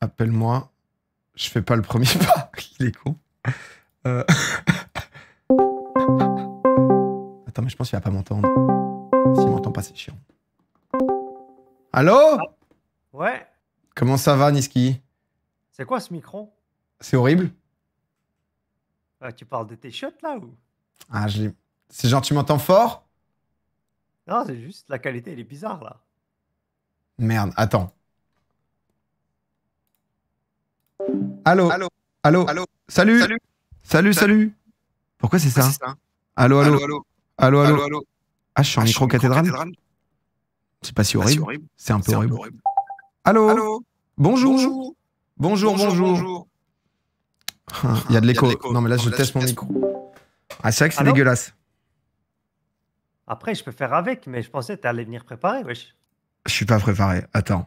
Appelle-moi. Je fais pas le premier pas. Il est con. Euh. Attends, mais je pense qu'il va pas m'entendre. S'il m'entend pas, c'est chiant. Allô? Ouais. Comment ça va, Niski? C'est quoi ce micro? C'est horrible Euh, Tu parles de tes shots là ou? Ah, je. C'est genre, tu m'entends fort? Non, c'est juste la qualité, elle est bizarre là. Merde, attends. Allô Allô Allô Allô Salut Salut Salut, salut Pourquoi c'est ça ça. Allô, allô Allô, allô. Ah, je suis en Ah, micro-cathédrale. C'est pas si Ah, horrible. C'est un peu horrible. horrible. Allô Allô Bonjour Bonjour. Bonjour, bonjour. bonjour. Ah, Il y a de l'écho. l'écho. Non, mais là, Non, je là, teste je mon teste micro. Ah, c'est vrai que c'est dégueulasse. Après, je peux faire avec, mais je pensais que t'allais venir préparer, wesh. Je suis pas préparé. Attends.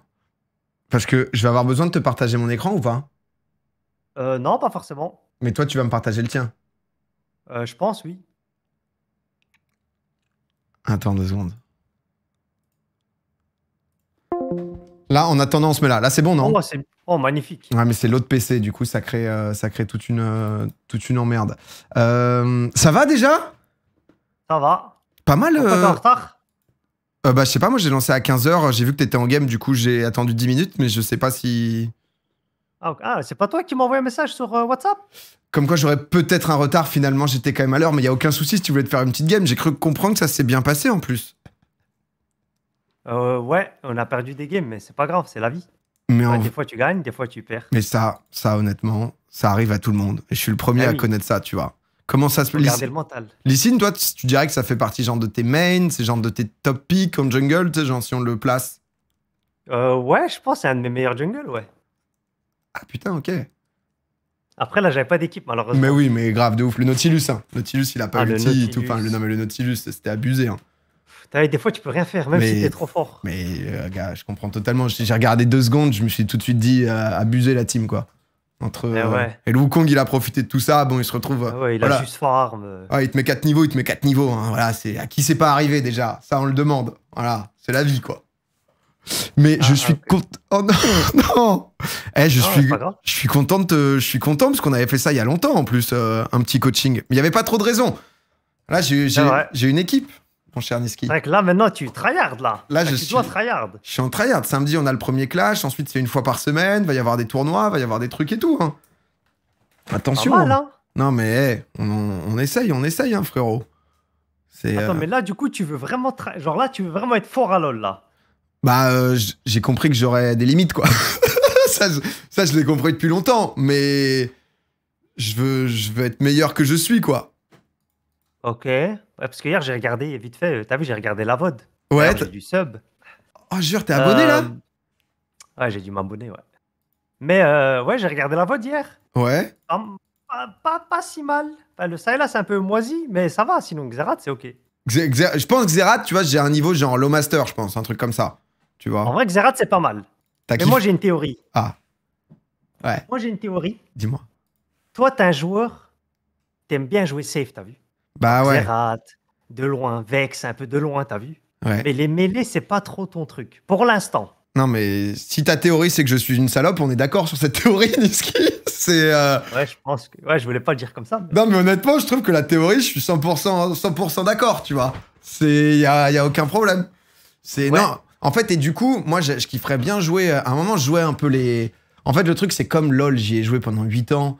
Parce que je vais avoir besoin de te partager mon écran ou pas? Euh, non, pas forcément. Mais toi, tu vas me partager le tien. Euh, je pense, oui. Attends deux secondes. Là, en attendant, on se met là. Là, c'est bon, non? Oh, oh, magnifique. Ouais, mais c'est l'autre PC, du coup, ça crée, euh, ça crée toute, une, euh, toute une emmerde. Euh, ça va déjà? Ça va. Pas mal Pourquoi t'es en retard? Bah, je sais pas, moi j'ai lancé à 15h, j'ai vu que t'étais en game, du coup j'ai attendu 10 minutes, mais je sais pas si. Ah. Ah, c'est pas toi qui m'as envoyé un message sur euh, WhatsApp? Comme quoi j'aurais peut-être un retard, finalement j'étais quand même à l'heure, mais y a aucun souci si tu voulais te faire une petite game. J'ai cru comprendre que ça s'est bien passé en plus. euh, Ouais, on a perdu des games, mais c'est pas grave, c'est la vie. Mais, Ouais, en... Des fois tu gagnes, des fois tu perds. mais ça, ça honnêtement, ça arrive à tout le monde. Et je suis le premier Ah à oui. connaître ça, tu vois. Comment ça se passe garder le mental. Lysine, toi, tu tu dirais que ça fait partie genre de tes mains, c'est genre de tes top picks en jungle, tu sais, genre si on le place? Euh, ouais, je pense que c'est un de mes meilleurs jungles, ouais. Ah putain, ok. Après, là, j'avais pas d'équipe, malheureusement. Mais oui, mais grave, de ouf. Le Nautilus, hein. Nautilus, il a pas Ah, le et tout. Enfin, le, non, mais le Nautilus, c'était abusé. Hein. Des fois, tu peux rien faire, même Mais- si t'es trop fort. Mais, euh, gars, je comprends totalement. J'ai regardé deux secondes, je me suis tout de suite dit, euh, abuser la team, quoi. Entre, Eh euh, ouais. Et le Wukong, il a profité de tout ça. Bon, il se retrouve. Ah ouais, il voilà. a juste farm. euh. Ah, il te met 4 niveaux, il te met 4 niveaux. hein. Voilà, c'est à qui c'est pas arrivé déjà. Ça, on le demande. Voilà, c'est la vie, quoi. Mais Ah, je suis ok. content. Oh non, non. Eh, je Non, suis, je suis content de te- je suis content parce qu'on avait fait ça il y a longtemps en plus, euh, un petit coaching. Mais il y avait pas trop de raisons. Là, j'ai, une équipe, mon cher Niski. C'est vrai que là, maintenant, tu tryhard, là. Là, je tu suis- dois tryhard. Je suis en tryhard. Samedi, on a le premier clash. Ensuite, c'est une fois par semaine. Va y avoir des tournois, va y avoir des trucs et tout. hein. Pas Attention. mal, hein Non, mais on, on essaye, on essaye, hein, frérot. Attends, euh, mais là, du coup, tu veux vraiment... Genre là, tu veux vraiment être fort à LoL, là. Bah, euh, j'ai compris que j'aurais des limites, quoi. ça, je, ça, je l'ai compris depuis longtemps, mais je veux, je veux être meilleur que je suis, quoi. Ok. Ouais, parce que hier, j'ai regardé, vite fait, euh, t'as vu, j'ai regardé la VOD. Ouais, j'ai du sub. oh, jure, t'es abonné, là Euh, Ouais, j'ai dû m'abonner, ouais. Mais euh, ouais, j'ai regardé la VOD hier. Ouais. Pas, pas, pas- pas si mal. Enfin, le Sayla, c'est un peu moisi, mais ça va. Sinon, Xerath, c'est ok. Je pense que Xerath, tu vois, j'ai un niveau genre low master, je pense, un truc comme ça. Tu En vrai, Xerath, c'est pas mal. Mais moi, j'ai une théorie. Ah. Ouais, Moi, j'ai une théorie. dis-moi. Toi, t'es un joueur, t'aimes bien jouer safe, t'as vu? Bah ouais. Xerath, de loin, Vex, un peu de loin, t'as vu? Ouais. Mais les mêlées, c'est pas trop ton truc. Pour l'instant. Non, mais si ta théorie, c'est que je suis une salope, on est d'accord sur cette théorie, Niski C'est. euh, Ouais, je pense que. Ouais, je voulais pas le dire comme ça. mais- Non, mais honnêtement, je trouve que la théorie, je suis 100%, 100 d'accord, tu vois. C'est. Y a, y a aucun problème. C'est. Ouais. Non. En fait, et du coup, moi, je, je kifferais bien jouer. À un moment, je jouais un peu les. En fait, le truc, c'est comme LoL, j'y ai joué pendant 8 ans,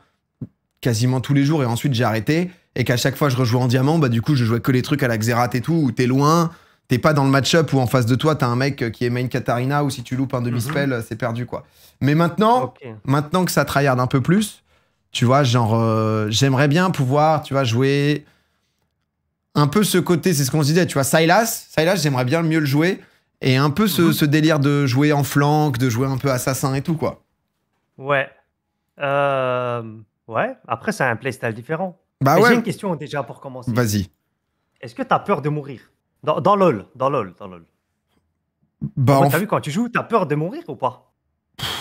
quasiment tous les jours, et ensuite j'ai arrêté. Et qu'à chaque fois, je rejouais en diamant, bah, du coup, je jouais que les trucs à la Xerath et tout, où t'es loin, t'es pas dans le match-up où en face de toi, t'as un mec qui est main Katarina, ou si tu loupes un demi-spell, c'est perdu, quoi. Mais maintenant, maintenant que ça tryhard un peu plus, tu vois, genre, euh, j'aimerais bien pouvoir, tu vois, jouer un peu ce côté, c'est ce qu'on se disait, tu vois, Silas, Silas, j'aimerais bien mieux le jouer, et un peu ce, Mhm. ce délire de jouer en flanc, de jouer un peu assassin et tout, quoi. Ouais. Euh, Ouais. Après, c'est un playstyle différent. Bah Mais J'ai ouais, une question déjà pour commencer. vas-y. Est-ce que t'as peur de mourir? Dans, dans LoL, dans LoL, dans LoL. Bah, en, T'as vu quand tu joues, t'as peur de mourir ou pas?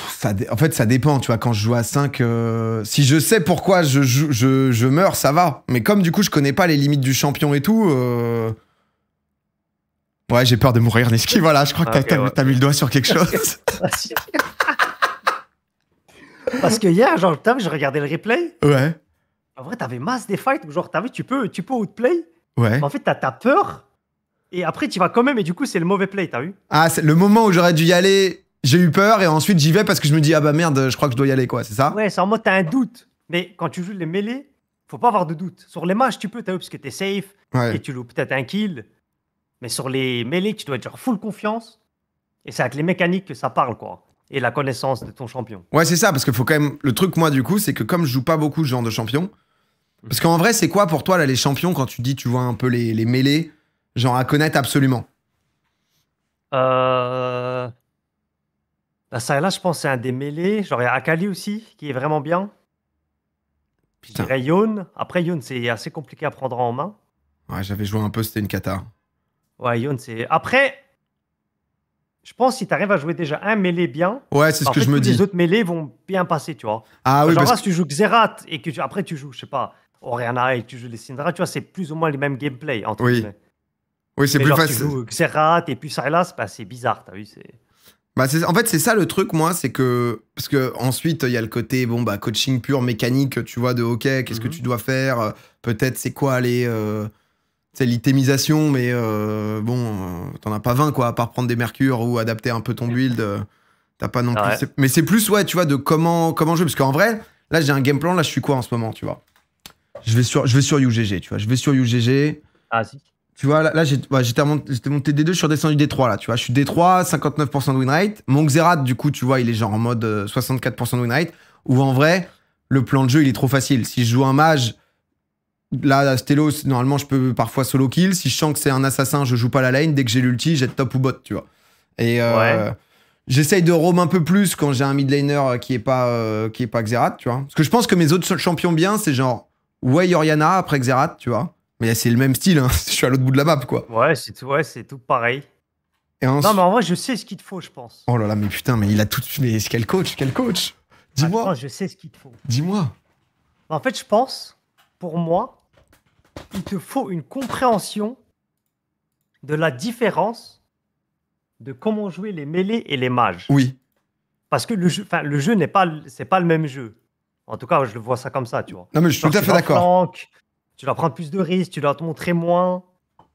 Ça en fait, ça dépend, tu vois, quand je joue à 5, euh, si je sais pourquoi je, je, je meurs, ça va. Mais comme du coup, je connais pas les limites du champion et tout, euh, ouais, j'ai peur de mourir, Niski, voilà, je crois que Ah, t'as ouais. t'as mis le doigt sur quelque chose. Parce que hier, genre, t'as vu, je regardais le replay. Ouais. En vrai, t'avais masse des fights où, genre, t'as vu, tu peux, tu peux outplay. Ouais. Mais en fait, t'as t'as peur. Et après, tu vas quand même. Et du coup, c'est le mauvais play, t'as vu Ah, c'est le moment où j'aurais dû y aller, j'ai eu peur et ensuite j'y vais parce que je me dis, ah bah merde, je crois que je dois y aller, quoi, c'est ça? Ouais, c'est en mode, t'as un doute. Mais quand tu joues les mêlées, faut pas avoir de doute. Sur les matchs, tu peux, t'as vu, parce que t'es safe. Ouais. et tu loues peut-être un kill. Mais sur les mêlées, tu dois être genre full confiance. Et c'est avec les mécaniques que ça parle, quoi. Et la connaissance de ton champion. Ouais, c'est ça, parce qu'il faut quand même. Le truc, moi, du coup, c'est que comme je joue pas beaucoup ce genre de champion, parce qu'en vrai, c'est quoi pour toi, là, les champions, quand tu dis, tu vois un peu les, les mêlées, genre à connaître absolument? Euh... Bah, ça, là, je pense que c'est un des mêlées. Genre, il y a Akali aussi, qui est vraiment bien. Puis je dirais Yon. Après, Yon, c'est assez compliqué à prendre en main. Ouais, j'avais joué un peu, c'était une cata. Ouais, Yon, c'est. Après, je pense que si tu arrives à jouer déjà un mêlée bien, Ouais, c'est ce que fait, je me dis. les autres mêlées vont bien passer, tu vois. Ah oui, genre parce là, si tu joues Xerath et que tu- après tu joues, je sais pas, Oriana et que tu joues les Syndra, tu vois, c'est plus ou moins les mêmes gameplay. Entre Oui, oui, c'est Mais plus facile. Tu joues Xerath et puis Sylas, bah, c'est bizarre, t'as vu. Bah, en fait, c'est ça le truc, moi, c'est que. Parce que ensuite, il y a le côté, bon, bah, coaching pur, mécanique, tu vois, de hockey, qu'est-ce que Mhm. tu dois faire euh, Peut-être, c'est quoi les. euh, c'est l'itémisation, mais euh, bon, euh, t'en as pas 20, quoi, à part prendre des mercures ou adapter un peu ton build. euh, T'as pas non plus. Mais c'est plus, ouais, tu vois, de comment, comment jouer. Parce qu'en vrai, là, j'ai un game plan, là, je suis quoi en ce moment, tu vois? Je vais, sur, je vais sur UGG, tu vois. Je vais sur UGG. Ah si. Tu vois, là, là, j'ai- ouais, j'étais monté D2, je suis redescendu D3 là, tu vois. Je suis D3, 59% de win rate. Mon Xerath, du coup, tu vois, il est genre en mode euh, 64% de win rate. Ou en vrai, le plan de jeu, il est trop facile. Si je joue un mage, là, Stelos, normalement, je peux parfois solo kill. Si je sens que c'est un assassin, je joue pas la lane. Dès que j'ai l'ulti, j'ai top ou bot, tu vois. Et euh, Ouais. j'essaye de roam un peu plus quand j'ai un mid laner euh, qui est pas, euh, qui est pas Xerath, tu vois. Parce que je pense que mes autres champions bien, c'est genre, ouais, Oriana après Xerath, tu vois. Mais c'est le même style, hein. je suis à l'autre bout de la map, quoi. Ouais, c'est tout, ouais, c'est tout pareil. Et ensuite- Non, mais en vrai, je sais ce qu'il te faut, je pense. Oh là là, mais putain, mais il a tout. Mais quel coach, quel coach Dis-moi, je sais ce qu'il te faut. dis-moi. En fait, je pense, pour moi, il te faut une compréhension de la différence de comment jouer les mêlées et les mages. Oui, Parce que le jeu, enfin, le jeu n'est pas, c'est pas le même jeu. En tout cas, je le vois ça comme ça, tu vois. non mais je suis tout à fait d'accord. Tu dois prendre plus de risques, tu dois te montrer moins.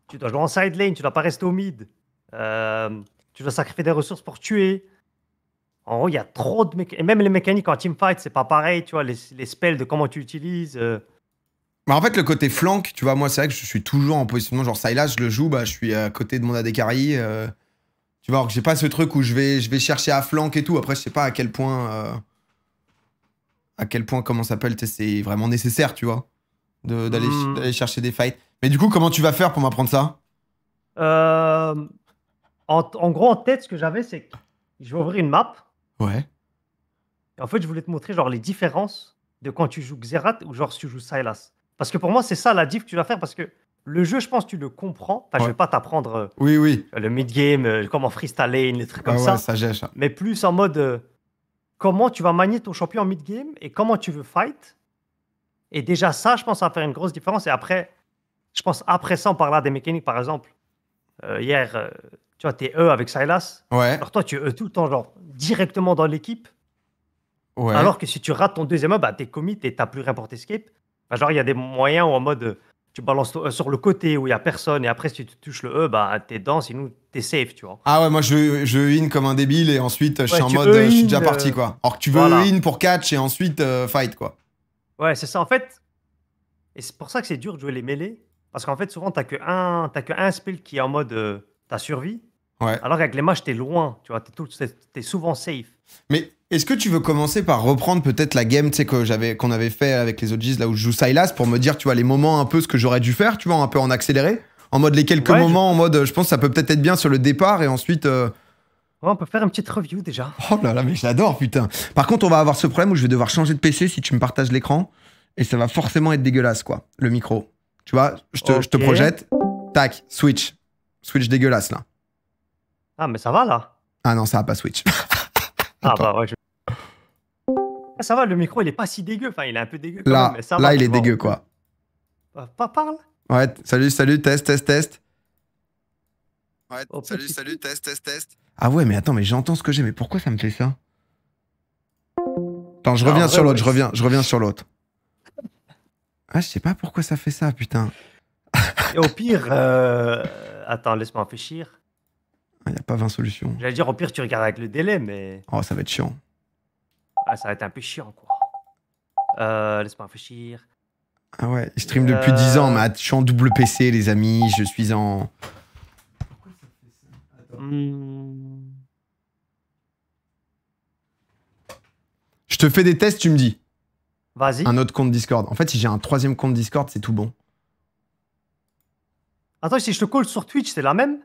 Tu dois jouer en side lane, tu dois pas rester au mid. Euh, tu dois sacrifier des ressources pour tuer. En gros, il y a trop de mécaniques. Et même les mécaniques en teamfight, c'est pas pareil, tu vois. Les, les spells de comment tu utilises. euh, Mais en fait, le côté flank, tu vois, moi, c'est vrai que je suis toujours en positionnement. Genre, Sylas, je le joue, bah, je suis à côté de mon AD carry. euh, tu vois, alors que j'ai pas ce truc où je vais, je vais chercher à flank et tout. Après, je sais pas à quel point. euh, à quel point, comment ça s'appelle, c'est vraiment nécessaire, tu vois, d'aller Hmm. d'aller chercher des fights. Mais du coup, comment tu vas faire pour m'apprendre ça? Euh, en, en gros, en tête, ce que j'avais, c'est que je vais ouvrir une map. Ouais. Et en fait, je voulais te montrer genre les différences de quand tu joues Xerath ou genre si tu joues Sylas. Parce que pour moi, c'est ça la diff que tu dois faire parce que le jeu, je pense, tu le comprends. Enfin, je Ouais. vais pas t'apprendre euh, Oui, oui. le mid-game, euh, comment freestyle lane, les trucs comme Ah ça. ouais, ça gèche. ça. Mais plus en mode euh, comment tu vas manier ton champion en mid-game et comment tu veux fight. Et déjà, ça, je pense, ça va faire une grosse différence. Et après, je pense, après ça, on parlera des mécaniques, par exemple. Euh, hier, euh, tu vois, t'es E avec Sylas. Ouais, Alors toi, tu E tout le temps, genre, directement dans l'équipe. ouais. Alors que si tu rates ton deuxième E, bah, t'es commit et t'as plus rien pour t'escape. Enfin, genre, il y a des moyens où en mode euh, tu balances ton E sur le côté où il y a personne et après, si tu touches le E, bah, t'es dedans, sinon t'es safe, tu vois. Ah ouais, moi je, je in comme un débile et ensuite je suis Ouais, en mode euh, je suis déjà parti euh, quoi. Alors que tu veux voilà. in pour catch et ensuite euh, fight quoi. Ouais, c'est ça. En fait, et c'est pour ça que c'est dur de jouer les mêlées. Parce qu'en fait, souvent, t'as que un, que un spell qui est en mode euh, ta survie. Ouais. Alors qu'avec les matchs, t'es loin, tu vois, t'es, tout- t'es- t'es souvent safe. Mais est-ce que tu veux commencer par reprendre peut-être la game tu sais, que j'avais qu'on avait fait avec les OGs là où je joue Sylas pour me dire tu vois les moments un peu ce que j'aurais dû faire, tu vois, un peu en accéléré? En mode les quelques Ouais, je- moments en mode je pense que ça peut peut-être être bien sur le départ et ensuite euh, Ouais, on peut faire une petite review déjà. Oh là là, mais j'adore, putain. Par contre, on va avoir ce problème où je vais devoir changer de PC si tu me partages l'écran. Et ça va forcément être dégueulasse, quoi. Le micro. Tu vois, je te, je te projette. Tac, switch. Switch dégueulasse, là. Ah, mais ça va là. Ah non, ça va pas switch. Ah, Attends. bah ouais. je- Ah, Ça va, le micro, il est pas si dégueu. Enfin, il est un peu dégueu. quand Là, même, mais ça là va, il est dégueu, quoi. Euh, Pas parle. Ouais, salut, salut, test, test, test. Ouais, Oh, salut, petit salut, test, test, test. Ah ouais, mais attends, mais j'entends ce que j'ai, mais pourquoi ça me fait ça? Attends, je Non, reviens en sur l'autre, je reviens, je reviens sur l'autre. Ah, je sais pas pourquoi ça fait ça, putain. Et au pire, euh, attends, laisse-moi réfléchir. Il n'y a pas 20 solutions. J'allais dire, au pire, tu regardes avec le délai, mais Oh, ça va être chiant. ah, ça va être un peu chiant, quoi. Euh, laisse-moi réfléchir. Ah ouais, il stream depuis 10 ans, Euh. mais att- je suis en double PC, les amis. Je suis en. Hmm. Je te fais des tests, tu me dis. Vas-y. Un autre compte Discord. En fait, si j'ai un troisième compte Discord, c'est tout bon. Attends, si je te call sur Twitch, c'est la même?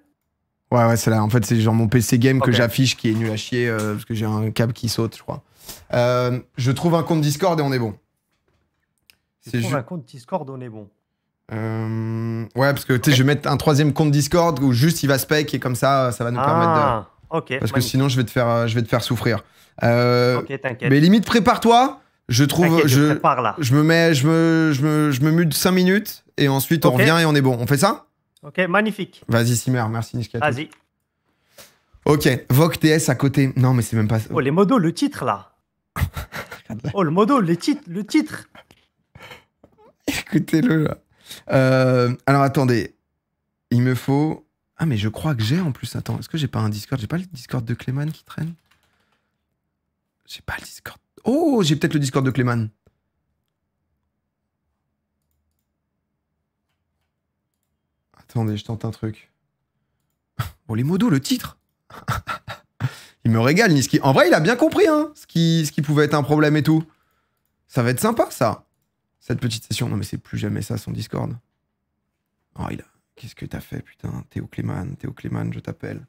Ouais, ouais, c'est là. En fait, c'est genre mon PC game que j'affiche qui est nul à chier euh, parce que j'ai un câble qui saute, je crois. Euh, je trouve un compte Discord et on est bon. C'est C'est trouve un compte Discord, on est bon. Euh, Ouais, parce que tu sais, je vais mettre un troisième compte Discord où juste il va spec et comme ça, ça va nous permettre de. Ah, ok. Parce que sinon, je vais te faire, je vais te faire souffrir. Ok, t'inquiète. Mais limite, prépare-toi. Je trouve, je je, prépare là. je me mets, je me, je me, je me mute 5 minutes et ensuite on revient et on est bon. On fait ça? Ok, magnifique. Vas-y, Simer, merci Niska. Vas-y. Ok, Vogue TS à côté. Non, mais c'est même pas. Oh, les modos, le titre là. Oh, le modo, le titre. Le titre. Écoutez-le là. Euh, alors attendez, il me faut. Ah mais je crois que j'ai en plus. Attends, est-ce que j'ai pas un Discord? J'ai pas le Discord de Clément qui traîne? J'ai pas le Discord. Oh, j'ai peut-être le Discord de Clément. Attendez, je tente un truc. Bon, les modos, le titre. il me régale, Niski. En vrai, il a bien compris, hein, ce qui, ce qui pouvait être un problème et tout. Ça va être sympa, ça. Cette petite session. Non, mais c'est plus jamais ça, son Discord. Oh, il a. Qu'est-ce que t'as fait, putain? Théo Cléman, Théo Cléman, je t'appelle.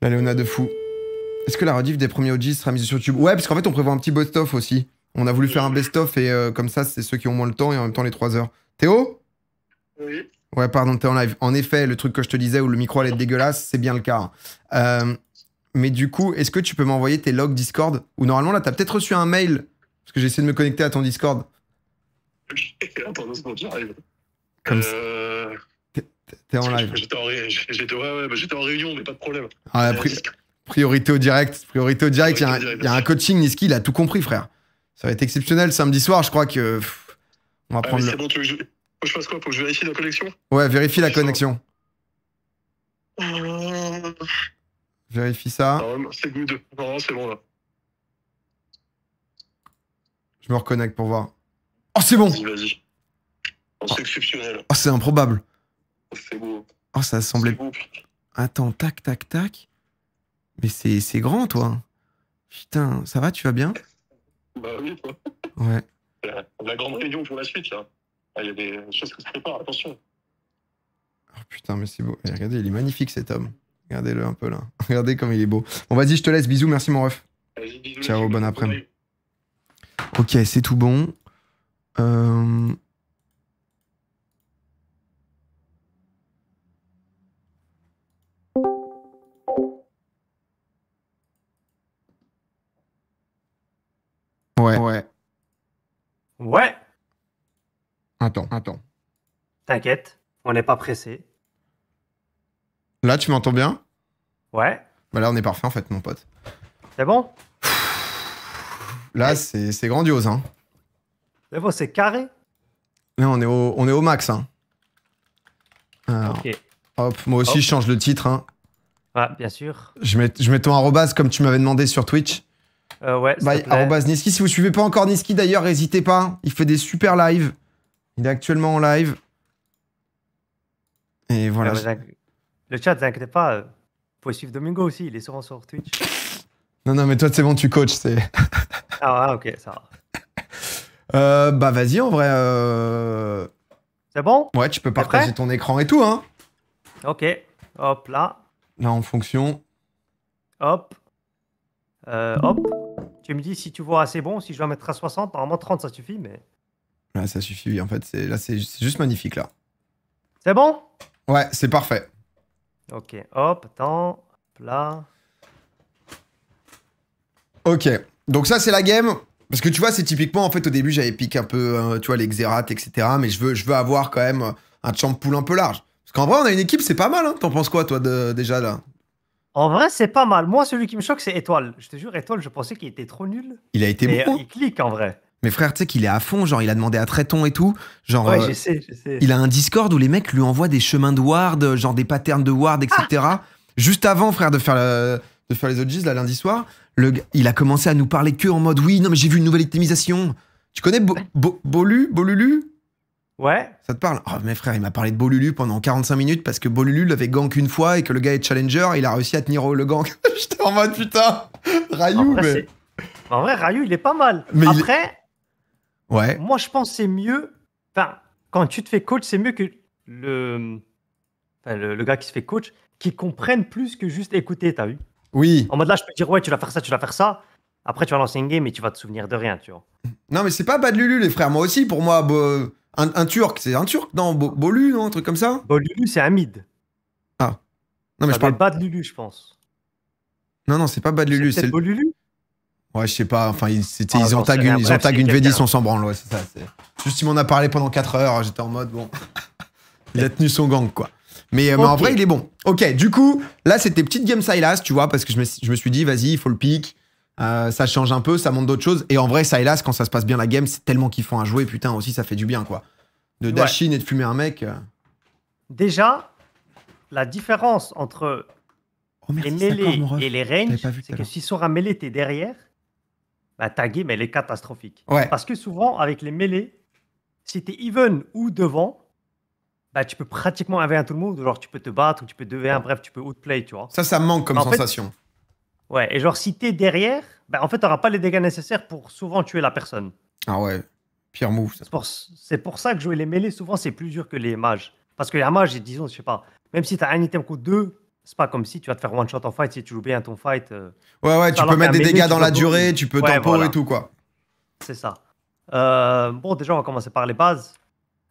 La Léona de fou. Est-ce que la rediff des premiers OG sera mise sur YouTube? Ouais, parce qu'en fait, on prévoit un petit best-of aussi. On a voulu faire un best-of et euh, comme ça, c'est ceux qui ont moins le temps et en même temps les 3 heures. Théo? Oui. Ouais, pardon, t'es en live. En effet, le truc que je te disais où le micro allait être dégueulasse, c'est bien le cas. Euh, mais du coup, est-ce que tu peux m'envoyer tes logs Discord? Ou normalement, là, t'as peut-être reçu un mail parce que j'ai essayé de me connecter à ton Discord. Attends deux secondes, j'arrive. Comme Euh, T'es en live. J'étais en, ré- j'étais- ouais, ouais, bah, j'étais en réunion, mais pas de problème. Ah, Euh, pri- priorité au direct. Priorité au direct. Il y a un- Priorité au direct, il y, a un coaching, Niski, il a tout compris, frère. Ça va être exceptionnel samedi soir. Je crois que. pff, on va Ah, prendre c'est le. bon, tu veux je... Faut que je fasse quoi Faut que je vérifie la connexion Ouais, vérifie la Connexion. Euh, Vérifie ça. C'est good. Non, c'est bon là. Je me reconnecte pour voir. Oh, c'est bon Vas-y, vas-y. Oh, c'est exceptionnel. Oh, c'est improbable. C'est beau. Oh, ça semblait. Beau. Attends, tac, tac, tac. Mais c'est c'est grand, toi. Putain, ça va, tu vas bien? Bah oui, toi. Ouais. La, la grande réunion pour la suite, là. Ah, Il y a des choses qui se préparent, attention. Oh putain, mais c'est beau. Et regardez, il est magnifique cet homme. Regardez-le un peu là. Regardez comme il est beau. Bon, vas-y, je te laisse. Bisous, merci mon ref. Bisous, Ciao, bon après-midi. Ok, c'est tout bon. Euh... Ouais, ouais. Ouais. Attends, attends. T'inquiète. On n'est pas pressé. Là, tu m'entends bien? Ouais. Bah là, on est parfait en fait, mon pote. C'est bon? Là, c'est c'est grandiose, hein. C'est bon, c'est carré Là, on est au, on est au max, hein. Alors, Ok. hop, moi aussi, Hop. je change le titre, hein. Ouais, bien sûr. Je mets, je mets ton arrobase comme tu m'avais demandé sur Twitch. Euh, ouais, plaît. arrobase Niski. Si vous suivez pas encore Niski, d'ailleurs, n'hésitez pas. Il fait des super lives. Il est actuellement en live. Et voilà. Ah, Le chat, t'inquiète pas. euh, Vous pouvez suivre Domingo aussi, il est souvent sur Twitch. Non, non, mais toi, c'est bon, tu coaches. C'est... Ah, ouais, ok, ça va. Euh, bah, vas-y, en vrai. euh, C'est bon? Ouais, tu peux partager ton écran et tout, hein. Ok. Hop, là. Là, en fonction. Hop. Euh, hop. Tu me dis si tu vois assez bon, si je dois mettre à 60. Normalement, 30, ça suffit, mais. Là, ça suffit. En fait, c'est, là, c'est, c'est juste magnifique, là. C'est bon? Ouais, c'est parfait. Ok. Hop, attends. Hop, là. Ok, donc ça c'est la game. Parce que tu vois, c'est typiquement, en fait, au début, j'avais piqué un peu, euh, tu vois, les Xerath, etc. Mais je veux, je veux avoir quand même euh, un champ pool un peu large. Parce qu'en vrai, on a une équipe, c'est pas mal, hein. T'en penses quoi, toi, de- déjà, là? En vrai, c'est pas mal. Moi, celui qui me choque, c'est Étoile. Je te jure, Étoile, je pensais qu'il était trop nul. Il a été Mais bon. euh, il clique en vrai. Mais frère, tu sais qu'il est à fond, genre il a demandé à Tréton et tout. Genre, Ouais, euh, je sais, je sais. il a un Discord où les mecs lui envoient des chemins de ward, genre des patterns de ward, etc. Juste avant, frère, de faire, le- de faire les OGs, là, lundi soir, le, gars- il a commencé à nous parler que en mode oui, non, mais j'ai vu une nouvelle optimisation. Tu connais Bo- Bo- Bolu Bolulu? Ouais. Ça te parle? Oh, mais frère, il m'a parlé de Bolulu pendant 45 minutes parce que Bolulu l'avait gank une fois et que le gars est challenger et il a réussi à tenir le gank. J'étais en mode putain, En Rayou, vrai, mais. en vrai, Ryu, il est pas mal. Mais Après, Ouais. moi, je pense c'est mieux. Enfin, quand tu te fais coach, c'est mieux que le... enfin, le, le gars qui se fait coach, qui comprenne plus que juste écouter, t'as vu? Oui. En mode là, je peux dire, ouais, tu vas faire ça, tu vas faire ça. Après, tu vas lancer une game et tu vas te souvenir de rien, tu vois. Non, mais c'est pas Bad Lulu, les frères. Moi aussi, pour moi, Bo- un, un Turc, c'est un Turc, non? Bo- Bolu, non? Un truc comme ça? Bon, Lulu, c'est un mid. Non, mais ça je parle. pas de Lulu, je pense. Non, non, c'est pas Bad Lulu. C'est C'est peut-être le- Lulu? Ouais, je sais pas. Enfin, ils, Ah, ont sais tag une, ils ont tag une V10, quelqu'un. on s'en branle, ouais, c'est ça. Juste, il m'en a parlé pendant 4 heures. J'étais en mode, bon. il a tenu son gang, quoi. Mais, euh, mais en vrai, il est bon. Ok, du coup, là, c'était petite game Silas, tu vois, parce que je me, je me suis dit, vas-y, il faut le pic. Euh, ça change un peu, ça montre d'autres choses. Et en vrai, Silas, quand ça se passe bien la game, c'est tellement kiffant à jouer. Putain, aussi, ça fait du bien, quoi. De Ouais. dash in et de fumer un mec. euh. Déjà, la différence entre Oh, merci, les mêlées et les ranges, c'est que si sur un mêlée, t'es derrière, bah, ta game, elle est catastrophique. Ouais. Parce que souvent, avec les mêlées, si t'es even ou devant, bah, tu peux pratiquement 1v1 tout le monde. Genre, tu peux te battre ou tu peux 2v1, bref, tu peux outplay, tu vois. Ça, ça me manque comme En fait- sensation. Ouais, et genre, si t'es derrière, bah, en fait, t'auras pas les dégâts nécessaires pour souvent tuer la personne. Ah ouais. Pire move. C'est pour, c'est pour ça que jouer les mêlées, souvent, c'est plus dur que les mages. Parce que les mages, disons, je sais pas, même si t'as un item coûte 2, c'est pas comme si tu vas te faire one shot en fight si tu joues bien ton fight. euh, Ouais, ouais, tu peux mettre des dégâts dans la durée, tu peux Ouais, tempo voilà. et tout, quoi. c'est ça. Euh, bon, déjà, on va commencer par les bases.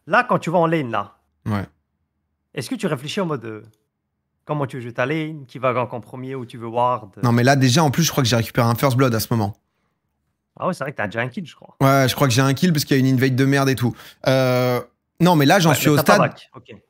Là, quand tu vas en lane, là, Ouais. est-ce que tu réfléchis en mode euh, comment tu veux jouer ta lane, qui va gank en premier, ou tu veux ward? Non, mais là, déjà, en plus, je crois que j'ai récupéré un first blood à ce moment. Ah ouais, c'est vrai que t'as déjà un kill, je crois. Ouais, je crois que j'ai un kill parce qu'il y a une invade de merde et tout. Euh, Non, mais là, j'en Ouais, suis au stade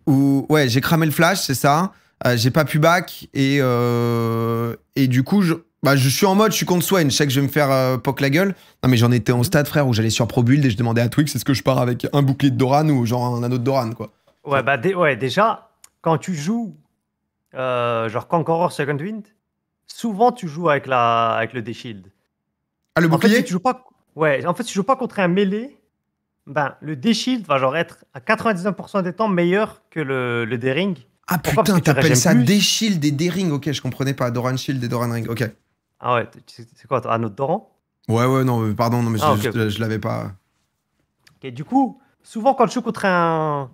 où, ouais, j'ai cramé le flash, c'est ça. Euh, j'ai pas pu back et, euh, et du coup, je, bah, je suis en mode, je suis contre Swain. Je sais que je vais me faire euh, poke la gueule. Non, mais j'en étais au stade, frère, où j'allais sur Pro Build et je demandais à Twix, est-ce que je pars avec un bouclier de Doran ou genre un anneau de Doran, quoi. Ouais, bah, ouais, déjà, quand tu joues, euh, genre Conqueror Second Wind, souvent tu joues avec, la, avec le D-Shield. Ah, le En fait, bouclier si tu joues pas, ouais, en fait, si tu joues pas contre un mêlée, ben, le D-Shield va genre être à 99% des temps meilleur que le, le D-Ring. Ah Pourquoi putain, t'appelles ça des shields et des rings. Ok, je comprenais pas. Doran Shield et Doran Ring. Ok. Ah ouais, c'est quoi, un autre Doran? Ouais, ouais, non, pardon, non, mais Ah, je, ok, je- ok. je l'avais pas. Ok, Du coup, souvent quand tu joues contre un,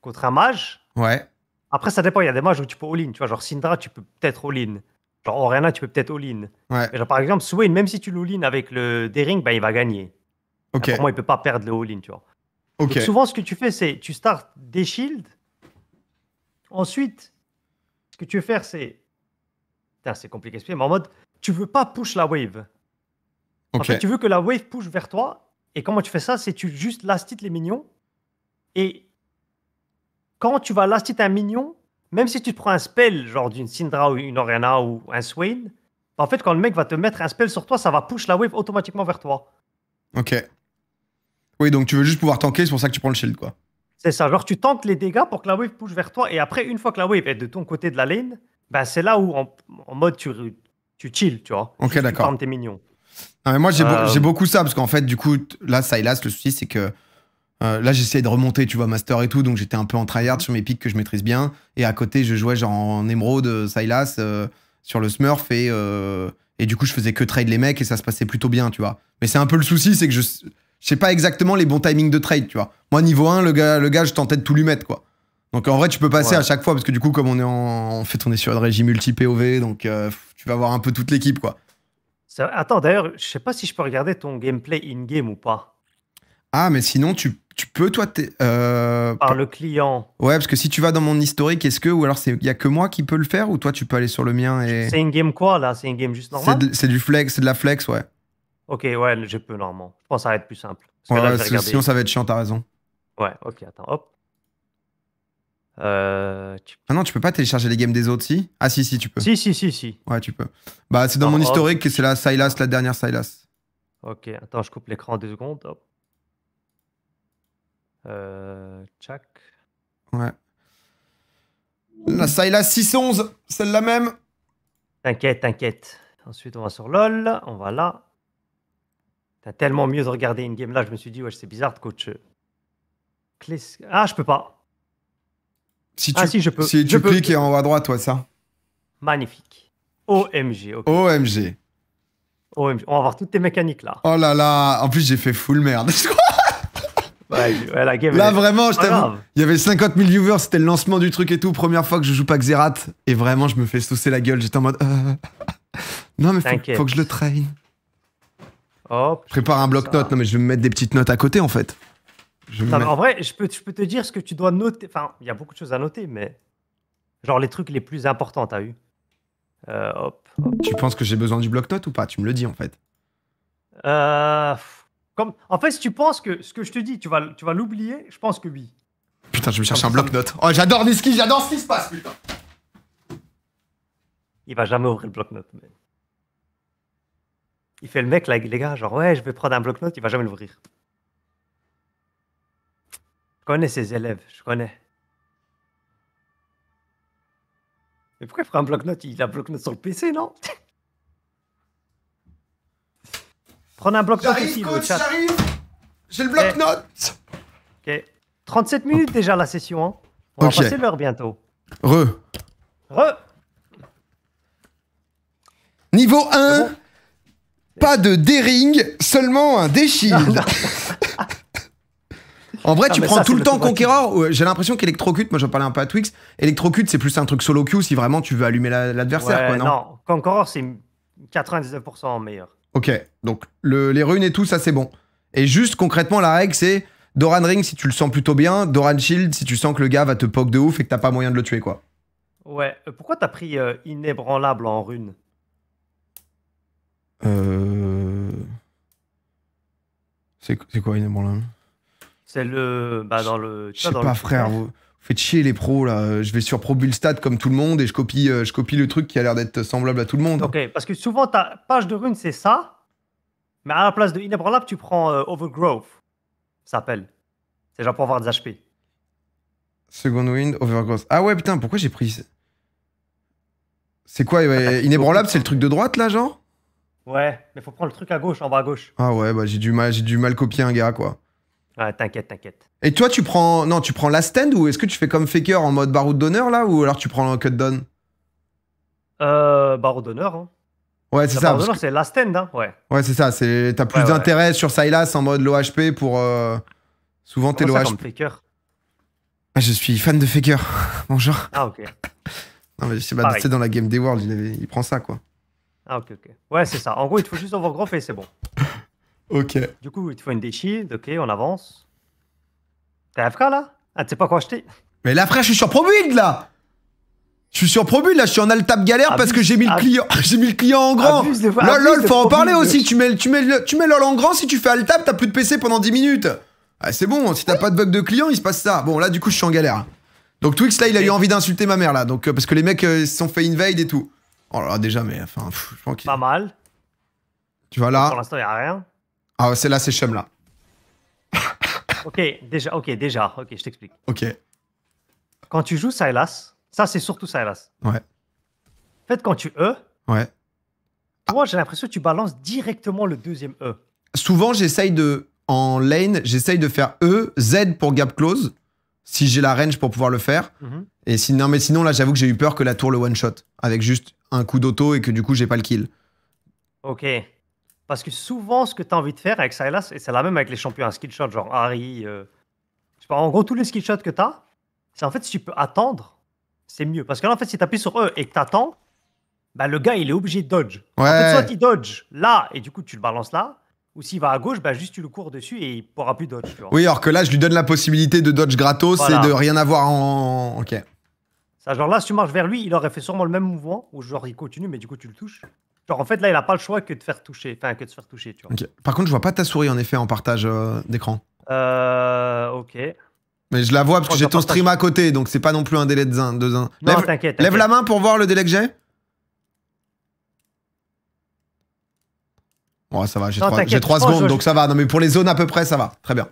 contre un mage, Ouais. après ça dépend, il y a des mages où tu peux all-in, tu vois, genre Syndra, tu peux peut-être all-in. Genre Oriana, tu peux peut-être all-in. Ouais. Mais genre, par exemple, Swain, même si tu l'all-in avec le D-Ring, ben, il va gagner. Ok. Pour moi, il peut pas perdre le all-in, tu vois. Ok. Donc souvent, ce que tu fais, c'est tu starts des shields. Ensuite, ce que tu veux faire, c'est. Putain, c'est compliqué à expliquer, mais en mode, tu veux pas push la wave. En Ok. fait, tu veux que la wave push vers toi. Et comment tu fais ça C'est tu juste last hit les minions. Et quand tu vas last hit un minion, même si tu te prends un spell, genre d'une Syndra ou une Oriana ou un Swain, en fait, quand le mec va te mettre un spell sur toi, ça va push la wave automatiquement vers toi. Ok. Oui, donc tu veux juste pouvoir tanker, c'est pour ça que tu prends le shield, quoi. C'est ça, genre tu tentes les dégâts pour que la wave push vers toi, et après, une fois que la wave est de ton côté de la lane, ben c'est là où en, en mode tu, tu chill, tu vois. Ok, tu d'accord. farmes tes minions. Non, mais moi, j'ai, Euh, beaucoup ça, parce qu'en fait, du coup, là, Silas, le souci, c'est que euh, là, j'essayais de remonter, tu vois, Master et tout, donc j'étais un peu en tryhard sur mes pics que je maîtrise bien. Et à côté, je jouais genre en émeraude, euh, Silas, euh, sur le Smurf, et, et du coup, je faisais que trade les mecs, et ça se passait plutôt bien, tu vois. Mais c'est un peu le souci, c'est que je, je sais pas exactement les bons timings de trade, tu vois. Moi, niveau 1, le gars, le gars je tentais de tout lui mettre, quoi. Donc en vrai, tu peux passer Ouais. à chaque fois, parce que du coup, comme on est en, en fait, on est sur une régie multi-POV, donc euh, tu vas avoir un peu toute l'équipe, quoi. Ça- Attends, d'ailleurs, je sais pas si je peux regarder ton gameplay in-game ou pas. Ah, mais sinon, tu, tu peux, toi, euh, Par le client. Ouais, parce que si tu vas dans mon historique, est-ce que, ou alors il y a que moi qui peux le faire, ou toi tu peux aller sur le mien et. C'est in-game quoi, là? C'est in-game juste C'est normal? de- c'est du flex, c'est de la flex, ouais. Ok, ouais, je peux normalement. Je pense que ça va être plus simple. Parce que Ouais, là, je vais parce que regarder- sinon ça va être chiant, t'as raison. Ouais, ok, attends, hop. Euh, tu- Ah non, tu peux pas télécharger les games des autres, si? Ah si, si, tu peux. Si, si, si, si. Ouais, tu peux. Bah, c'est dans Oh, mon oh. historique que c'est la Silas, la dernière Silas. Ok, attends, je coupe l'écran deux secondes. Hop. Euh, tchac. Ouais. La Silas 611, celle-là même? T'inquiète, t'inquiète. Ensuite, on va sur LOL. On va là. T'as tellement mieux de regarder une game là. Je me suis dit, ouais, c'est bizarre de coach. Ah, je peux pas. Si tu, Ah, si, je peux. Si Je tu peux. cliques et en haut à droite, ouais, ça. Magnifique. OMG. ok. OMG. OMG. On va voir toutes tes mécaniques là. Oh là là, en plus j'ai fait full merde. Ouais, ouais, la game. Là est vraiment, je t'avoue, il y avait 50 000 viewers, c'était le lancement du truc et tout, première fois que je joue pas Xerath, et vraiment je me fais saucer la gueule, j'étais en mode... euh, Non mais faut, faut que je le traîne. Je prépare un bloc-notes, non mais je vais me mettre des petites notes à côté en fait. Je mettre- en vrai, je peux, je peux te dire ce que tu dois noter. Enfin, il y a beaucoup de choses à noter, mais. Genre les trucs les plus importants, t'as eu. Euh, hop. hop. Tu penses que j'ai besoin du bloc-notes ou pas? Tu me le dis en fait. Euh, comme... En fait, si tu penses que ce que je te dis, tu vas, tu vas l'oublier, je pense que oui. Putain, je vais chercher un bloc-notes. Oh j'adore Niski, j'adore ce qui se passe putain. Il va jamais ouvrir le bloc-notes. Mais... Il fait le mec, là, les gars, genre, ouais, je vais prendre un bloc-notes, il va jamais l'ouvrir. Je connais ses élèves, je connais. Mais pourquoi il prend un bloc-notes? Il a un bloc-notes sur le PC, non? Prenez un bloc-notes aussi, le chat. j'arrive J'ai le bloc-notes Ok. 37 minutes déjà la session. Hein. On va passer l'heure bientôt. Re. Re Niveau 1, bon pas de D-ring, seulement un D-shield. en vrai, Ah, tu prends ça, tout le le temps Conqueror. Ouais, J'ai l'impression qu'Electrocute, moi j'en parlais un peu à Twix, Electrocute c'est plus un truc solo queue si vraiment tu veux allumer la- l'adversaire, Ouais, non, non, Conqueror, c'est 99% meilleur. Ok, donc le- les runes et tout, ça c'est bon. Et juste concrètement, la règle c'est Doran Ring si tu le sens plutôt bien, Doran Shield si tu sens que le gars va te poke de ouf et que t'as pas moyen de le tuer, quoi. Ouais, euh, pourquoi t'as pris euh, inébranlable en rune? Euh. C'est quoi une là C'est le. Bah, dans le. Je sais pas, frère. Vous, vous faites chier les pros là. Je vais sur Pro Build Stat comme tout le monde et je copie, euh, je copie le truc qui a l'air d'être semblable à tout le monde. Ok, parce que souvent ta page de rune c'est ça, mais à la place de inébranlable, tu prends euh, Overgrowth. Ça s'appelle. C'est genre pour avoir des HP. Second Wind, Overgrowth. Ah ouais, putain, pourquoi j'ai pris. C'est quoi Ah, ouais, Inébranlable, c'est le truc de droite là, genre? Ouais, mais faut prendre le truc à gauche, en bas à gauche. Ah ouais, bah j'ai du mal, j'ai du mal copier un gars quoi. Ouais, t'inquiète, t'inquiète. Et toi, tu prends, non, tu prends last stand ou est-ce que tu fais comme Faker en mode baroud d'honneur là ou alors tu prends le cut down? Euh, barreau d'honneur. Hein. Ouais, c'est La ça. parce d'honneur, c'est last end, hein. Ouais. Ouais, c'est ça. C'est t'as plus Ouais, ouais. d'intérêt sur Silas en mode low HP pour. euh, Souvent t'es low Comment ça, HP. comme faker? Ah, je suis fan de Faker. Bonjour. Ah, ok. Non mais je sais pas, Pareil. tu sais, dans la game des Worlds, il, avait- il prend ça quoi. Ah, ok, ok. Ouais, c'est ça. En gros, il te faut juste overgrowth et c'est bon. Ok. Du coup, il te faut une shield. Ok, on avance. T'es AFK là? Ah, tu sais pas quoi acheter Mais là, frère, je suis sur Pro Build là Je suis sur Pro Build là, je suis en alt tab galère parce que j'ai mis le client, j'ai mis le client en grand. De- Lol, faut en parler aussi. Tu mets, tu mets, le- tu mets lol en grand, si tu fais alt tab, t'as plus de PC pendant 10 minutes. Ah, c'est bon, si t'as pas de bug de client, il se passe ça. Bon, là, du coup, je suis en galère. Donc Twix, là, il a eu envie d'insulter ma mère là, donc euh, parce que les mecs euh, se sont fait invade et tout. Oh là là, déjà, mais enfin, pff, je pense qu'il- Pas mal. tu vois Pour là. l'instant, il a rien. Ah, c'est là, c'est chum là. Ok, déjà, ok, déjà. Ok, je t'explique. Ok. Quand tu joues Silas, ça, c'est surtout Silas. Ouais. En fait, quand tu E, Ouais. moi, j'ai l'impression que tu balances directement le deuxième E. souvent j'essaye de en lane j'essaye de faire E Z pour gap close si j'ai la range pour pouvoir le faire Mhm. et sinon mais sinon là j'avoue que j'ai eu peur que la tour le one shot avec juste un coup d'auto et que du coup j'ai pas le kill Ok. Parce que souvent, ce que tu as envie de faire avec Silas, et c'est la même avec les champions à skill shot, genre Harry, euh, je sais pas, en gros, tous les skill shots que tu as, c'est en fait, si tu peux attendre, c'est mieux. Parce que là, en fait, si tu appuies sur E et que tu attends, bah, le gars, il est obligé de dodge. En fait, ouais soit il dodge là, et du coup, tu le balances là, ou s'il va à gauche, bah, juste tu le cours dessus et il pourra plus dodge. Tu vois. oui alors que là je lui donne la possibilité de dodge gratos Voilà. et de rien avoir en ok Ça, genre là, si tu marches vers lui, il aurait fait sûrement le même mouvement, ou genre il continue, mais du coup, tu le touches. Genre, en fait, là, il a pas le choix que de faire toucher, enfin, que de se faire toucher, tu vois. par contre je vois pas ta souris en effet en partage euh, d'écran Euh, ok. Mais je la vois parce que j'ai ton partage. stream à côté, donc c'est pas non plus un délai de zin. De zin. Non, Lève, t'inquiète. lève la main pour voir le délai que j'ai. Ouais, ça va, j'ai Non, 3, t'inquiète, trois je pense secondes, je- donc ça va. Non, mais pour les zones à peu près, ça va. Très bien.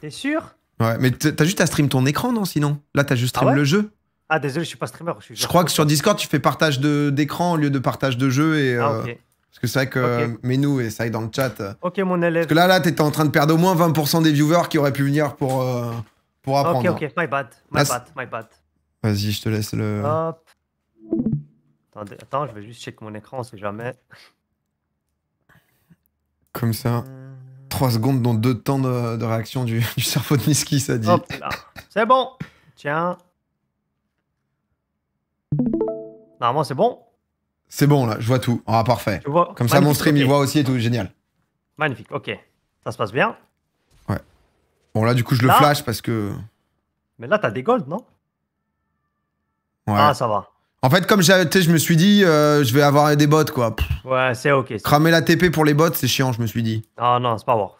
T'es sûr? Ouais, mais t'as juste à stream ton écran, non Sinon? Là, t'as juste Ah stream ouais? le jeu. Ah, désolé, je suis pas streamer. Je, suis Je crois que sur Discord, tu fais partage d'écran au lieu de partage de jeu. Et, Ah, euh, ok. Parce que c'est vrai que Ok. euh, Menou et ça est dans le chat. euh, Ok, mon élève. Parce que là, là, t'étais en train de perdre au moins 20% des viewers qui auraient pu venir pour, euh, pour Ok, apprendre. ok, my bad. My Là, bad, my bad. Vas-y, je te laisse le. Hop. Attendez, attends, je vais juste checker mon écran, on sait jamais. Comme ça. Euh, 3 secondes, dont 2 temps de, de réaction du, du cerveau de Niski, ça dit. Hop là. C'est bon. Tiens. Normalement, c'est bon. C'est bon, là, je vois tout. Ah, parfait. Tu vois Comme ça, mon stream, il ok. voit aussi et tout. Génial. Magnifique, ok. Ça se passe bien. Bon, là, du coup, je le flash parce que. Mais là, t'as des golds, non? Ouais. Ah, ça va. En fait, comme je me suis dit, euh, je vais avoir des bots, quoi. Pff, Ouais, c'est ok. cramer la TP pour les bots, c'est chiant, je me suis dit. Ah non, c'est pas worth.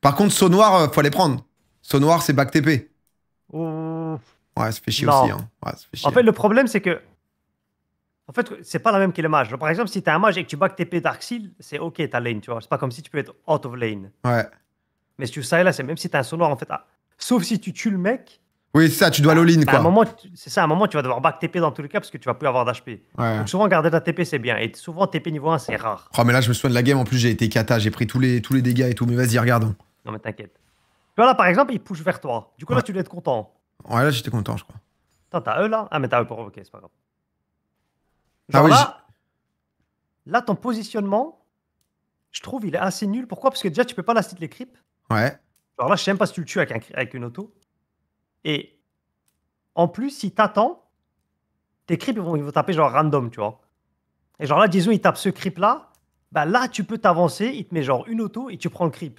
Par contre, saut noir, euh, faut les prendre. Saut noir, c'est back TP. Ouh. Ouais, ça fait chier Non. aussi. Hein. Ouais, ça fait chier. En fait, le problème, c'est que. En fait, c'est pas la même que les mages. Par exemple, si t'es un mage et que tu back TP Dark Seal, c'est ok ta lane, tu vois. C'est pas comme si tu peux être out of lane. Ouais. Mais si tu sais là, c'est même si t'es un sonore, en fait. ah, Sauf si tu tues le mec. Oui, c'est ça, tu dois all-in, bah, à un quoi. moment, c'est ça, à un moment, tu vas devoir back TP dans tous les cas parce que tu vas plus avoir d'HP. Ouais. Donc souvent, garder ta TP, c'est bien. Et souvent, TP niveau 1, c'est rare. Oh, mais là, je me souviens de la game. En plus, j'ai été kata, j'ai pris tous les, tous les dégâts et tout. Mais vas-y, regarde. Non, mais t'inquiète. Tu vois là, par exemple, il push vers toi. Du coup, là, tu dois être content. Ouais, là, j'étais content, je crois. Attends, t'as eux là? Ah, mais t'as eux pour ok, c'est pas grave. Ah Genre oui, là, là, ton positionnement, je trouve, il est assez nul. Pourquoi? Parce que déjà, tu peux pas la les creeps. Ouais. Genre là, je sais même pas si tu le tues avec, un, cri- avec une auto. Et en plus, si t'attends, tes creeps, ils vont, ils vont taper genre random, tu vois. Et genre là, disons, il tape ce creep là. Bah là, tu peux t'avancer, il te met genre une auto et tu prends le creep.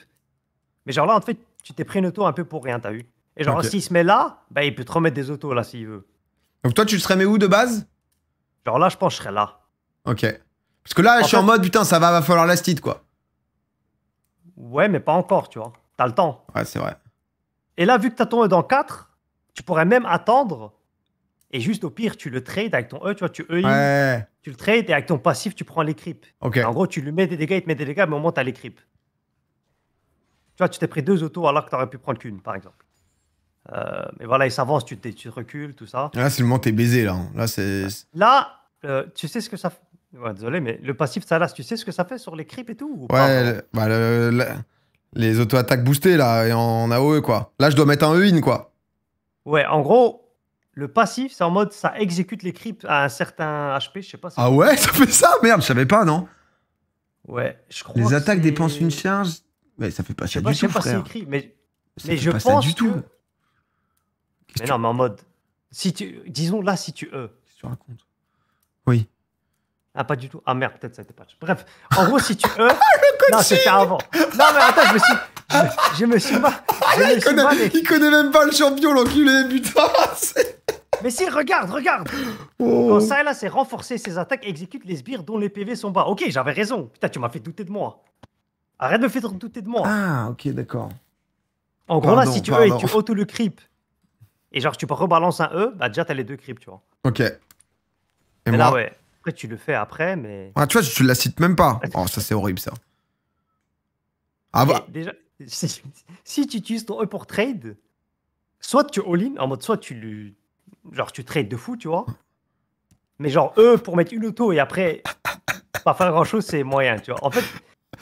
Mais genre là, en fait, tu t'es pris une auto un peu pour rien, t'as vu Et genre, s'il se met là, bah il peut te remettre des autos là s'il veut. Donc, toi, tu serais mis où de base? Genre là, je pense que je serais là. Ok. Parce que là, je suis en mode, putain, ça va, va falloir last hit, quoi. Ouais, mais pas encore, tu vois. T'as le temps. Ouais, c'est vrai. Et là, vu que t'as ton E dans 4, tu pourrais même attendre. Et juste au pire, tu le trades avec ton E, tu vois, tu E, Ouais. tu le trades et avec ton passif, tu prends les creeps. Ok. En gros, tu lui mets des dégâts, il te met des dégâts, mais au moins, t'as les creeps. Tu vois, tu t'es pris deux autos alors que t'aurais pu prendre qu'une, par exemple. Euh, mais voilà, il s'avance, tu, tu recules, tout ça. Là, c'est le moment où t'es baisé, là. Là, c'est. Là, euh, tu sais ce que ça fait Ouais, désolé, mais le passif Salas, tu sais ce que ça fait sur les creeps et tout ou Ouais, le- bah, le- le- les auto-attaques boostées, là, et en AOE, quoi. Là, je dois mettre un E-in, quoi. Ouais, en gros, le passif, c'est en mode ça exécute les creeps à un certain HP, je sais pas. si- Ah ouais, ça fait ça? Merde, je savais pas, non Ouais, je crois. Les que attaques dépensent une charge. Mais ça fait pas ça pas, du je sais tout, pas frère. écrit, mais, mais je pas pense du que- tout. Mais non, mais en mode. Si tu, disons là, si tu E. qu'est-ce que tu racontes? Oui. Ah, pas du tout. Ah merde, peut-être ça a été patch. Bref, en gros, si tu E. non, c'était avant. Non, mais attends, je me suis. Je, je me suis mal. Je me Ah, il, suis mal connaît, il connaît même pas le champion, l'enculé, putain Mais si, regarde, regarde. Oh. Quand ça, là, c'est renforcer ses attaques, exécute les sbires dont les PV sont bas. Ok, j'avais raison. Putain, tu m'as fait douter de moi. Arrête de me faire douter de moi. Ah, ok, d'accord. En gros, là, si tu E et tu auto le creep, et genre tu peux rebalancer un E, bah déjà t'as les deux creeps, tu vois. Ok. Et Mais moi là, ouais. Après, tu le fais après, mais. Ah, tu vois, tu la cites même pas. Oh, ça, c'est horrible, ça. Ah bah, déjà, si, si tu utilises ton E pour trade, soit tu all-in, en mode soit tu lui. Genre tu trades de fou, tu vois. Mais genre E pour mettre une auto et après pas faire grand chose, c'est moyen, tu vois. En fait,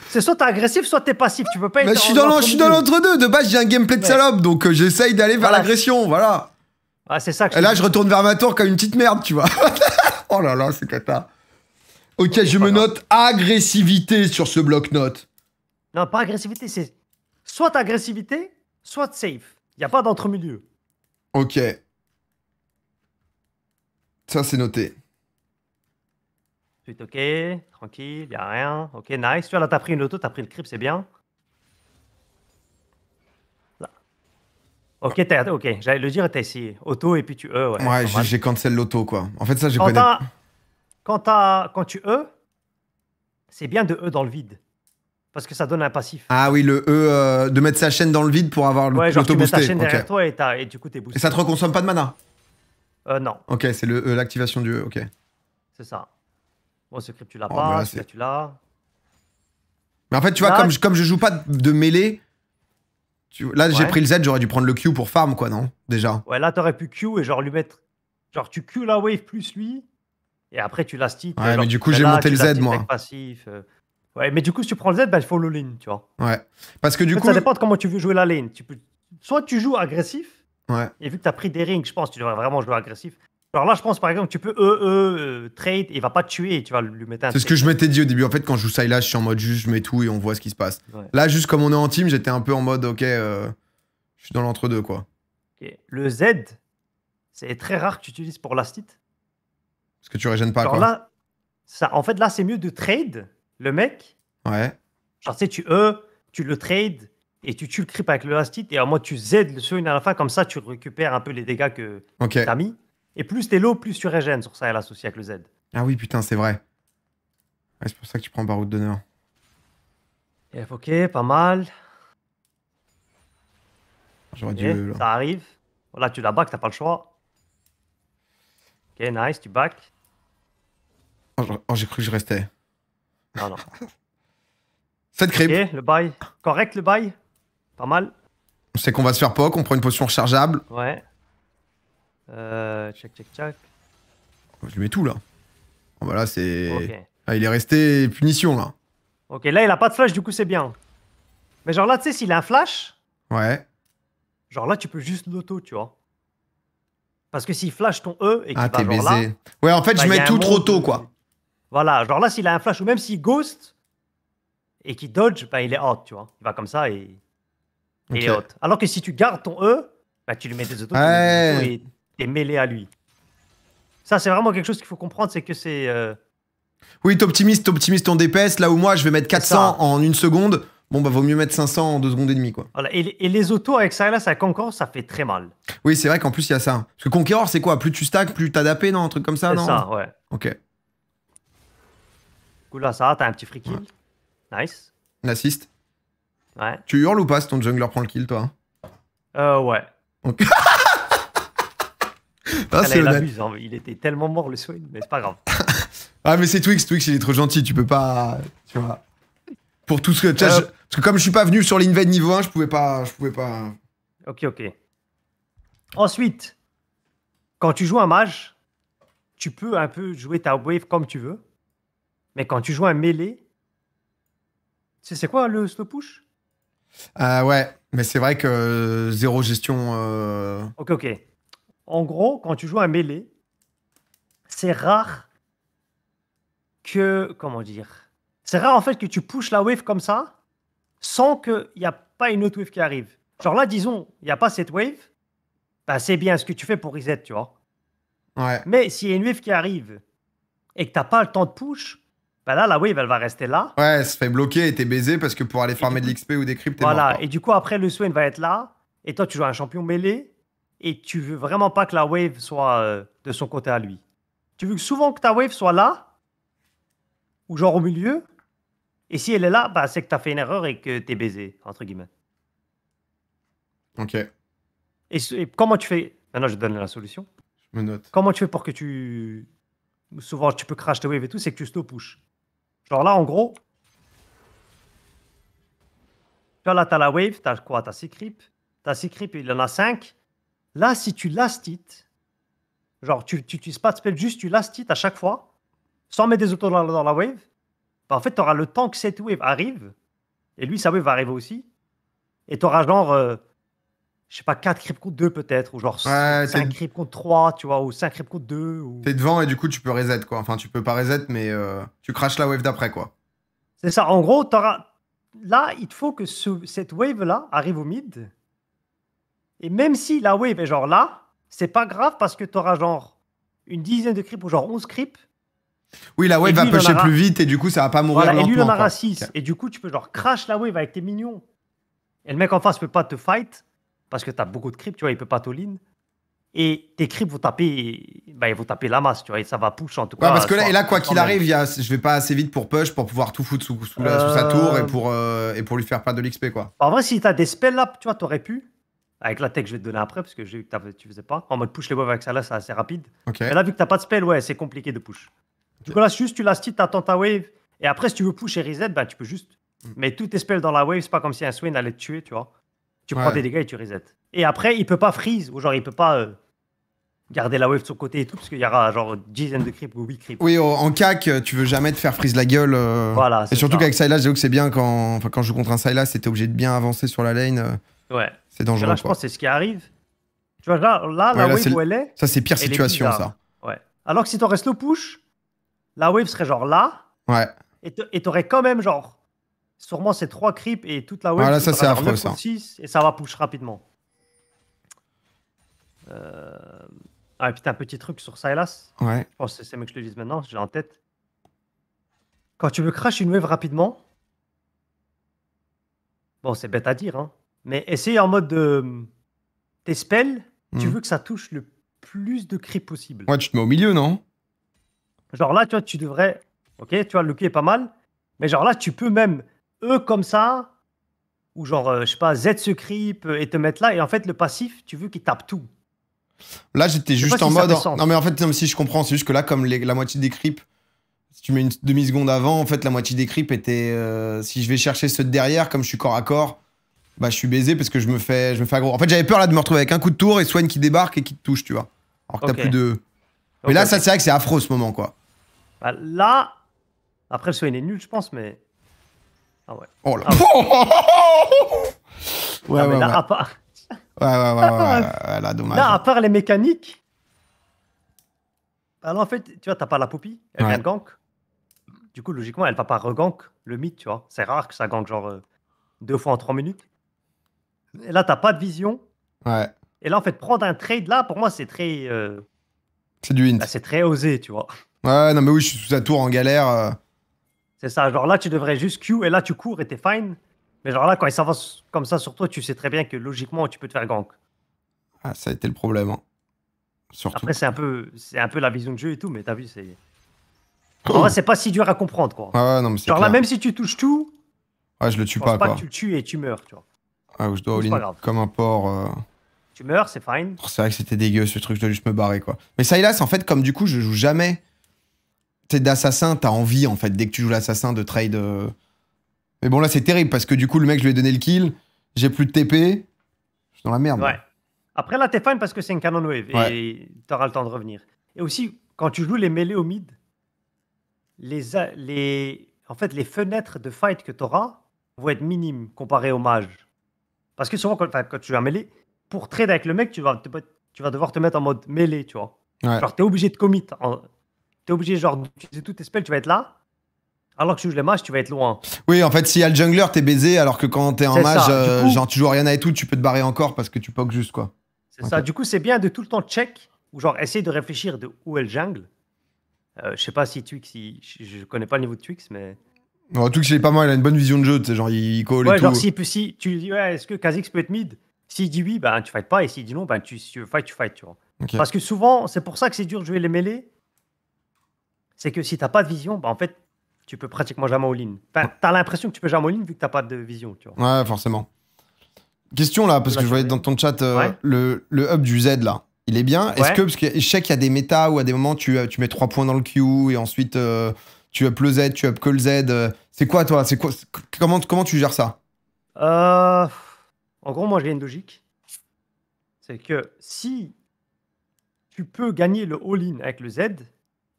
c'est soit t'es agressif, soit t'es passif. Tu peux pas être. bah, je suis dans l'entre-deux. De base, j'ai un gameplay de Ouais. salope, donc euh, j'essaye d'aller vers l'agression, voilà. Ah, c'est ça que Et là, je retourne vers ma tour comme une petite merde, tu vois. oh là là, c'est cata. Ok, je me grave. note agressivité sur ce bloc-notes. Non, pas agressivité, c'est soit agressivité, soit safe. Il n'y a pas d'entre-milieu. Ok. Ça, c'est noté. Suite, ok, tranquille, il a rien. Ok, nice. Tu vois, là, t'as pris une auto, t'as pris le creep, c'est bien. Là. Ok, ok, j'allais le dire, t'as essayé. Auto et puis tu E, ouais. Ouais, j'ai j'ai cancel l'auto, quoi. En fait, ça, quand, connais. t'as- quand, t'as- quand tu E, c'est bien de E dans le vide. Parce que ça donne un passif. Ah oui, le E, euh, de mettre sa chaîne dans le vide pour avoir ouais, genre tu mets ta chaîne Ok. derrière toi et, et du coup t'es boosté. Et ça te reconsomme pas de mana Euh, non, Ok, c'est le E, l'activation du E, ok. c'est ça. Bon, ce crypt tu l'as Oh, pas, là, tu l'as. Mais en fait, tu vois, comme, je- comme je joue pas de mêlée, tu- là j'ai pris le Z, j'aurais dû prendre le Q pour farm, quoi, non Déjà. Ouais, là t'aurais pu Q et genre lui mettre. Genre tu Q la wave plus lui. Et après tu l'astit. Ouais, mais du coup, j'ai monté le Z, moi. Passif. euh. Ouais, mais du coup, si tu prends le Z, bah, il faut le lane, tu vois. Ouais. Parce que du En fait, coup. ça dépend de comment tu veux jouer la lane. Tu peux... Soit tu joues agressif, Ouais. et vu que tu as pris des rings, je pense que tu devrais vraiment jouer agressif. Alors là, je pense par exemple, tu peux E, E, trade, il va pas te tuer et tu vas lui mettre un. C'est ce que je m'étais dit au début. En fait, quand je joue Sylas, je suis en mode juste, je mets tout et on voit ce qui se passe. Ouais. Là, juste comme on est en team, j'étais un peu en mode, ok, euh, je suis dans l'entre-deux, quoi. Le Z, c'est très rare que tu utilises pour l'astit. Parce que tu régènes pas, Alors quoi. là, ça, en fait, là, c'est mieux de trade le mec. Ouais. Genre, tu sais, tu E, tu le trade et tu tues le creep avec le astit et en mode tu Z le swing à la fin, comme ça, tu récupères un peu les dégâts que Ok. t'as mis. Et plus t'es low, plus tu régènes sur ça, elle associé avec le Z. Ah oui, putain, c'est vrai. Ouais, c'est pour ça que tu prends Baroud d'honneur. Et ok, pas mal. J'aurais dû. là. ça arrive. Voilà, tu la back, t'as pas le choix. Ok, nice, tu back. Oh, j'ai- oh, j'ai cru que je restais. Non, non. 7 creep. Ok, le bail. Correct, le bail. Pas mal. On sait qu'on va se faire poke, on prend une potion rechargeable. Ouais. Euh, check, check, check. Je lui mets tout, là. Oh, bah là, c'est. Ah, il est resté punition, là. Ok, là, il a pas de flash, du coup, c'est bien. Mais genre là, tu sais, s'il a un flash, Ouais. genre là, tu peux juste l'auto, tu vois. Parce que s'il flash ton E et qu'il Ah, va t'es genre là, baisé. Ouais, en fait, bah, je a mets tout trop tôt, quoi. Voilà, genre là, s'il a un flash ou même s'il ghost et qu'il dodge, bah, il est out, tu vois. Il va comme ça et, et il est out. Alors que si tu gardes ton E, bah, tu lui mets des autos, Ouais. T'es mêlé à lui. Ça, c'est vraiment quelque chose qu'il faut comprendre, c'est que c'est. euh, Oui, t'optimises, t'optimises ton DPS, là où moi, je vais mettre 400 ça. en une seconde. Bon, bah, vaut mieux mettre 500 en deux secondes et demie, quoi. voilà. Et, les- et les autos avec Silas, avec Conqueror, ça fait très mal. Oui, c'est vrai qu'en plus, il y a ça. Parce que Conqueror, c'est quoi? Plus tu stacks, plus t'as d'AP, non? Un truc comme ça, C'est non? ça, ouais. Ok. Du coup, là, ça, t'as un petit free kill. Nice. L'assist. Ouais. Tu hurles ou pas si ton jungler prend le kill, toi? Euh, ouais. Ah, Ah, c'est il hein. Il était tellement mort le swing, mais c'est pas grave. Ah, mais c'est Twix, Twix, il est trop gentil, tu peux pas. Tu vois. Pour tout ce que. Euh. je- Parce que comme je suis pas venu sur l'invade niveau 1, je pouvais pas. Je pouvais pas. Ok, ok. Ensuite, quand tu joues un mage, tu peux un peu jouer ta wave comme tu veux. Mais quand tu joues un mêlée, tu sais c'est quoi le slow push? Ah ouais, mais c'est vrai que euh, zéro gestion. euh, Ok, ok. En gros, quand tu joues un mêlée, c'est rare que. Comment dire C'est rare en fait que tu pushes la wave comme ça sans qu'il n'y a pas une autre wave qui arrive. Genre là, disons, il n'y a pas cette wave, bah, c'est bien ce que tu fais pour reset, tu vois. Ouais. Mais s'il y a une wave qui arrive et que tu n'as pas le temps de push, bah là, la wave, elle va rester là. Ouais, elle se fait bloquer et t'es baisé parce que pour aller farmer de l'XP ou des cryptes, t'es Voilà. mort, et du coup, après, le Swain va être là. Et toi, tu joues un champion mêlé. Et tu veux vraiment pas que la wave soit euh, de son côté à lui. Tu veux souvent que ta wave soit là. Ou genre au milieu. Et si elle est là, bah, c'est que tu as fait une erreur et que tu es baisé, entre guillemets. Ok, Et, comment tu fais Maintenant, je te donne la solution. je me note. Comment tu fais pour que tu. Souvent, tu peux crash ta wave et tout, c'est que tu slow push. Genre là, en gros. Tu vois, là, t'as la wave, t'as quoi? T'as 6 creeps. T'as 6 creeps, il en a 5. Là, si tu last it, genre, tu tu utilises pas de spell, juste tu last it à chaque fois, sans mettre des autos dans, dans la wave, bah, en fait, tu auras le temps que cette wave arrive. Et lui, sa wave va arriver aussi. Et tu auras genre. euh, je sais pas, 4 creeps contre 2 peut-être, ou genre Ouais, 5 t'es- creeps contre 3, tu vois, ou 5 creeps contre 2. Ou... T'es devant et du coup, tu peux reset, quoi. Enfin, tu peux pas reset, mais euh, tu crashes la wave d'après, quoi. C'est ça. En gros, t'auras- là, il te faut que ce- cette wave-là arrive au mid. Et même si la wave est genre là, c'est pas grave parce que tu auras genre une dizaine de creeps ou genre 11 creeps. Oui, la wave va pusher plus vite et du coup, ça va pas mourir Voilà, et lui, il en aura quoi. 6. Ok. Et du coup, tu peux genre crash la wave avec tes minions. Et le mec en face peut pas te fight parce que tu as beaucoup de creeps, tu vois, il peut pas t'all-in. Et tes creeps vont taper, bah, ils vont taper la masse, tu vois, et ça va push en tout Ouais, cas. parce que là, et là quoi qu'il arrive, y a, je vais pas assez vite pour push pour pouvoir tout foutre sous, sous, la- sous sa Euh. tour et pour, euh, et pour lui faire perdre de l'XP quoi. En vrai, si t'as des spells là, tu vois, t'aurais pu. Avec la tech, je vais te donner après, parce que j'ai vu que tu faisais pas. En mode push les waves avec là, c'est assez rapide. Ok. Mais là, vu que t'as pas de spell, ouais, c'est compliqué de push. Du coup, là, juste tu la stit, t'attends ta wave. Et après, si tu veux push et reset, ben, tu peux juste Mm. mettre tous tes spells dans la wave. C'est pas comme si un Swain allait te tuer, tu vois. Tu prends Ouais. des dégâts et tu reset. Et après, il peut pas freeze, ou genre, il peut pas euh, garder la wave de son côté et tout, parce qu'il y aura genre 10 dizaines de creeps ou 8 creeps. Oui, en cac, tu veux jamais te faire freeze la gueule. euh, Voilà, Et surtout qu'avec Sylas, j'avoue que c'est bien quand, enfin, quand je joue contre un Sylas, c'était obligé de bien avancer sur la lane. euh, Ouais. C'est dangereux. là, je pense que c'est ce qui arrive. Tu vois, là, là Ouais, la là, wave où elle est, Ça, c'est pire situation, ça. ouais. Alors que si t'aurais slow push, la wave serait genre là, Ouais. et t'aurais quand même genre sûrement ces trois creeps et toute la wave. Voilà, tu ça, c'est affreux, 9 ça. ou 6, et ça va push rapidement. Euh... Ah, et puis t'as un petit truc sur Sylas. Ouais. Je pense que c'est mieux que je le dise maintenant, j'ai en tête. Quand tu veux crash une wave rapidement, bon, c'est bête à dire, hein, mais essaye en mode de. Tes spells, tu Mhm. veux que ça touche le plus de creeps possible. Ouais, tu te mets au milieu, non? Genre là, tu vois, tu devrais. Ok, tu vois, le Lucky est pas mal. Mais genre là, tu peux même, eux comme ça, ou genre, euh, je sais pas, Z ce creep euh, et te mettre là. Et en fait, le passif, tu veux qu'il tape tout. Là, j'étais juste en mode. Non, mais en fait, non, si je comprends, c'est juste que là, comme les- la moitié des creeps, si tu mets une demi-seconde avant, en fait, la moitié des creeps était. euh, si je vais chercher ceux de derrière, comme je suis corps à corps, bah, je suis baisé parce que je me fais, je me fais aggro. En fait, j'avais peur là de me retrouver avec un coup de tour et Swain qui débarque et qui te touche, tu vois. Alors que t'as plus de. Mais là, ça, c'est vrai que c'est affreux ce moment, quoi. Bah, là, après, le Swain est nul, je pense, mais. Ah ouais. Oh là. Ah ouais, mais ouais, là, ouais. à part, Ouais, ouais, ouais, ouais, ouais, ouais, là, dommage. là, à part les mécaniques. Alors en fait, tu vois, t'as pas la poupie, elle Ouais. vient de gank. Du coup, logiquement, elle va pas regank le mythe, tu vois. C'est rare que ça gank genre euh, deux fois en trois minutes. Et là, t'as pas de vision. Ouais, Et là, en fait, prendre un trade là, pour moi, c'est très, euh, c'est du hint. bah, c'est très osé, tu vois. Ouais, non, mais oui, je suis sous sa tour en galère. euh. C'est ça. Genre là, tu devrais juste Q et là, tu cours et t'es fine. Mais genre là, quand il s'avance comme ça sur toi, tu sais très bien que logiquement, tu peux te faire gank. Ah, ça a été le problème. hein. Surtout. Après, c'est un peu, c'est un peu la vision de jeu et tout, mais t'as vu, c'est. En vrai, c'est pas si dur à comprendre, quoi. Ouais, ouais, non, mais c'est Genre là, même si tu touches tout, Ouais, je le je tue pense pas, pas, quoi. que tu le tues et tu meurs, tu vois. Ou je dois all-in comme un porc. euh. Tu meurs, c'est fine. Oh, C'est vrai que c'était dégueu ce truc, je dois juste me barrer, quoi. Mais Sylas, en fait, comme du coup, je joue jamais. Sais, d'assassin, t'as envie, en fait, dès que tu joues l'assassin, de trade. euh. Mais bon, là, c'est terrible parce que du coup, le mec, je lui ai donné le kill, j'ai plus de TP. Je suis dans la merde. Ouais. Après, là, t'es fine parce que c'est une canon wave Ouais. et t'auras le temps de revenir. Et aussi, quand tu joues les mêlées au mid, les, les, en fait, les fenêtres de fight que t'auras vont être minimes comparées au mage. Parce que souvent, quand, tu joues à mêlée, pour trade avec le mec, tu vas, te- tu vas devoir te mettre en mode mêlée, tu vois. Ouais. Genre, t'es obligé de commit. T'es obligé, genre, d'utiliser tous tes spells, tu vas être là. Alors que tu joues les mages, tu vas être loin. Oui, en fait, s'il y a le jungler, t'es baisé, alors que quand t'es en mage, euh, coup- genre, tu joues rien à et tout, tu peux te barrer encore parce que tu poques juste, quoi. C'est ça. Du coup, c'est bien de tout le temps check ou genre essayer de réfléchir de où est le jungle. Euh, je sais pas si Twix, il- je connais pas le niveau de Twix, mais Bon, tout que c'est pas mal, il a une bonne vision de jeu, tu sais, genre, il call ouais, et genre tout. si, si tu lui dis ouais, est-ce que Kha'Zix peut être mid? S'il dit oui, ben tu fight pas, et s'il dit non, ben tu, si tu fight, tu fight, tu vois. Parce que souvent, c'est pour ça que c'est dur de jouer les mêlées. C'est que si t'as pas de vision, ben en fait, tu peux pratiquement jamais all-in. Enfin, t'as l'impression que tu peux jamais all-in vu que t'as pas de vision, tu vois. Ouais, forcément. Question là, parce Là, que je voyais dans ton chat euh, Ouais. le, le hub du Z là. Il est bien. Est-ce Ouais. que, parce que je sais qu'il y a des méta où à des moments tu, euh, tu mets 3 points dans le Q et ensuite euh, tu up le Z, tu up que le Z. euh, c'est quoi toi C'est quoi comment, comment tu gères ça Euh, en gros, moi, j'ai une logique. C'est que si tu peux gagner le all-in avec le Z,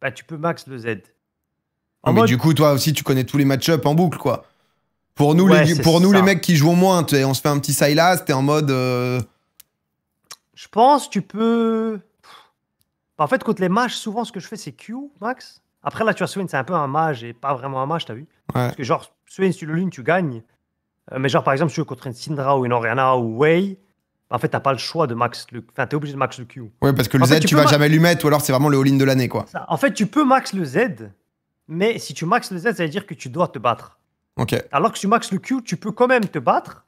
bah, tu peux max le Z. En Ah, Mais mode- du coup, toi aussi, tu connais tous les match-up en boucle quoi. Pour nous, Ouais, les, pour nous ça. les mecs qui jouent moins, on se fait un petit Sylas, t'es en mode. euh, Je pense tu peux. En fait, contre les mages, souvent, ce que je fais, c'est Q, max. Après, là, tu vois, Swain, c'est un peu un mage et pas vraiment un mage, t'as vu? Parce que, genre, Swain, si tu le lune, tu gagnes. Euh, mais, genre, par exemple, si tu joues contre une Syndra ou une Oriana ou Wei, en fait, t'as pas le choix de max le. Enfin, t'es obligé de max le Q. Ouais, parce que le En Z, fait, tu, tu vas ma- jamais lui mettre, ou alors c'est vraiment le all-in de l'année quoi. Ça, En fait, tu peux max le Z, mais si tu max le Z, ça veut dire que tu dois te battre. Ok. Alors que si tu max le Q, tu peux quand même te battre.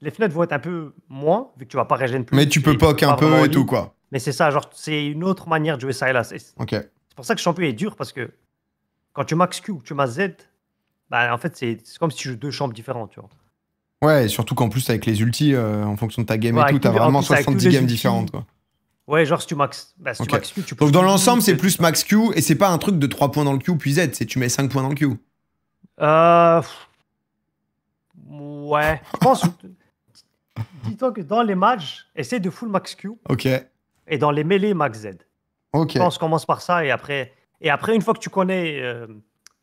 Les fenêtres vont être un peu moins, vu que tu vas pas régénérer plus. Mais tu peux poke un peu et tout quoi. Mais c'est ça, genre, c'est une autre manière de jouer C'est Ok. C'est pour ça que champion est dur parce que quand tu max Q ou tu max Z, bah, en fait, c'est comme si tu joues deux chambres différentes, tu vois. Ouais, et surtout qu'en plus, avec les ultis, euh, en fonction de ta game Ouais, et tout, t'as vraiment plus, avec tous 70 les games ultis. différentes. Quoi. Ouais, genre, si tu max, bah, si tu max Q, tu peux Donc dans l'ensemble, c'est plus max Q et c'est pas un truc de 3 points dans le Q puis Z, c'est tu mets 5 points dans le Q. Euh... Ouais, je pense. Dis-toi que dans les matchs, essaie de full max Q Ok. et dans les mêlées max Z. Ok. Je pense qu'on commence par ça et après, et après une fois que tu connais euh,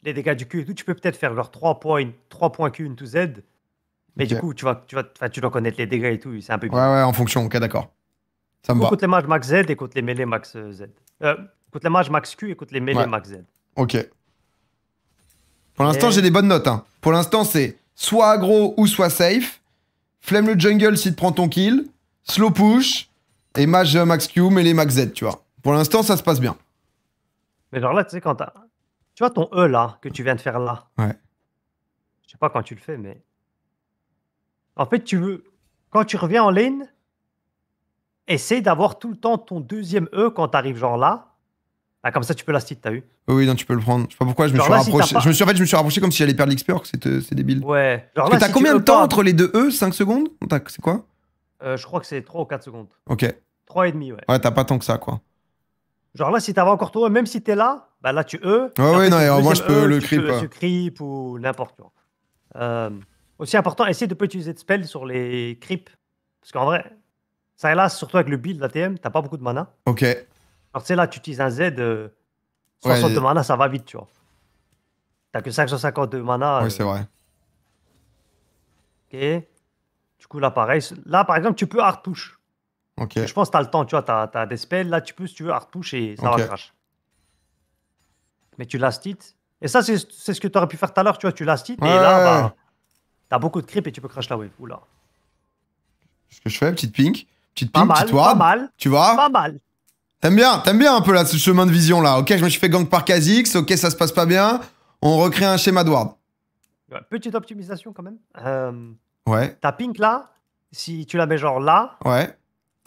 les dégâts du Q et tout, tu peux peut-être faire genre 3 points, 3 points Q into Z. Mais du coup, tu, vas, tu, vas, tu dois connaître les dégâts et tout, c'est un peu Ouais, ouais, en fonction. Ok, d'accord. Ça me va. Écoute les matchs max Z et écoute les mêlées max euh, Z. Euh, écoute les matchs max Q et écoute les mêlées Ouais. max Z. Ok. Pour l'instant, Et- j'ai des bonnes notes. hein. Pour l'instant, c'est soit aggro ou soit safe. Flemme le jungle si tu prends ton kill. Slow push. Et mage max Q, les max Z, tu vois. Pour l'instant, ça se passe bien. Mais genre là, tu sais, quand t'as. Tu vois ton E là, que tu viens de faire là. Ouais. Je sais pas quand tu le fais, mais. En fait, tu veux. Quand tu reviens en lane, essaie d'avoir tout le temps ton deuxième E quand t'arrives genre là. Ah, comme ça, tu peux la style, t'as vu? Oui, non, tu peux le prendre. Je sais pas pourquoi, je me suis là, si t'as rapproché. pas- Je me suis, en fait, je me suis rapproché comme si j'allais perdre l'XP, alors que c'est euh, c'est débile. Ouais. Genre Parce là, que t'as si tu combien de temps pas- entre les deux E? 5 secondes? C'est quoi? Euh, Je crois que c'est 3 ou 4 secondes. Ok. 3 et demi, ouais. Ouais, t'as pas tant que ça, quoi. Genre là, si t'avais encore E, même si t'es là, bah là, tu E. et ouais, non, et moi, je peux E, le tu creep, peux-. Tu creep ou n'importe quoi. Euh, aussi important, essaie de pas utiliser de spell sur les creeps. Parce qu'en vrai, ça est là, surtout avec le build ATM, t'as pas beaucoup de mana. Ok. Alors, tu sais, là, tu utilises un Z, euh, Ouais, 60 de mana, ça va vite, tu vois. T'as que 550 de mana. Ouais, euh, c'est vrai. ok. Du coup, là, pareil. Là, par exemple, tu peux hard push. Je pense que t'as le temps, tu vois, t'as as des spells. Là, tu peux, si tu veux, hard push et ça va crash. Mais tu last it. Et ça, c'est ce que tu aurais pu faire tout à l'heure, tu vois, tu last it. Ouais, et là, bah, ouais. t'as beaucoup de creep et tu peux crash la wave. Oula. Ce que je fais, petite pink. Petite Pas pink, mal, petite pas mal, Tu vois pas mal. T'aimes bien, t'aimes bien un peu là, ce chemin de vision là. Ok, je me suis fait gank par Kha'Zix, ok, ça se passe pas bien. On recrée un schéma de ward. Ouais, Petite optimisation quand même. Euh, Ouais, ta pink là, si tu la mets genre là, ouais,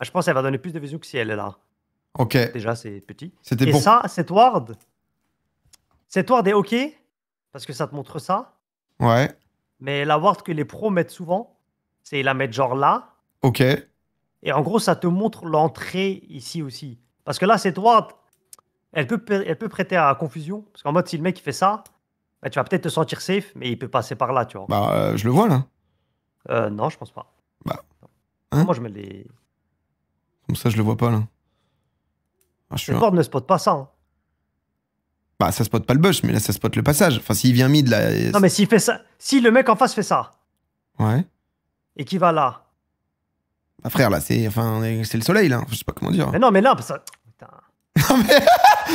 je pense qu'elle va donner plus de vision que si elle est là. ok. Déjà, c'est petit. C'était Et pour. ça, cette ward, cette ward est ok parce que ça te montre ça. Ouais, Mais la ward que les pros mettent souvent, c'est la mettre genre là. ok. Et en gros, ça te montre l'entrée ici aussi. Parce que là, cette ward, elle peut, elle peut prêter à confusion. Parce qu'en mode, si le mec il fait ça, bah, tu vas peut-être te sentir safe, mais il peut passer par là, tu vois. Bah, euh, je le vois là. Euh, non, je pense pas. Bah, hein Moi, je mets les. Comme ça, je le vois pas là. Ah, je Cette là. ward ne spot pas ça. hein. Bah, ça spot pas le bush, mais là, ça spot le passage. Enfin, s'il vient mid là. Non, mais s'il fait ça, si le mec en face fait ça Ouais. et qu'il va là, Bah, frère, là, c'est enfin, c'est le soleil là. Je sais pas comment dire. mais non, mais là, ça... Putain. Non, mais.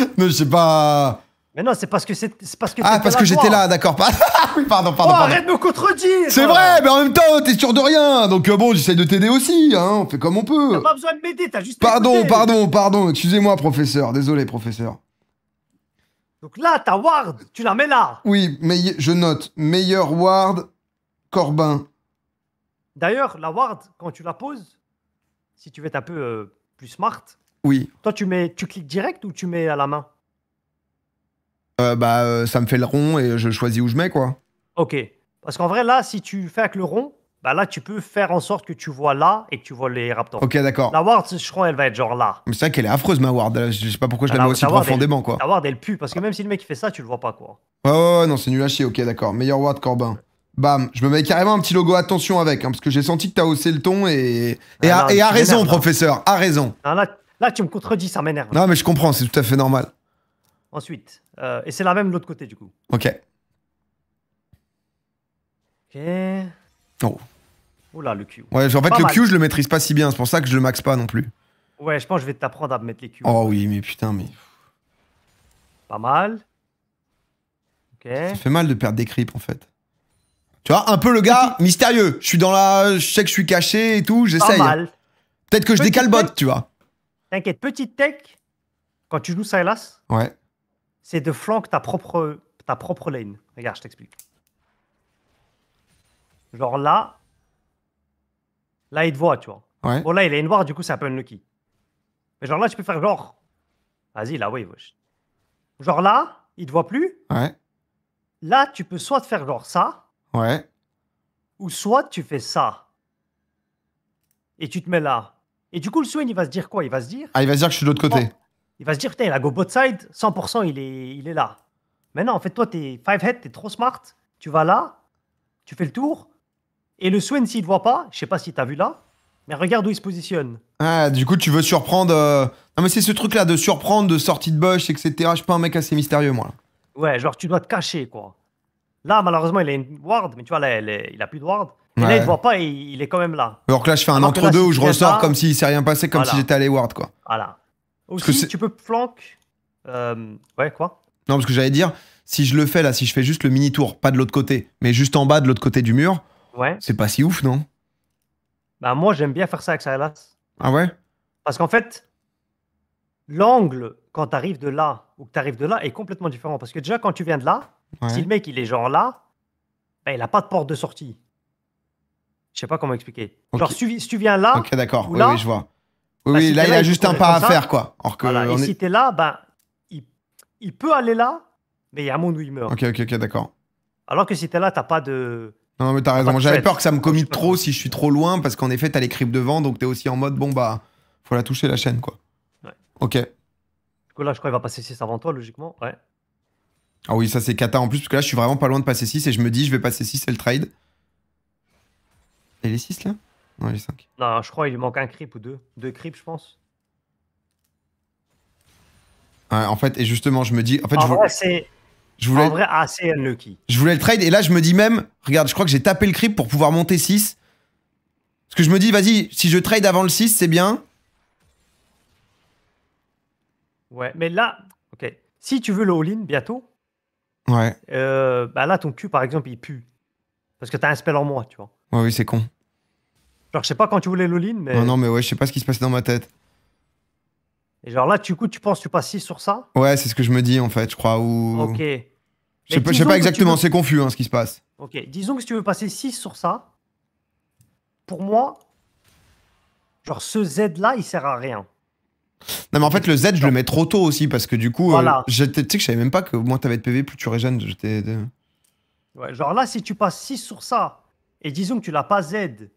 non, je sais pas. Mais non, c'est parce que c'est parce que Ah, parce que j'étais là, d'accord. Pas... oui, pardon, Oh, pardon, arrête de me contredire C'est vrai, mais en même temps, t'es sûr de rien. Donc euh, bon, j'essaye de t'aider aussi, hein. On fait comme on T'as peut. pas besoin de m'aider, t'as juste Pardon, pardon, pardon. Excusez-moi, professeur. Désolé, professeur. Donc là, ta ward, tu la mets là. Oui, mais je note. Meilleur ward, Corbin. D'ailleurs, la ward, quand tu la poses, si tu veux être un peu euh, plus smart, Oui. toi, tu mets, tu cliques direct ou tu mets à la main? Euh, bah, euh, ça me fait le rond et je choisis où je mets, quoi. Ok. Parce qu'en vrai, là, si tu fais avec le rond, bah là, tu peux faire en sorte que tu vois là et que tu vois les raptors. Ok, d'accord. La ward, je crois, elle va être genre là. Mais c'est vrai qu'elle est affreuse, ma ward. Je sais pas pourquoi je la Ah, mets la- aussi la ward, profondément, quoi. La ward, elle pue parce que même si le mec il fait ça, tu le vois pas quoi. Ouais, ouais, ouais, non, c'est nul à chier. Ok, d'accord. Meilleur ward, Corbin. Bam. Je me mets carrément un petit logo attention avec, hein, parce que j'ai senti que t'as haussé le ton et. Et, Ah, a, non, et a tu raison, professeur. A raison. Non, là, là, tu me contredis, ça m'énerve. Non, mais je comprends, c'est tout à fait normal. Ensuite, euh, et c'est la même de l'autre côté du coup. Ok. Ok. Oh. Oula, le Q. Ouais, en fait, Pas le mal. Q, je le maîtrise pas si bien. C'est pour ça que je le max pas non plus. Ouais, je pense que je vais t'apprendre à mettre les Q. Oh oui, mais putain, mais. Pas mal. Ok. Ça fait mal de perdre des creeps en fait. Tu vois, un peu le gars mystérieux. Je suis dans la. Je sais que je suis caché et tout, Pas j'essaye. mal. Peut-être que je Petit décale bot, tech. tu vois. T'inquiète, petite tech, quand tu joues Sylas, Ouais. C'est de flank ta propre, ta propre lane. Regarde, je t'explique. Genre là, là, il te voit, tu vois. Ouais. Bon, là, il a une ward, du coup, c'est un peu unlucky. Mais genre là, tu peux faire genre. Vas-y, là, oui, wesh. Genre là, il te voit plus. Ouais, Là, tu peux soit te faire genre ça, ouais. ou soit tu fais ça. Et tu te mets là. Et du coup, le Swain, il va se dire quoi? Il va se dire. Ah, il va se dire que je suis de l'autre côté. Il va se dire, putain, il a go bot side, 100%, il est, il est là. Mais non, en fait, toi, t'es five head, t'es trop smart. Tu vas là, tu fais le tour. Et le Swain, s'il te voit pas, je sais pas si t'as vu là, mais regarde où il se positionne. Ah, du coup, tu veux surprendre. euh, Non, mais c'est ce truc-là de surprendre, de sortie de bush, etc. Je suis pas un mec assez mystérieux, moi. Ouais, genre, tu dois te cacher, quoi. Là, malheureusement, il a une ward, mais tu vois, là, est- il a plus de ward. Et là, il te voit pas et il est quand même là. Alors que là, je fais un entre-deux où je ressors comme s'il s'est rien passé, comme Voilà. si j'étais à l'Eward, quoi. Voilà. Aussi, tu peux flank. euh, ouais, quoi Non, parce que j'allais dire, si je le fais là, si je fais juste le mini-tour, pas de l'autre côté, mais juste en bas de l'autre côté du mur, Ouais. c'est pas si ouf, non? Bah, moi, j'aime bien faire ça avec Silas. Ah ouais? Parce qu'en fait, l'angle, quand tu arrives de là ou que tu arrives de là, est complètement différent. Parce que déjà, quand tu viens de là, Ouais. si le mec il est genre là, ben, il n'a pas de porte de sortie. Je sais pas comment expliquer. Genre, si tu, viens là, Ok, d'accord. ou Oui, là oui, je vois. Oui, Bah, oui, si là, t'es il a juste un pas à faire, quoi. Alors que. voilà. et est- si tu es là, ben, il, il peut aller là, mais il y a un monde où il meurt. Ok, ok, ok, d'accord. Alors que si tu es là, tu pas de. Non, mais t'as raison. J'avais peur que ça me commit trop si je suis trop loin, parce qu'en effet, t'as les creeps devant, donc t'es aussi en mode, bon, bah, faut la toucher la chaîne, quoi. Ouais. Ok. Du coup, là, je crois qu'il va passer 6 avant toi, logiquement. Ouais. Ah oui, ça c'est kata en plus, parce que là, je suis vraiment pas loin de passer 6 et je me dis, je vais passer 6, c'est le trade. Et les 6 là? Non, les 5. Non, je crois qu'il manque un creep ou deux. Deux creeps, je pense. Ouais, en fait, et justement, je me dis, en fait, en je, vrai, c'est je voulais, en vrai assez unlucky. je voulais le trade et là, je me dis même, regarde, je crois que j'ai tapé le creep pour pouvoir monter 6. Parce que je me dis, vas-y, si je trade avant le 6, c'est bien. Ouais, mais là, ok. Si tu veux le all-in bientôt, Ouais, euh, bah là, ton cul, par exemple, il pue. Parce que t'as un spell en moins, tu vois. ouais, oui, c'est con. Genre, je sais pas quand tu voulais l'all-in, mais. Non, non, mais ouais, je sais pas ce qui se passe dans ma tête. Et genre là, du coup, tu penses tu passes 6 sur ça? Ouais, c'est ce que je me dis en fait, je crois. Ou... Ok. Je sais pas, je sais pas exactement, veux- c'est confus hein, ce qui se passe. Ok. Disons que si tu veux passer 6 sur ça, pour moi, genre ce Z-là, il sert à rien. Non, mais en fait, le Z, je le mets trop tôt aussi parce que du coup, euh, Voilà. tu sais que je savais même pas que moins t'avais de PV, plus tu régènes. De- Ouais, genre là, si tu passes 6 sur ça, et disons que tu l'as pas Z,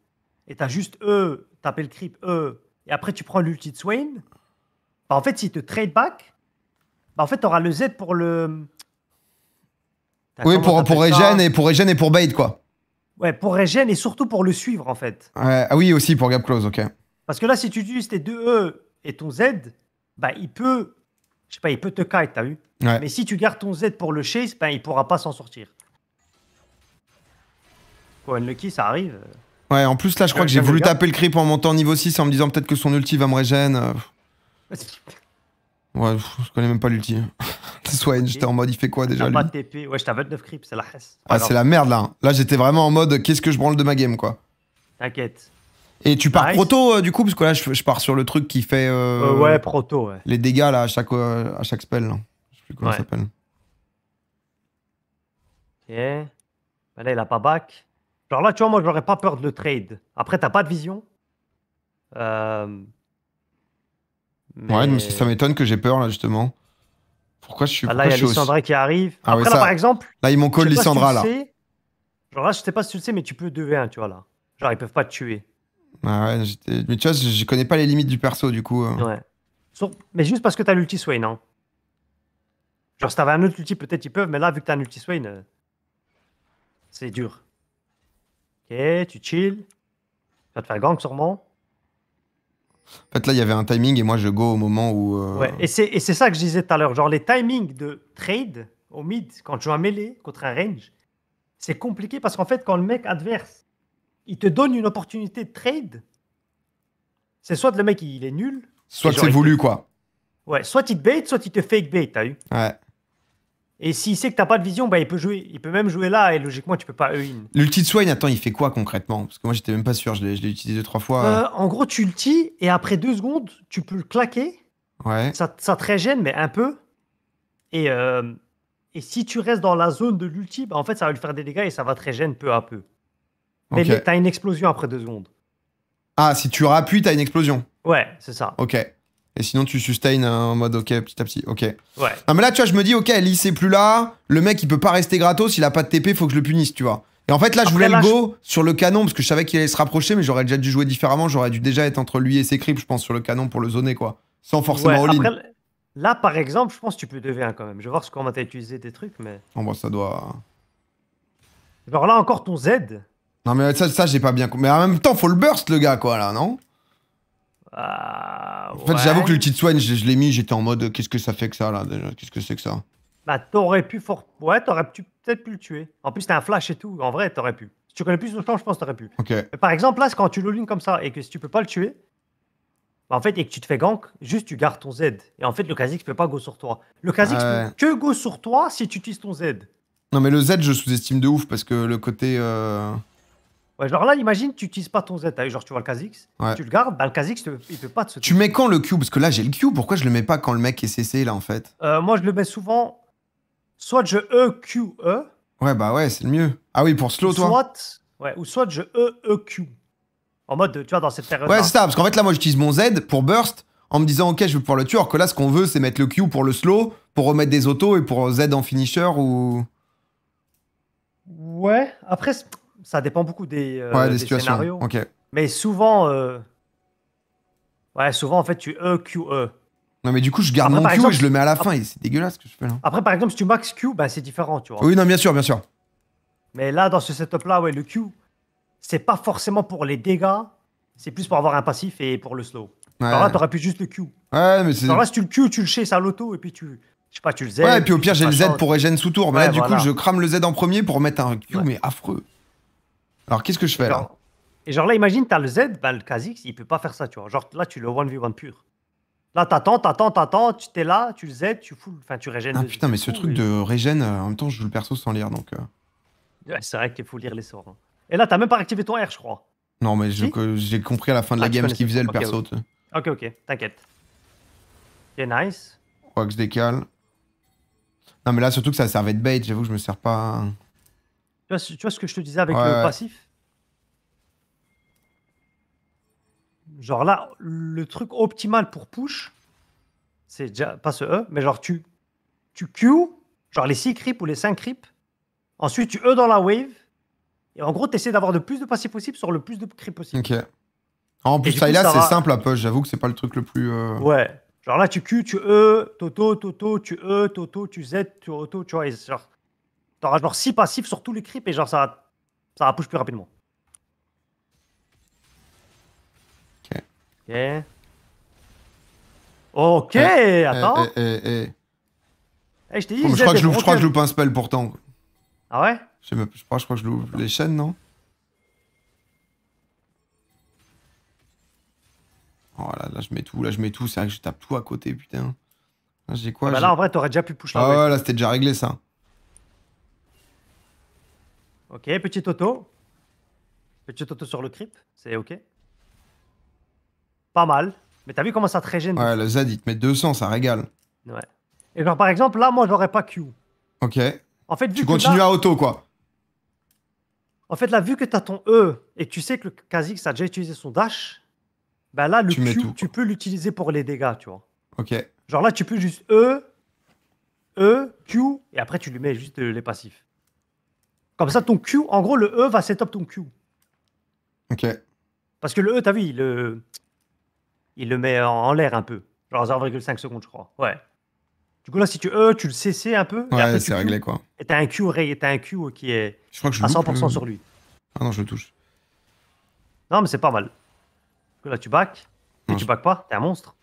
et t'as juste E, taper le creep E, et après tu prends l'ulti de Swain, bah en fait, si te trade back, bah en fait, t'auras le Z pour le. Oui, pour, pour régène et pour régène et pour bait, quoi. Ouais, pour régène et surtout pour le suivre, en fait. Ouais, ah oui, aussi pour gap close, ok. Parce que là, si tu utilises tes deux E et ton Z, bah il peut. Je sais pas, il peut te kite, t'as vu Ouais. Mais si tu gardes ton Z pour le chase, ben il pourra pas s'en sortir. Quoi, Unlucky, ça arrive. Ouais, en plus, là, je crois que j'ai voulu taper le creep en montant niveau 6 en me disant peut-être que son ulti va me régène. euh, Ouais, je connais même pas l'ulti. Soit j'étais en mode, il fait quoi déjà pas de TP. Ouais, je t'ai 29 creeps, c'est la hesse. Ah, c'est la merde là. Là, j'étais vraiment en mode, qu'est-ce que je branle de ma game, quoi. T'inquiète. Et tu pars Nice. proto, euh, du coup, parce que là, je, je pars sur le truc qui fait euh, Euh, ouais, proto, ouais. les dégâts là, à chaque, à chaque spell. Là. Je sais plus comment Ouais. ça s'appelle. Ok. Ben là, il a pas back. Genre là, tu vois, moi, j'aurais pas peur de le trade. Après, t'as pas de vision. Euh... Ouais, mais ça, m'étonne que j'ai peur là, justement. Pourquoi je suis. Ah, là, il y a je Lissandra qui arrive. Ah Après, ouais, là, ça- par exemple, Là, ils m'ont je si tu Lissandra le là. sais. Genre là, je sais pas si tu le sais, mais tu peux 2v1, tu vois, là. Genre, ils peuvent pas te tuer. Ah ouais, mais tu vois, je, je connais pas les limites du perso, du coup. euh. Ouais. Mais juste parce que t'as l'ulti Swain, hein. Genre, si t'avais un autre ulti, peut-être ils peuvent, mais là, vu que t'as un ulti Swain, euh, c'est dur. Ok, tu chill. Tu vas te faire gank sûrement. En fait, là, il y avait un timing et moi, je go au moment où. euh, Ouais, et c'est et c'est ça que je disais tout à l'heure. Genre, les timings de trade au mid, quand tu joues un mêlée contre un range, c'est compliqué parce qu'en fait, quand le mec adverse, il te donne une opportunité de trade, c'est soit le mec, il est nul, Soit c'est voulu, quoi. ouais, soit il te bait, soit il te fake bait, t'as eu. Ouais. Et s'il sait que t'as pas de vision, bah, il peut jouer, il peut même jouer là, et logiquement, tu peux pas E-in. L'ulti de Swain, attends, il fait quoi concrètement? Parce que moi, j'étais même pas sûr, je l'ai je l'ai utilisé deux, trois fois. Euh, en gros, tu ulti, et après deux secondes, tu peux le claquer, Ouais. ça, ça te régène, mais un peu. Et, euh, et si tu restes dans la zone de l'ulti, bah, en fait, ça va lui faire des dégâts et ça va te régène peu à peu. Mais t'as une explosion après deux secondes. Ah, si tu rappuies, t'as une explosion. Ouais, c'est ça. Ok. Et sinon, tu sustain en mode ok, petit à petit. Ok. Ouais. Non, mais là, tu vois, je me dis, ok, Lee, c'est plus là. Le mec, il peut pas rester gratos. Il a pas de TP, faut que je le punisse, tu vois. Et en fait, là, je Après, voulais là, le go sur le canon parce que je savais qu'il allait se rapprocher, mais j'aurais déjà dû jouer différemment. J'aurais dû déjà être entre lui et ses creeps, je pense, sur le canon pour le zoner, quoi. Sans forcément Ouais, all-in. après, là, par exemple, je pense que tu peux 2v1 quand même. Je vais voir ce comment t'as utilisé tes trucs, mais. Bon, bon, ça doit. Genre là, encore ton Z. Non, mais ça, ça j'ai pas bien compris. Mais en même temps, faut le burst, le gars, quoi, là, non? En fait, j'avoue que le kit soigne, je, je l'ai mis, j'étais en mode, qu'est-ce que ça fait que ça, là, déjà? Qu'est-ce que c'est que ça? Bah, t'aurais pu fort. Ouais, t'aurais peut-être pu le tuer. En plus, t'as un flash et tout. En vrai, t'aurais pu. Si tu connais plus le champ, je pense que t'aurais pu. Ok. Mais par exemple, là, quand tu l'all comme ça et que si tu peux pas le tuer, bah, en fait, et que tu te fais gank, juste tu gardes ton Z. Et en fait, le Kha'Zix peut pas go sur toi. Le Kha'Zix Ouais. peut que go sur toi si tu utilises ton Z. Non, mais le Z, je sous-estime de ouf parce que le côté. euh, Ouais, genre là, imagine, tu utilises pas ton Z. Genre, tu vois le Kha'Zix, Ouais. tu le gardes, bah, le Kha'Zix, te- il peut pas te Tu mets quand le Q? Parce que là, j'ai le Q, pourquoi je le mets pas quand le mec est CC, là, en fait? Euh, moi, je le mets souvent. Soit je E, Q, E. Ouais, bah ouais, c'est le mieux. Ah oui, pour slow, toi soit, ouais, ou soit je E, E, Q. En mode, tu vois, dans cette période. Ouais, c'est ça, parce qu'en fait, là, moi, j'utilise mon Z pour burst en me disant, ok, je vais pouvoir le tuer, alors que là, ce qu'on veut, c'est mettre le Q pour le slow, pour remettre des autos et pour Z en finisher ou. Ouais, après, ça dépend beaucoup des, euh, ouais, des, des situations. scénarios. Mais souvent, euh, ouais, souvent, en fait, tu E, Q, E. Non, mais du coup, je garde Après, mon Q exemple- et je le mets à la fin, et c'est dégueulasse ce que je fais là. Après, par exemple, si tu max Q, bah, c'est différent, tu vois. Oui, non, bien sûr, bien sûr. Mais là, dans ce setup-là, ouais, le Q, c'est pas forcément pour les dégâts, c'est plus pour avoir un passif et pour le slow. Ouais, Alors là, t'aurais pu juste le Q. ouais mais c'est. Alors là, si tu le Q, tu le chasses à l'auto et puis tu, je sais pas, tu le Z. Ouais, et puis au pire, j'ai le Z pour regen sous tour. Mais là, du voilà. coup, je crame le Z en premier pour mettre un Q, mais affreux. Alors, qu'est-ce que je fais là Et genre là, imagine, t'as le Z, bah, le Kha'Zix, il peut pas faire ça, tu vois. Genre là, tu le 1v1 pur. Là, t'attends, t'attends, t'attends, tu t'es là, tu le Z, tu fous, enfin, tu régènes. Ah putain, mais ce fou, truc et- de regen, euh, en même temps, je joue le perso sans lire donc. euh, Ouais, c'est vrai qu'il faut lire les sorts. hein. Et là, t'as même pas activé ton R, je crois. Non, mais je- Si j'ai compris à la fin de Ah, la tu game ce qu'il faisait le perso. ok. Ok, ok, t'inquiète. Ok, nice. Wax décale. Non, mais là, surtout que ça servait de bait, j'avoue que je me sers pas. Tu vois, ce- tu vois ce que je te disais avec Ouais, le passif? Genre là, le truc optimal pour push, c'est déjà pas ce E, mais genre tu, tu Q, genre les 6 creeps ou les 5 creeps, ensuite tu E dans la wave, et en gros, tu essaies d'avoir le plus de passif possible sur le plus de creeps possible. Ok. En plus, ça c'est va- simple à push, j'avoue que c'est pas le truc le plus. euh, Ouais. Genre là, tu Q, tu E, Toto, Toto, tu E, Toto, tu Z, tu Auto, tu vois, genre, t'auras genre 6 passifs sur tous les creeps, et genre ça, ça push plus rapidement. Ok. Ok. Ok, Eh, attends. eh, eh, je t'ai dit, Oh, mais Z je, crois que je, loupe- je crois que je broken. loupe un spell pourtant. Ah ouais? Je, sais même- je crois, je crois que je loupe les chaînes, non? Oh là, là, je mets tout, là, je mets tout. C'est vrai que je tape tout à côté, putain. Là, j'ai quoi Bah j'ai- Là, en vrai, t'aurais déjà pu push la Ah ouais, là, c'était déjà réglé, ça. Ok, petit Toto. Petit Toto sur le creep, c'est ok. Pas mal. Mais t'as vu comment ça te régène Ouais, le Z, il te met 200, ça régale. Ouais. Et genre, par exemple, là, moi, j'aurais pas Q. Ok. En fait, vu Tu que continues là, à auto, quoi. en fait, là, vu que tu as ton E et que tu sais que le Kha'Zix a déjà utilisé son dash, bah là, le Tu mets Q, tout, tu peux l'utiliser pour les dégâts, tu vois. Ok. Genre là, tu peux juste E, E, Q, et après, tu lui mets juste les passifs. Comme ça, ton Q, en gros, le E va setup ton Q. Ok. Parce que le E, t'as vu, il le, il le met en, l'air un peu. Genre 0,5 secondes, je crois. Ouais. Du coup, là, si tu E, tu le CC un peu. Ouais, c'est réglé, quoi. Et t'as un Q, t'as un Q qui est Je crois que je à loupe 100% le- sur lui. Ah non, je le touche. Non, mais c'est pas mal. Du coup, là, tu back. Et tu back pas, t'es un monstre.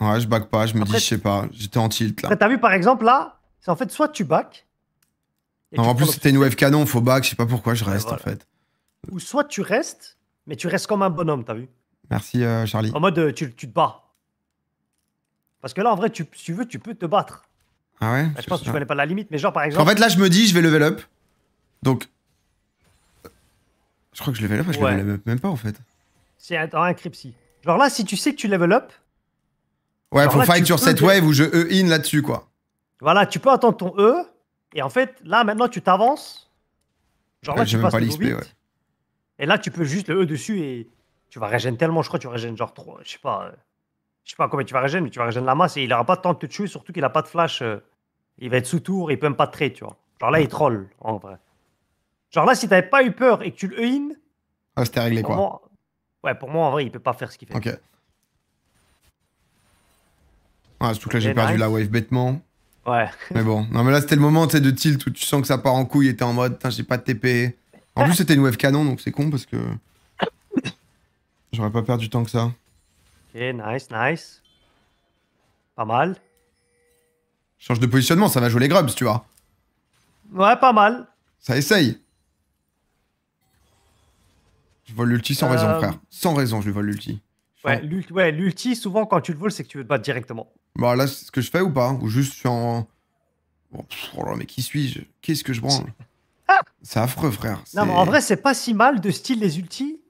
Ouais, je back pas, je me Après- dis, je sais pas. J'étais en tilt, là. T'as vu, par exemple, là, c'est en fait soit tu back. Non, en plus, c'était une wave canon, faut back, je sais pas pourquoi je Ouais, reste, en fait. Ou soit tu restes, mais tu restes comme un bonhomme, t'as vu Merci, euh, Charlie. En mode, euh, tu, tu te bats. Parce que là, en vrai, tu, si tu veux, tu peux te battre. Ah ouais? Bah, je pense que tu connais pas la limite, mais genre, par En exemple. fait, là, je me dis, je vais level up. Donc. Je crois que je level up, je Ouais. level up même pas, en fait. C'est un- dans un Cripsy. Genre là, si tu sais que tu level up, Ouais, faut là, fight tu sur cette wave où je E-in là-dessus, quoi. voilà, tu peux attendre ton E. Et en fait, là, maintenant, tu t'avances. Genre là, Ouais, tu même passes pas le ouais. Et là, tu peux juste le E dessus et tu vas régénérer tellement. Je crois que tu régènes genre 3, je sais pas, euh, je sais pas combien tu vas régénérer, mais tu vas régénérer la masse et il aura pas de temps de te tuer, surtout qu'il a pas de flash. euh, il va être sous tour, il peut même pas te trade, tu vois. Genre là, il troll, en vrai. Genre là, si t'avais pas eu peur et que tu le in, Ah, c'était réglé quoi. moi, ouais, pour moi, en vrai, il peut pas faire ce qu'il fait. Ok. Ouais, surtout que là, j'ai perdu nice. la wave bêtement. Ouais. Mais bon, non, mais là, c'était le moment de tilt où tu sens que ça part en couille et t'es en mode, j'ai pas de TP. En plus, c'était une wave canon, donc c'est con parce que. J'aurais pas perdu tant que ça. Ok, nice, nice. Pas mal. Change de positionnement, ça va jouer les grubs, tu vois. Ouais, pas mal. Ça essaye. Je vole l'ulti sans Euh, raison, frère. Sans raison, je lui vole l'ulti. Ouais, l'ul- ouais, l'ulti, souvent, quand tu le voles, c'est que tu veux te battre directement. Bon, là, c'est ce que je fais ou pas? Ou juste je suis en. Bon, pff, oh là, mais qui suis-je? Qu'est-ce que je branle? C'est affreux, frère. Non, mais en vrai, c'est pas si mal de style les ultis.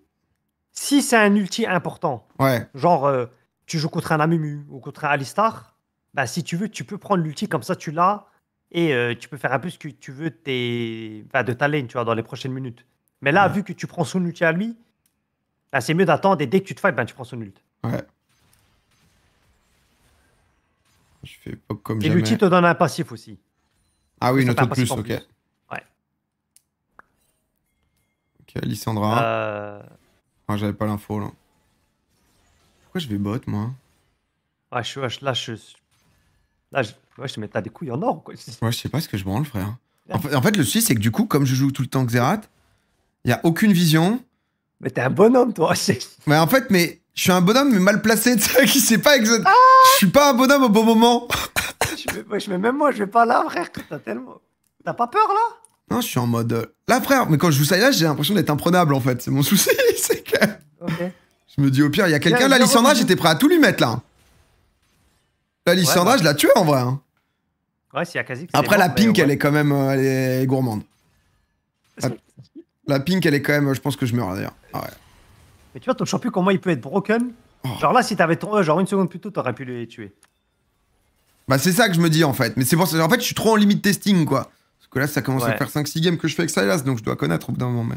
Si c'est un ulti important, Ouais, genre euh, tu joues contre un Amumu ou contre un Alistar, bah si tu veux, tu peux prendre l'ulti comme ça, tu l'as et euh, tu peux faire un peu ce que tu veux de, tes... enfin, de ta lane, tu vois, dans les prochaines minutes. Mais là, Ouais. vu que tu prends son ulti à lui, bah, c'est mieux d'attendre et dès que tu te fight, ben, tu prends son ulti. ouais. Je fais pas comme Et jamais. l'ulti te donne un passif aussi. Ah oui, une auto de plus, ok. plus. Ouais. Ok, Lissandra. Euh, Ah, j'avais pas l'info, là. Pourquoi je vais bot, moi? Ouais, je, là, je. Là, je, ouais, je te mets t'as des couilles en or, quoi. Ouais, je sais pas ce que je branle, frère. En fait, en fait, le souci, c'est que du coup, comme je joue tout le temps Xerath, il y a aucune vision. Mais t'es un bonhomme, toi. Mais en fait, mais je suis un bonhomme mais mal placé, tu sais, qui sait pas exactement. Ah Je suis pas un bonhomme au bon moment. je, vais, ouais, je- mais même moi, je vais pas là, frère. T'as tellement. T'as pas peur, là? Non, je suis en mode. euh, Là, frère, mais quand je joue ça là, j'ai l'impression d'être imprenable, en fait. C'est mon souci. c'est que. Ok. Je me dis, au pire, il y a quelqu'un, là, Lissandra, j'étais prêt à tout lui mettre, là. La Lissandra, bah. je la tue en vrai. hein. Ouais, s'il y a quasi. Après, la pink, elle est quand même euh, elle est gourmande. est. La pink, elle est quand même. euh, Je pense que je meurs d'ailleurs. Ah ouais. Mais tu vois, ton champion, comment il peut être broken? Genre là, si t'avais ton E, genre une seconde plus tôt, t'aurais pu le tuer. Bah, c'est ça que je me dis en fait. Mais c'est pour ça. En fait, je suis trop en limite testing quoi. Parce que là, ça commence à faire 5-6 games que je fais avec Silas, donc je dois connaître au bout d'un moment. Mais...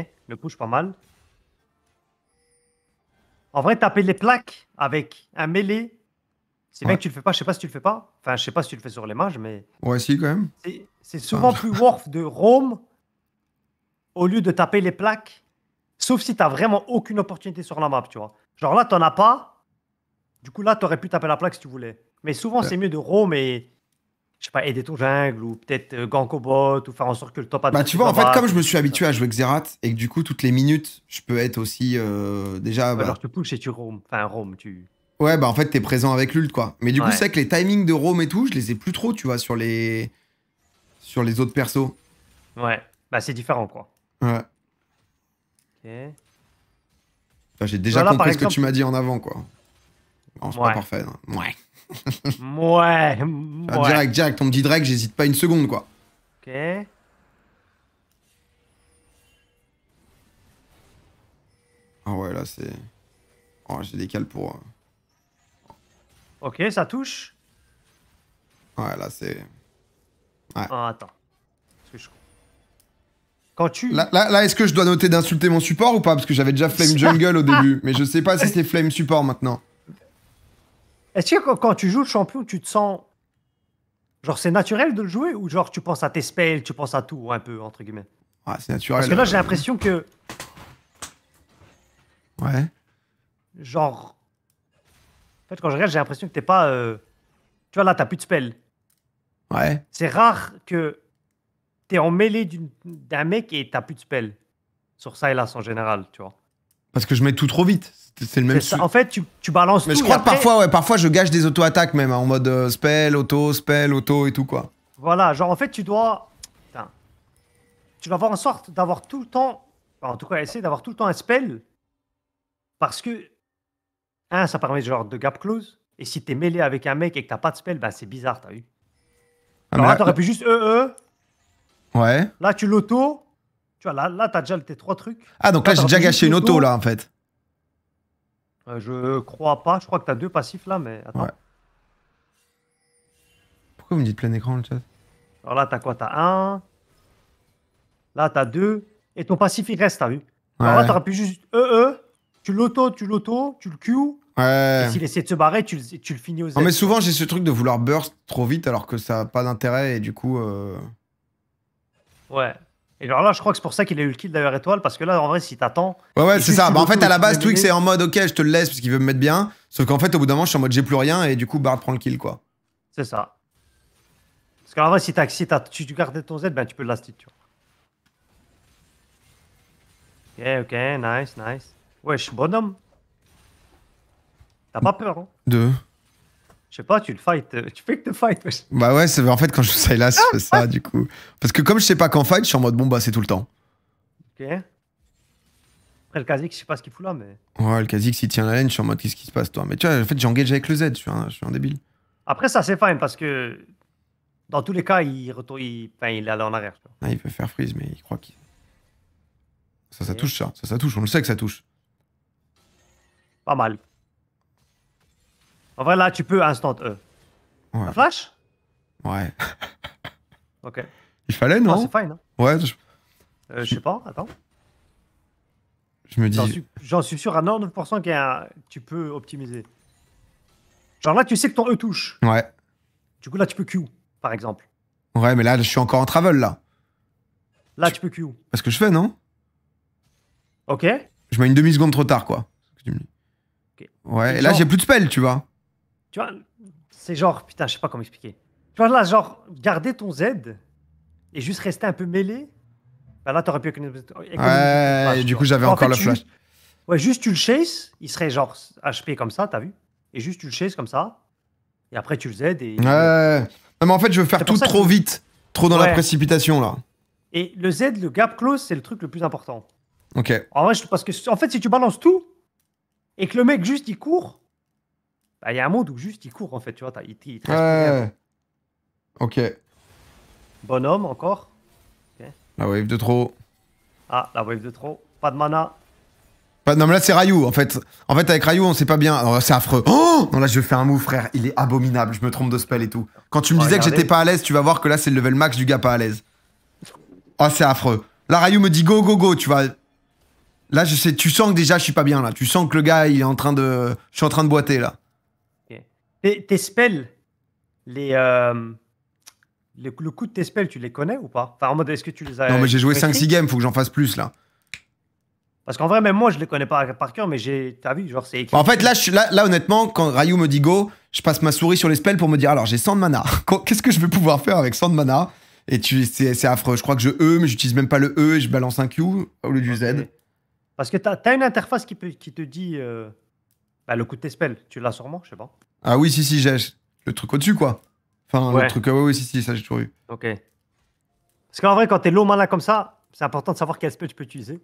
Ok, le push pas mal. En vrai, taper les plaques avec un mêlé, c'est bien Ouais. que tu le fais pas. Je sais pas si tu le fais pas. Enfin, je sais pas si tu le fais sur les mages, mais Ouais, si, quand même. c'est- souvent plus worth de roam au lieu de taper les plaques. Sauf si t'as vraiment aucune opportunité sur la map, tu vois. Genre là, t'en as pas. Du coup, là, t'aurais pu taper la plaque si tu voulais. Mais souvent, Ouais. c'est mieux de roam et. Je sais pas, aider ton jungle ou peut-être euh, gank au bot ou faire en sorte que le top Bah, adverse tu vois, en fait, comme je me suis habitué à jouer Xerath et que du coup, toutes les minutes, je peux être aussi. euh, déjà. Bah, Alors tu push et tu roam. Enfin, roam, tu. Ouais, bah en fait, t'es présent avec l'ult quoi. Mais du coup, Ouais. c'est vrai que les timings de roam et tout, je les ai plus trop, tu vois, sur les. Sur les autres persos. Ouais. Bah, c'est différent, quoi. Ouais. Enfin, J'ai déjà Voilà, compris ce que tu m'as dit en avant quoi. Non, c'est pas Ouais. parfait. non. Ouais. ouais. Ah, ouais. Direct, direct, on me dit Drake, j'hésite pas une seconde quoi. Ok. Ah ouais, là, c'est. Oh, j'ai des cales pour. euh, Ok, ça touche? Ouais, là, c'est. Ah, attends. Parce que je- Quand tu. Là, là, là, est-ce que je dois noter d'insulter mon support ou pas? Parce que j'avais déjà Flame Jungle au début. Mais je sais pas si c'est Flame Support maintenant. Est-ce que quand, tu joues le champion, tu te sens. Genre, c'est naturel de le jouer ou genre tu penses à tes spells, tu penses à tout, un peu, entre guillemets? Ah, c'est naturel. Parce que là, j'ai l'impression que. Ouais. Genre. En fait, quand je regarde, j'ai l'impression que t'es pas. euh, Tu vois, là, t'as plus de spells. Ouais. C'est rare que t'es en mêlée d'une- d'un mec et t'as plus de spells. Sur ça, hélas, en général, tu vois. Parce que je mets tout trop vite. C'est- le même. Ça. En fait, tu, tu balances Mais tout. je et crois que parfois, ouais, parfois je gâche des auto-attaques même, hein, en mode euh, spell, auto, spell, auto et tout quoi. Voilà, genre en fait, tu dois. Putain. Tu dois avoir en sorte d'avoir tout le temps. en tout cas, essayer d'avoir tout le temps un spell. Parce que. Un, ça permet genre de gap close. Et si t'es mêlé avec un mec et que t'as pas de spell, bah c'est bizarre, t'as vu. Ah, là, t'aurais pu juste E, E. Ouais. Là, tu l'auto. Tu vois, là, là t'as déjà tes trois trucs. Ah, donc là, Là, j'ai déjà gâché une auto là en fait. Euh, je crois pas. Je crois que t'as deux passifs là, mais attends. Ouais. Pourquoi vous me dites plein écran le chat? Alors là, t'as quoi? T'as un. Là, t'as deux. Et ton passif, il reste, t'as vu? Alors là, Ouais. t'aurais pu juste E, E. Tu l'auto, tu l'auto, tu le Q. Ouais. Et s'il essaie de se barrer, tu, le- tu le finis aux. Non, mais souvent, j'ai ce truc de vouloir burst trop vite alors que ça n'a pas d'intérêt et du coup. euh, Ouais. Et genre là, je crois que c'est pour ça qu'il a eu le kill d'ailleurs étoile, parce que là, en vrai, si t'attends. Ouais, ouais, c'est ça. Bah, en fait, à la base, Twix, c'est en mode ok, je te le laisse parce qu'il veut me mettre bien. Sauf qu'en fait, au bout d'un moment, je suis en mode j'ai plus rien et du coup, Bard prend le kill, quoi. C'est ça. Parce qu'en vrai, si, t'as- si t'as- tu, tu gardes ton Z, ben tu peux le last tu vois. Ok, ok, nice, nice. Wesh, bonhomme. T'as pas peur, hein? Deux. Je sais pas, tu le fight. euh, Tu fais que te fight, wesh. Bah ouais, c'est en fait quand je joue Sylas, je fais ça du coup. Parce que comme je sais pas quand fight, je suis en mode bon bah c'est tout le temps. Ok. Après, le Kazik, je sais pas ce qu'il fout là, mais. Ouais, le Kha'Zix il tient la laine, je suis en mode qu'est-ce qui se passe toi? Mais tu vois, en fait j'engage avec le Z, je suis un, je suis un débile. Après, ça, c'est fine parce que. Dans tous les cas, il retourne. Il... Enfin, il est allé en arrière. Ah, il veut faire freeze, mais il croit qu'il. Ça, ça touche ça, ça, ça touche, on le sait que ça touche. Pas mal. En vrai, là, tu peux instant E. Ouais. Flash? Ouais. Ok. Il fallait, Non, non c'est fine. Hein. Ouais, je, Euh, je sais pas, attends. je me dis. j'en suis sûr à 99% qu'il un- tu peux optimiser. Genre là, tu sais que ton E touche. Ouais. Du coup, là, tu peux Q, par exemple. Ouais, mais là, je suis encore en travel là. Là, tu peux Q. Parce que je fais, non? Ok Je mets une demi-seconde trop tard, quoi. Ouais, Et là j'ai plus de spell, tu vois. Tu vois, c'est genre, putain, je sais pas comment expliquer. Tu vois, là, genre, garder ton Z et juste rester un peu mêlé. Bah là, t'aurais pu économiser. Ouais, flash, et du coup j'avais En encore fait, le tu- flash. Ouais, juste tu le chase, il serait genre HP comme ça, t'as vu? Et juste tu le chase comme ça. Et après, tu le Z et. Ouais. Non, mais en fait, je veux faire tout trop que- vite. Trop dans la précipitation, là. Et le Z, le gap close, c'est le truc le plus important. Ok. En vrai, parce que en fait, si tu balances tout et que le mec juste il court, bah, il y a un monde où juste il court en fait, tu vois. Il, il te reste. Ouais. Ok. Bonhomme encore. La wave de trop. Ah, la wave de trop. Pas de mana. Pas- Non, mais là, c'est Ryu, en fait. En fait, avec Ryu, on sait pas bien. Oh, c'est affreux. Oh non, là, je fais un move, frère. Il est abominable. Je me trompe de spell et tout. Quand tu me Oh, disais que j'étais pas à l'aise, tu vas voir que là, c'est le level max du gars pas à l'aise. Oh, c'est affreux. Là, Ryu me dit go, go, go, tu vois. Là, je sais, tu sens que déjà, je suis pas bien, là. Tu sens que le gars, il est en train de. Je suis en train de boiter, là. Tes, tes spells, les, euh, les- le coup de tes spells, tu les connais ou pas? Enfin, en mode, est-ce que tu les as. non, mais j'ai joué maîtrisés 5-6 games, faut que j'en fasse plus, là. Parce qu'en vrai, même moi, je les connais pas par cœur, mais j'ai. T'as vu, genre, c'est écrit. En fait, là, je suis- là, là, honnêtement, quand Ryu me dit go, je passe ma souris sur les spells pour me dire alors j'ai 100 de mana. Qu- Qu'est-ce que je vais pouvoir faire avec 100 de mana? Et tu, c'est, c'est affreux. Je crois que je E, mais j'utilise même pas le E et je balance un Q au lieu du Z. Parce que t'as as une interface qui, peut, qui te dit euh, bah, le coup de tes spells. Tu l'as sûrement, je sais pas. Ah oui, si, si, j'ai le truc au-desus, quoi. Enfin, Ouais. le truc, oui, oui, si, si, ça j'ai toujours eu. Ok. Parce qu'en vrai, quand t'es low mana comme ça, c'est important de savoir quel spell tu peux utiliser.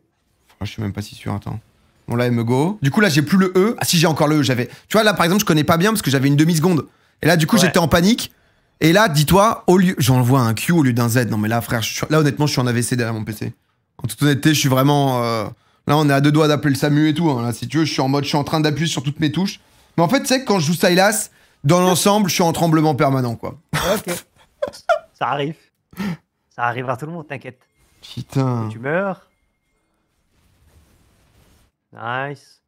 Je suis même pas si sûr, attends. Bon, là, elle me go. Du coup, là, j'ai plus le E. Ah, si, j'ai encore le E. J'avais. Tu vois, là, par exemple, je connais pas bien parce que j'avais une demi-seconde. Et là, du coup, Ouais. j'étais en panique. Et là, dis-toi, au lieu. J'envoie un Q au lieu d'un Z. Non, mais là, frère, je suis- là, honnêtement, je suis en AVC derrière mon PC. En toute honnêteté, je suis vraiment. euh, Là, on est à deux doigts d'appeler le SAMU et tout. hein. Là, si tu veux, je suis en mode, je suis en train d'appuyer sur toutes mes touches. Mais en fait, tu sais que quand je joue Sylas, dans l'ensemble, je suis en tremblement permanent, quoi. Ok. ça arrive. Ça arrivera à tout le monde, t'inquiète. Putain. Tu meurs. Nice.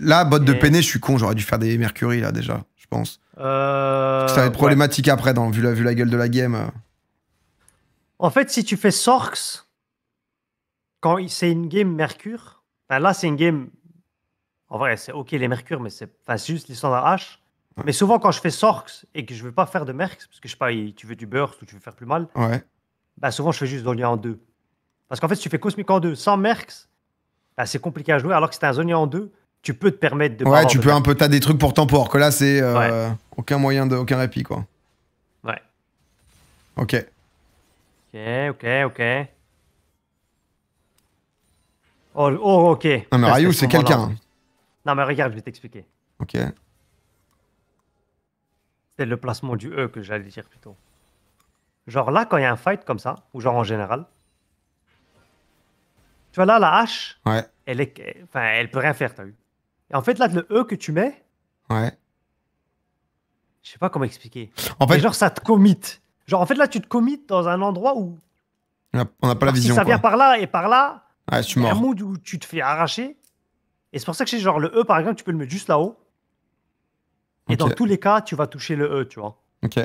Là, bot de peiné, je suis con. J'aurais dû faire des Mercury, là, déjà, je pense. Euh, ça va être ouais. problématique après, dans, vu, la, vu la gueule de la game. En fait, si tu fais Sorks, quand il- c'est une game Mercure, là, c'est une game. En vrai, c'est ok les Mercure, mais c'est enfin, c'est juste les standards H. Mais souvent, quand je fais Sorks et que je veux pas faire de Mercs, parce que je sais pas, tu veux du burst ou tu veux faire plus mal, Ouais. bah souvent je fais juste Zonia en 2. Parce qu'en fait, si tu fais Cosmic en 2 sans Mercs, bah, c'est compliqué à jouer, alors que si t'as un Zonia en 2, tu peux te permettre de. Ouais, tu peux un peu, t'as des trucs pour tempor, que là, c'est euh, aucun moyen de, aucun répit, quoi. Ouais. Ok. Ok, ok, ok. Oh, oh, ok. Non, mais Ryu, c'est quelqu'un. Non, mais regarde, je vais t'expliquer. Ok. C'est le placement du E que j'allais dire plutôt. Genre là, quand il y a un fight comme ça, ou genre en général, tu vois là, la hache, Ouais. elle, est, enfin, elle peut rien faire, t'as vu. Et en fait, là, le E que tu mets, Ouais. je sais pas comment expliquer. En Mais fait, genre, ça te commit. Genre, en fait, là, tu te commit dans un endroit où, on n'a- pas la alors, si vision, ça quoi. vient par là et par là, Ouais, je suis a un mort. mood où tu te fais arracher. Et c'est pour ça que c'est genre le E, par exemple, tu peux le mettre juste là-haut. Et dans tous les cas, tu vas toucher le E, tu vois. Ok.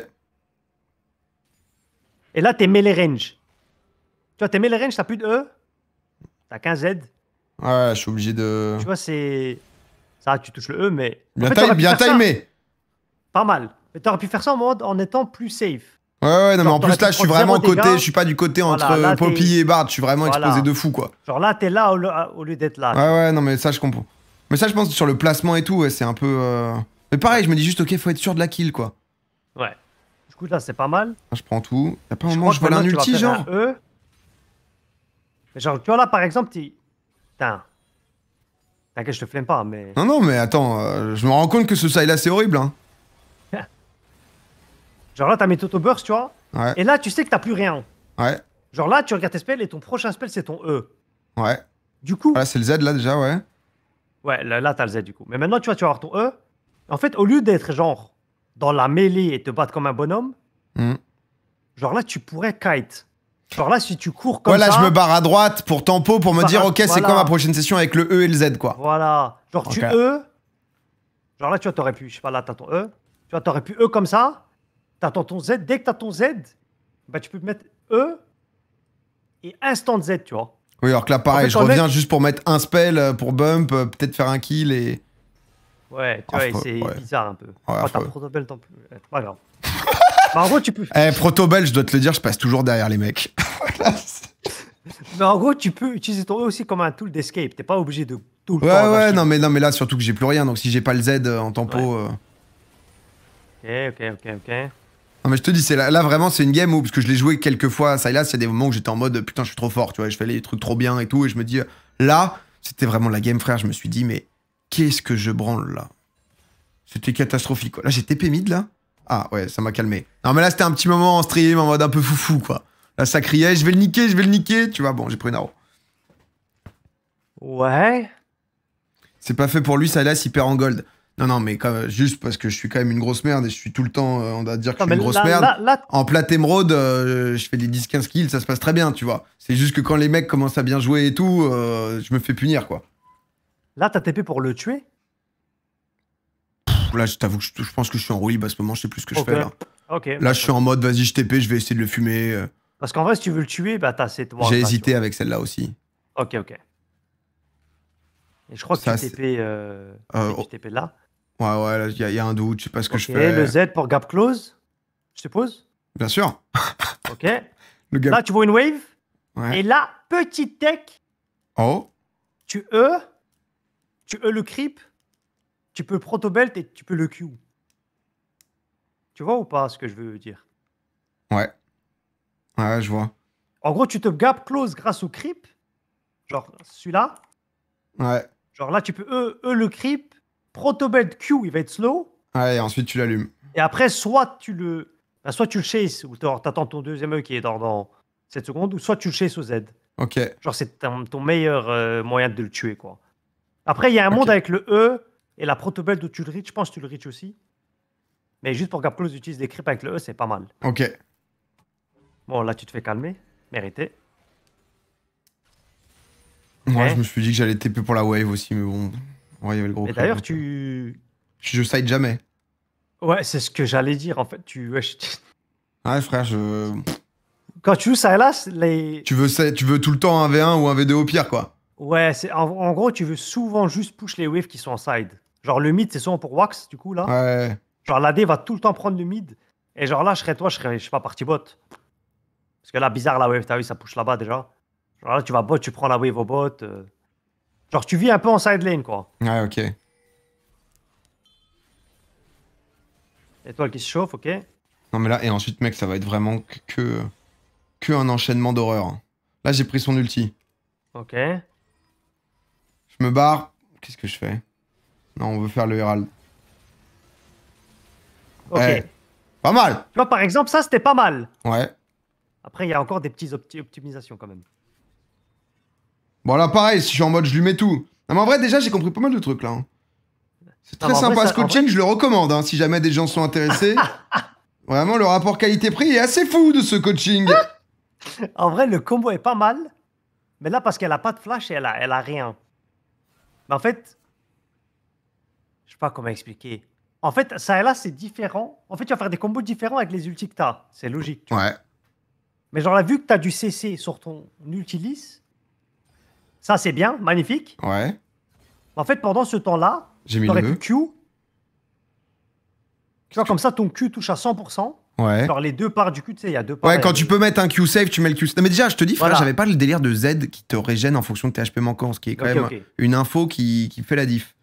Et là, t'es melee range. Tu vois, t'es melee range, t'as plus de E. T'as qu'un Z. Ouais, je suis obligé de. Tu vois, c'est. Ça, tu touches le E, mais. en Bien, fait, time- t'aurais pu bien timé. Pas mal. Mais t'aurais pu faire ça en mode en étant plus safe. Ouais, ouais, non, mais en plus là, je suis vraiment côté, je suis pas du côté Voilà, entre là, Poppy et Bard, je suis vraiment Voilà. exposé de fou, quoi. Genre là, t'es là au, lieu- d'être là. Ouais, ouais, non, mais ça, je comprends. Mais ça, je pense, sur le placement et tout, ouais, c'est un peu. euh, Mais pareil, je me dis juste, ok, faut être sûr de la kill, quoi. Ouais. Du coup, là, c'est pas mal. Je prends tout. Y'a pas un moment je vole un tu ulti, genre un E. Genre, tu vois là, par exemple, t'es. Putain. T'inquiète, je te flemme pas, mais. Non, non, mais attends, euh, je me rends compte que ce side là, c'est horrible, hein. Genre là, t'as mis Toto Burst, tu vois. Ouais, Et là, tu sais que t'as plus rien. ouais, Genre là, tu regardes tes spells et ton prochain spell, c'est ton E. ouais. Du coup. Voilà, c'est le Z là déjà, ouais. Ouais, là, là t'as le Z du coup. Mais maintenant, tu vois, tu vas avoir ton E. En fait, au lieu d'être genre dans la mêlée et te battre comme un bonhomme, Hmm. genre là, tu pourrais kite. Genre là, si tu cours comme Ouais, là, ça. je me barre à droite pour tempo pour me dire, à- ok, c'est voilà. quoi ma prochaine session avec le E et le Z, quoi. Voilà. Genre, tu. E. Genre là, tu vois, t'aurais pu. Je sais pas, là, t'as ton E. Tu vois, t'aurais pu E comme ça. T'attends ton Z. Dès que t'as ton Z, bah, tu peux mettre E et instant Z, tu vois. Oui, alors que là, pareil, En fait, je reviens juste pour mettre un spell, euh, pour bump, euh, peut-être faire un kill et. Ouais, tu vois, et Affreux, c'est ouais. bizarre un peu. Ouais, Oh, t'as protobel tant plus. Ouais, pas grave. bah, en gros, tu peux. Eh, Protobel, je dois te le dire, je passe toujours derrière les mecs. Mais en gros, tu peux utiliser ton E aussi comme un tool d'escape. T'es pas obligé de tout le Ouais, temps. ouais, attacher. non mais, non, mais là, surtout que j'ai plus rien, donc si j'ai pas le Z euh, en tempo. euh, Ok, ok, ok, ok. Non, mais je te dis, c'est là, là, vraiment, c'est une game où, parce que je l'ai joué quelques fois, ça et là, c'est des moments où j'étais en mode putain, je suis trop fort, tu vois, je fais les trucs trop bien et tout, et je me dis, là, c'était vraiment la game, frère, je me suis dit, mais qu'est-ce que je branle là? C'était catastrophique, quoi. Là, j'ai TP mid, là Ah, ouais, ça m'a calmé. Non, mais là, c'était un petit moment en stream, en mode un peu foufou, quoi. Là, ça criait, je vais le niquer, je vais le niquer, tu vois, bon, j'ai pris une arrow. Ouais. C'est pas fait pour lui, ça, là, perd en gold. Non, non, mais quand- juste parce que je suis quand même une grosse merde et je suis tout le temps, euh, on va dire que Non, je suis une grosse là, merde. là, là, En plat émeraude, euh, je fais des 10-15 kills, ça se passe très bien, tu vois. C'est juste que quand les mecs commencent à bien jouer et tout, euh, je me fais punir, quoi. là, t'as TP pour le tuer? Pff, Là, je t'avoue que je, je pense que je suis en roue libre à ce moment, je sais plus ce que je fais, là. Ok. Là, je suis en mode, vas-y, je TP, je vais essayer de le fumer. Parce qu'en vrai, si tu veux le tuer, bah t'as cette. J'ai hésité avec celle-là aussi. Ok, ok. Et je crois que Ça, tu TP. Euh... Euh, tu TP là? Ouais, ouais, il y, a- il y a un doute, je sais pas ce que je fais. le Z pour gap close, je suppose? Bien sûr. Ok. Le. Là, tu vois une wave? Ouais. Et là, petite tech, Oh. tu E. Tu E le creep. Tu peux protobelt et tu peux le Q. Tu vois ou pas ce que je veux dire? Ouais. Ouais, je vois. En gros, tu te gap close grâce au creep. Genre celui-là. Ouais. Genre là, tu peux E, e le creep. Protobelt Q, il va être slow. Ouais, et ensuite tu l'allumes. Et après, soit tu le, ben, soit tu le chase, ou t'attends ton deuxième E qui est dans, dans 7 secondes, ou soit tu le chase au Z. Ok. Genre, c'est ton, ton meilleur euh, moyen de le tuer, quoi. Après, il y a un monde avec le E et la protobelt où tu le reach. Je pense que tu le reach aussi. Mais juste pour Close, utilise des creeps avec le E, c'est pas mal. Ok. Bon, là, tu te fais calmer. Mérité. Moi, je me suis dit que j'allais TP pour la wave aussi, mais bon. Ouais, il y avait le gros Et d'ailleurs, donc, euh, tu. Je, side jamais. Ouais, c'est ce que j'allais dire, en fait. Tu... ouais, je- Ouais, frère, je. Quand tu joues Sylas, les. Tu veux, ça- tu veux tout le temps un V1 ou un V2 au pire, quoi. Ouais, c'est en, en gros, tu veux souvent juste push les waves qui sont en side. Genre, le mid, c'est souvent pour Wax, du coup, là. Ouais. Genre, l'AD va tout le temps prendre le mid. Et genre, là, je serais toi, je serais, je sais pas, parti bot. Parce que là, bizarre, la wave, t'as vu, ça push là-bas déjà. Genre, là, tu vas bot, tu prends la wave au bot. euh. Genre, tu vis un peu en side lane, quoi. Ouais, ok. Étoile qui se chauffe, ok. Non, mais là, et ensuite, mec, ça va être vraiment que. que, un enchaînement d'horreur. Là, j'ai pris son ulti. Ok. Je me barre. Qu'est-ce que je fais? Non, on veut faire le Herald. Ok. Ouais. Pas mal Tu vois, par exemple, ça, c'était pas mal. Ouais. Après, il y a encore des petites opti- optimisations quand même. Bon, là, pareil, si je suis en mode, je lui mets tout. Non, mais en vrai, déjà, j'ai compris pas mal de trucs, là. hein. C'est Non, très mais en sympa vrai, ce en coaching, je le recommande, hein, si jamais des gens sont intéressés. Vraiment, le rapport qualité-prix est assez fou de ce coaching. En vrai, le combo est pas mal. Mais là, parce qu'elle a pas de flash, elle a, elle a rien. Mais en fait, je sais pas comment expliquer. En fait, ça et là, c'est différent. En fait, tu vas faire des combos différents avec les ultis que t'as. C'est logique. tu vois. Ouais. Mais genre là, vu que tu as du CC sur ton Ultilis, ça c'est bien, magnifique. Ouais. En fait, pendant ce temps-là, J'ai mis le pu E. Q. Tu vois, comme ça, ton Q touche à 100%. Ouais. Genre les deux parts du Q, tu sais, il y a deux parts. Ouais, quand tu peux mettre un Q save, tu mets le Q save. Non, mais déjà, je te dis, frère, Voilà. j'avais pas le délire de Z qui te régène en fonction de tes HP manquants, ce qui est quand même une info qui, qui fait la diff.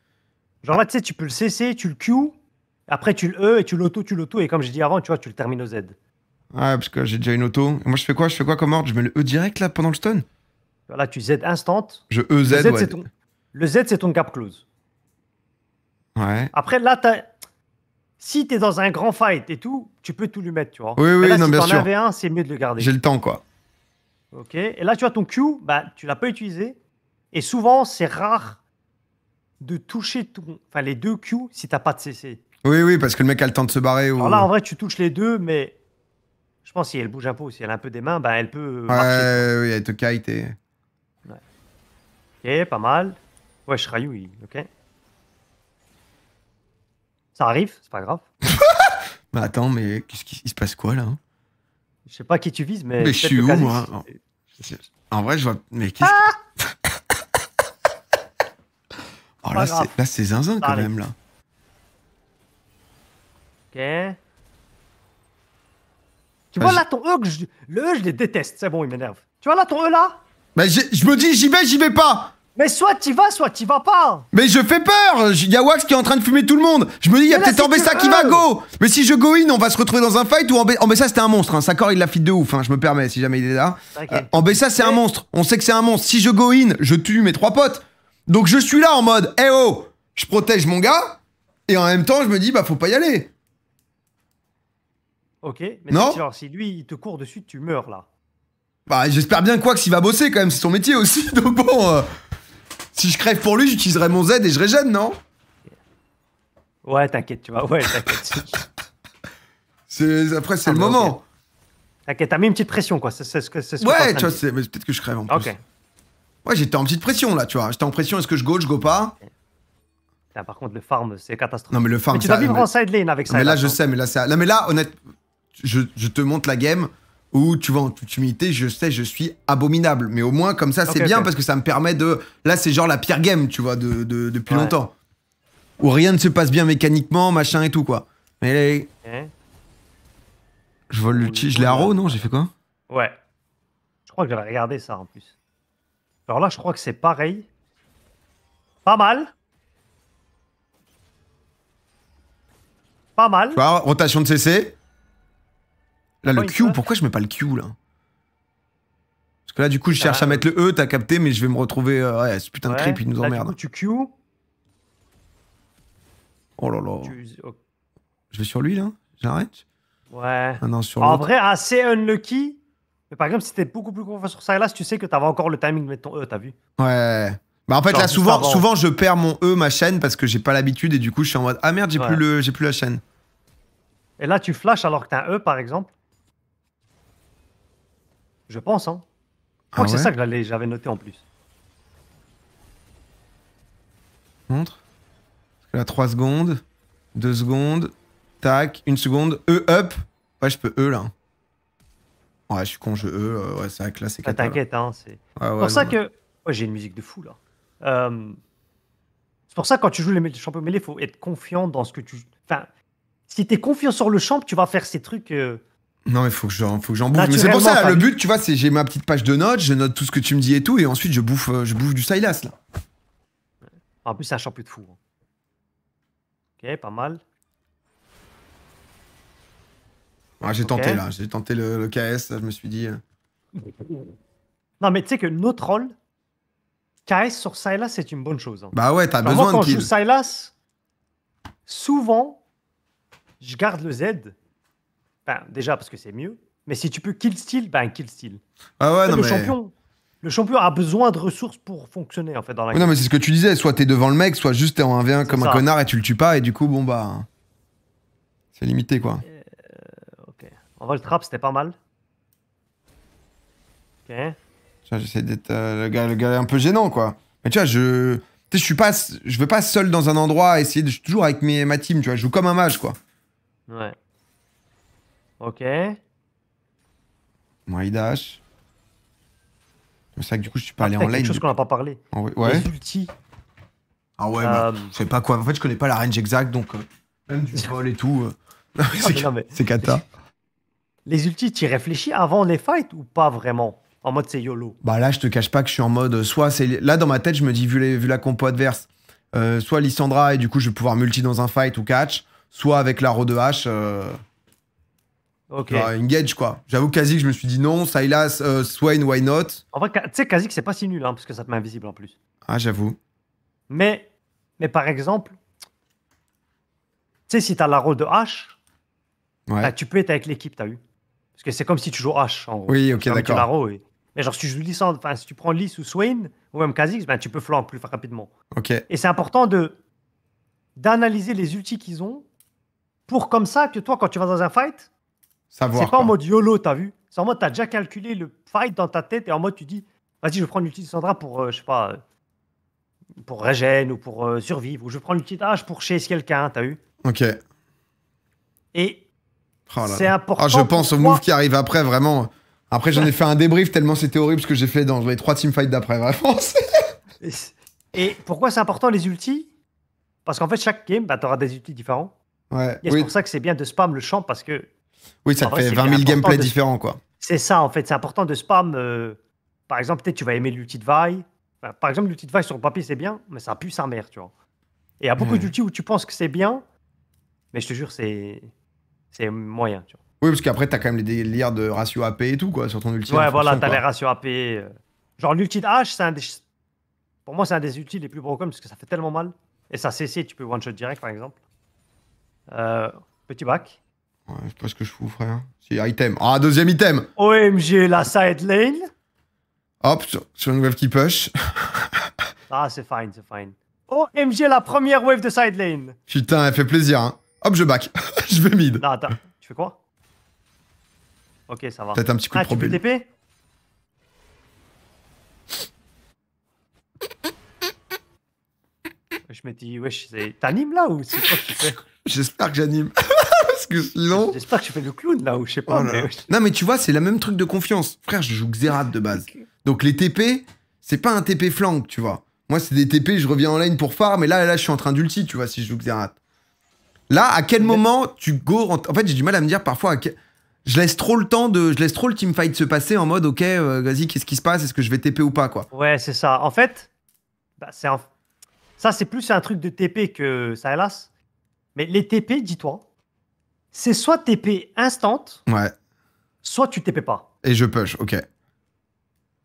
Genre là, tu sais, tu peux le CC, tu le Q, après tu le E et tu l'auto, tu l'auto, et comme je dis avant, tu vois, tu le termines au Z. Ouais, parce que j'ai déjà une auto. Moi, je fais quoi? Je fais quoi comme ordre? Je mets le E direct là pendant le stun? Là, tu Z instant. Je Le EZ, Z, ouais. c'est ton... le Z, c'est ton gap close. Ouais. Après, là, si t'es dans un grand fight et tout, tu peux tout lui mettre, tu vois. Oui, oui, là, non, si bien t'en sûr. avais un, c'est mieux de le garder. J'ai le temps, quoi. Ok. Et là, tu vois ton Q, bah, tu l'as pas utilisé. Et souvent, c'est rare de toucher ton... enfin, les deux Q si t'as pas de CC. Oui, oui, parce que le mec a le temps de se barrer. Ou... Alors là, en vrai, tu touches les deux, mais je pense si elle bouge un peu si elle a un peu des mains, bah, elle peut Ouais, marcher. oui, elle te kite et. Ok, pas mal. Ouais, Shrayu, il... ok. Ça arrive, c'est pas grave. Bah attends, mais qu'est-ce qui il se passe quoi là hein? Je sais pas qui tu vises, mais. Mais je suis où, Kha'Zix. moi En vrai, je vois. Mais qu'est-ce que. oh, là, c'est... là, c'est zinzin quand même, là. Ok. Tu vois là ton E, que je- le E, je les déteste. C'est bon, il m'énerve. Tu vois là ton E là? Bah, je me dis, j'y vais, j'y vais pas Mais soit t'y vas, soit t'y vas pas. Mais je fais peur Il y a Wax qui est en train de fumer tout le monde Je me dis, il y a peut-être Ambessa qui va go Mais si je go in, on va se retrouver dans un fight où Ambe- Ambessa c'était un monstre. Hein. Sakor, il l'a fit de ouf, hein, je me permets, si jamais il est là. Ok. Euh, Ambessa, c'est un monstre. On sait que c'est un monstre. Si je go in, je tue mes trois potes. Donc je suis là en mode, eh oh Je protège mon gars, et en même temps, je me dis, bah, faut pas y aller. Ok. Mais Non. genre, si lui il te court dessus, tu meurs là. Bah, j'espère bien que Wax, il va bosser quand même, c'est son métier aussi. Donc bon, euh, si je crève pour lui, j'utiliserai mon Z et je régène, non? Ouais, t'inquiète, tu vois. Ouais, t'inquiète. Après, c'est Ah, le moment. t'inquiète, t'as mis une petite pression quoi. C'est ce que ce Ouais, tu vois, c'est- peut-être que je crève en plus. Ok. Ouais, j'étais en petite pression là, tu vois. J'étais en pression, est-ce que je go, je go pas? Putain, par contre, le farm, c'est catastrophique. Non, mais le farm, mais tu dois vivre mais- en side lane avec ça. mais là, je sais, mais là, c'est. Non, mais là, honnête, je, je te montre la game où, tu vois, en toute humilité, je sais, je suis abominable. Mais au moins, comme ça, c'est bien parce que ça me permet de. Là, c'est genre la pire game, tu vois, de, de- depuis Ouais. longtemps. Où rien ne se passe bien mécaniquement, machin et tout, quoi. Mais Hein je vole le chi, je l'ai haro, non J'ai fait quoi Ouais. Je crois que j'avais regardé ça en plus. Alors là, je crois que c'est pareil. Pas mal. Pas mal. Tu vois, rotation de CC. Là, le Q, pourquoi je mets pas le Q là Parce que là, du coup, je Ça cherche à mettre le E, t'as capté, mais je vais me retrouver. euh, ouais, ce putain de creep, il nous Là, emmerde. Du coup, tu Q. Oh là là. tu- oh, Je vais sur lui là J'arrête Ouais. Ah non, sur En vrai, assez unlucky. Mais par exemple, si t'es beaucoup plus confiant sur Silas, tu sais que t'avais encore le timing de mettre ton E, t'as vu Ouais. Bah en fait Genre, là souvent, avant. souvent je perds mon E ma chaîne parce que j'ai pas l'habitude et du coup je suis en mode ah merde j'ai Ouais. plus le j'ai plus la chaîne. Et là, tu flashes alors que t'as un E, par exemple. Je pense, hein. Je crois Ah que c'est ça que j'avais noté en plus. Montre. Là 3 secondes, 2 secondes, tac, 1 seconde, E up. Ouais je peux E là. Ouais je suis con je E, euh, ouais c'est vrai que là c'est Ah. T'inquiète, hein. C'est ouais, pour ça non, que. Ouais, j'ai une musique de fou là. Euh, C'est pour ça que quand tu joues les champions mêlés, il faut être confiant dans ce que tu. Enfin, si t'es confiant sur le champ, tu vas faire ces trucs. euh, Non mais faut que j'en faut que j'en bouffe. Mais c'est pour ça le but tu vois c'est j'ai ma petite page de notes, je note tout ce que tu me dis et tout et ensuite je bouffe euh, je bouffe du Silas là. En plus, c'est un champion de fou. hein. Ok, pas mal. Ouais, j'ai tenté là, j'ai tenté le, le KS, là, je me suis dit. euh, Non, mais tu sais que notre rôle, KS sur Silas, c'est une bonne chose. hein. Bah ouais t'as besoin moi, quand de je joue. Silas, souvent, je garde le Z. Enfin, déjà parce que c'est mieux. Mais si tu peux kill steal, ben kill steal. Ah ouais non le mais. champion, le champion a besoin de ressources pour fonctionner en fait dans la Oui, non, mais c'est ce que tu disais, soit t'es devant le mec, soit juste t'es en 1v1 C'est comme un connard et tu le tues pas, et du coup, bon bah. C'est limité quoi. Ok. En vrai, le trap, c'était pas mal. Ok. J'essaie d'être euh, le, gars, le gars un peu gênant, quoi. Mais tu vois, je. Je suis pas. Je veux pas seul dans un endroit à essayer de. Je suis toujours avec mes, ma team, tu vois. Je joue comme un mage, quoi. Ouais. Ok. Moi, il dash. C'est ça que du coup, je suis pas allé en quelque lane. chose du qu'on n'a pas parlé. coup. En vrai- Ouais. Les ultis. Ah ouais, Euh, bah, je sais pas quoi. En fait, je connais pas la range exacte, donc. euh, même du vol et tout. euh, c'est mais cata. Les ultis, tu y réfléchis avant les fights ou pas vraiment? En mode c'est YOLO. Bah là, je te cache pas que je suis en mode. euh, Soit c'est. Là, dans ma tête, je me dis, vu, les- vu la compo adverse, euh, soit Lissandra et du coup, je vais pouvoir multi dans un fight ou catch. Soit avec la de hache, euh, Ok. genre, engage quoi. J'avoue, que je me suis dit non, Silas, euh, Swain, why not? En vrai, tu sais, Kazik, c'est pas si nul, hein, parce que ça te met invisible en plus. Ah, j'avoue. Mais, mais par exemple, tu sais, si t'as la rôle de H, Ouais. bah, tu peux être avec l'équipe, t'as vu Parce que c'est comme si tu joues H, en gros. Oui, ok, d'accord. et- Mais genre, si tu joues enfin, si tu prends Lys ou Swain, ou même Kha'Zix, ben, tu peux flank plus rapidement. Ok. Et c'est important de d'analyser les ultis qu'ils ont pour comme ça que toi, quand tu vas dans un fight, Savoir. c'est pas en mode YOLO, t'as vu? C'est en mode, t'as déjà calculé le fight dans ta tête et en mode, tu dis, vas-y, je vais prendre l'ulti de Sandra pour, euh, je sais pas, euh, pour régène ou pour euh, survivre, ou je vais prendre l'ulti d'H pour chase quelqu'un, t'as vu? Ok. Et Oh c'est important. Ah, je pense au move qui arrive après, vraiment. Après, j'en ai fait un débrief tellement c'était horrible ce que j'ai fait dans les trois teamfights d'après, vraiment. Et pourquoi c'est important les ultis? Parce qu'en fait, chaque game, bah, tu auras des ultis différents. Ouais. Et c'est Oui, pour ça que c'est bien de spam le champ parce que oui, ça te fait c'est 20 000 important gameplays de- différents, quoi. c'est ça en fait. C'est important de spam. euh, Par exemple, peut-être tu vas aimer l'ulti de. Enfin, par exemple, l'ulti de Vi sur le papier c'est bien, mais ça pue sa mère, tu vois. Et il y a beaucoup Ouais. d'ultis où tu penses que c'est bien, mais je te jure, c'est c'est moyen, tu Oui, parce qu'après, t'as quand même les délires de ratio AP et tout, quoi, sur ton ulti. vois. Ouais, voilà, t'as les ratios AP. euh. Genre l'ulti de H, c'est un des. Pour moi, c'est un des ultis les plus broken parce que ça fait tellement mal. Et ça CC, tu peux one shot direct par exemple. Euh, petit back. Ouais, je sais pas ce que je fous, frère. Si, item. Ah, deuxième item OMG, la side lane. Hop, sur, sur une wave qui push. Ah, c'est fine, c'est fine. OMG, la première wave de side lane. Putain, elle fait plaisir, hein. Hop, je back. je vais mid. Non, attends, tu fais quoi? Ok, ça va. Peut-être un petit coup Ah, de tu peux. TP Je me dis, wesh, t'animes là ou c'est quoi que tu fais? J'espère que j'anime. Parce que sinon. J'espère que tu fais le clown là ou je sais pas. Oh mais. Non, mais tu vois, c'est le même truc de confiance. Frère, je joue Xerath de base. Donc les TP, c'est pas un TP flank, tu vois. Moi, c'est des TP, je reviens en lane pour farm, mais là, là, je suis en train d'ulti, tu vois, si je joue Xerath. Là, à quel moment tu go En en fait, j'ai du mal à me dire parfois. à quel- Je laisse trop le temps de. Je laisse trop le teamfight se passer en mode, ok, euh, vas-y, qu'est-ce qui se passe? Est-ce que je vais TP ou pas, quoi? Ouais, c'est ça. En fait, bah, c'est un- ça, c'est plus un truc de TP que ça, hélas. Mais les TP, dis-toi, c'est soit TP instant, Ouais. soit tu TP pas. Et je push, ok.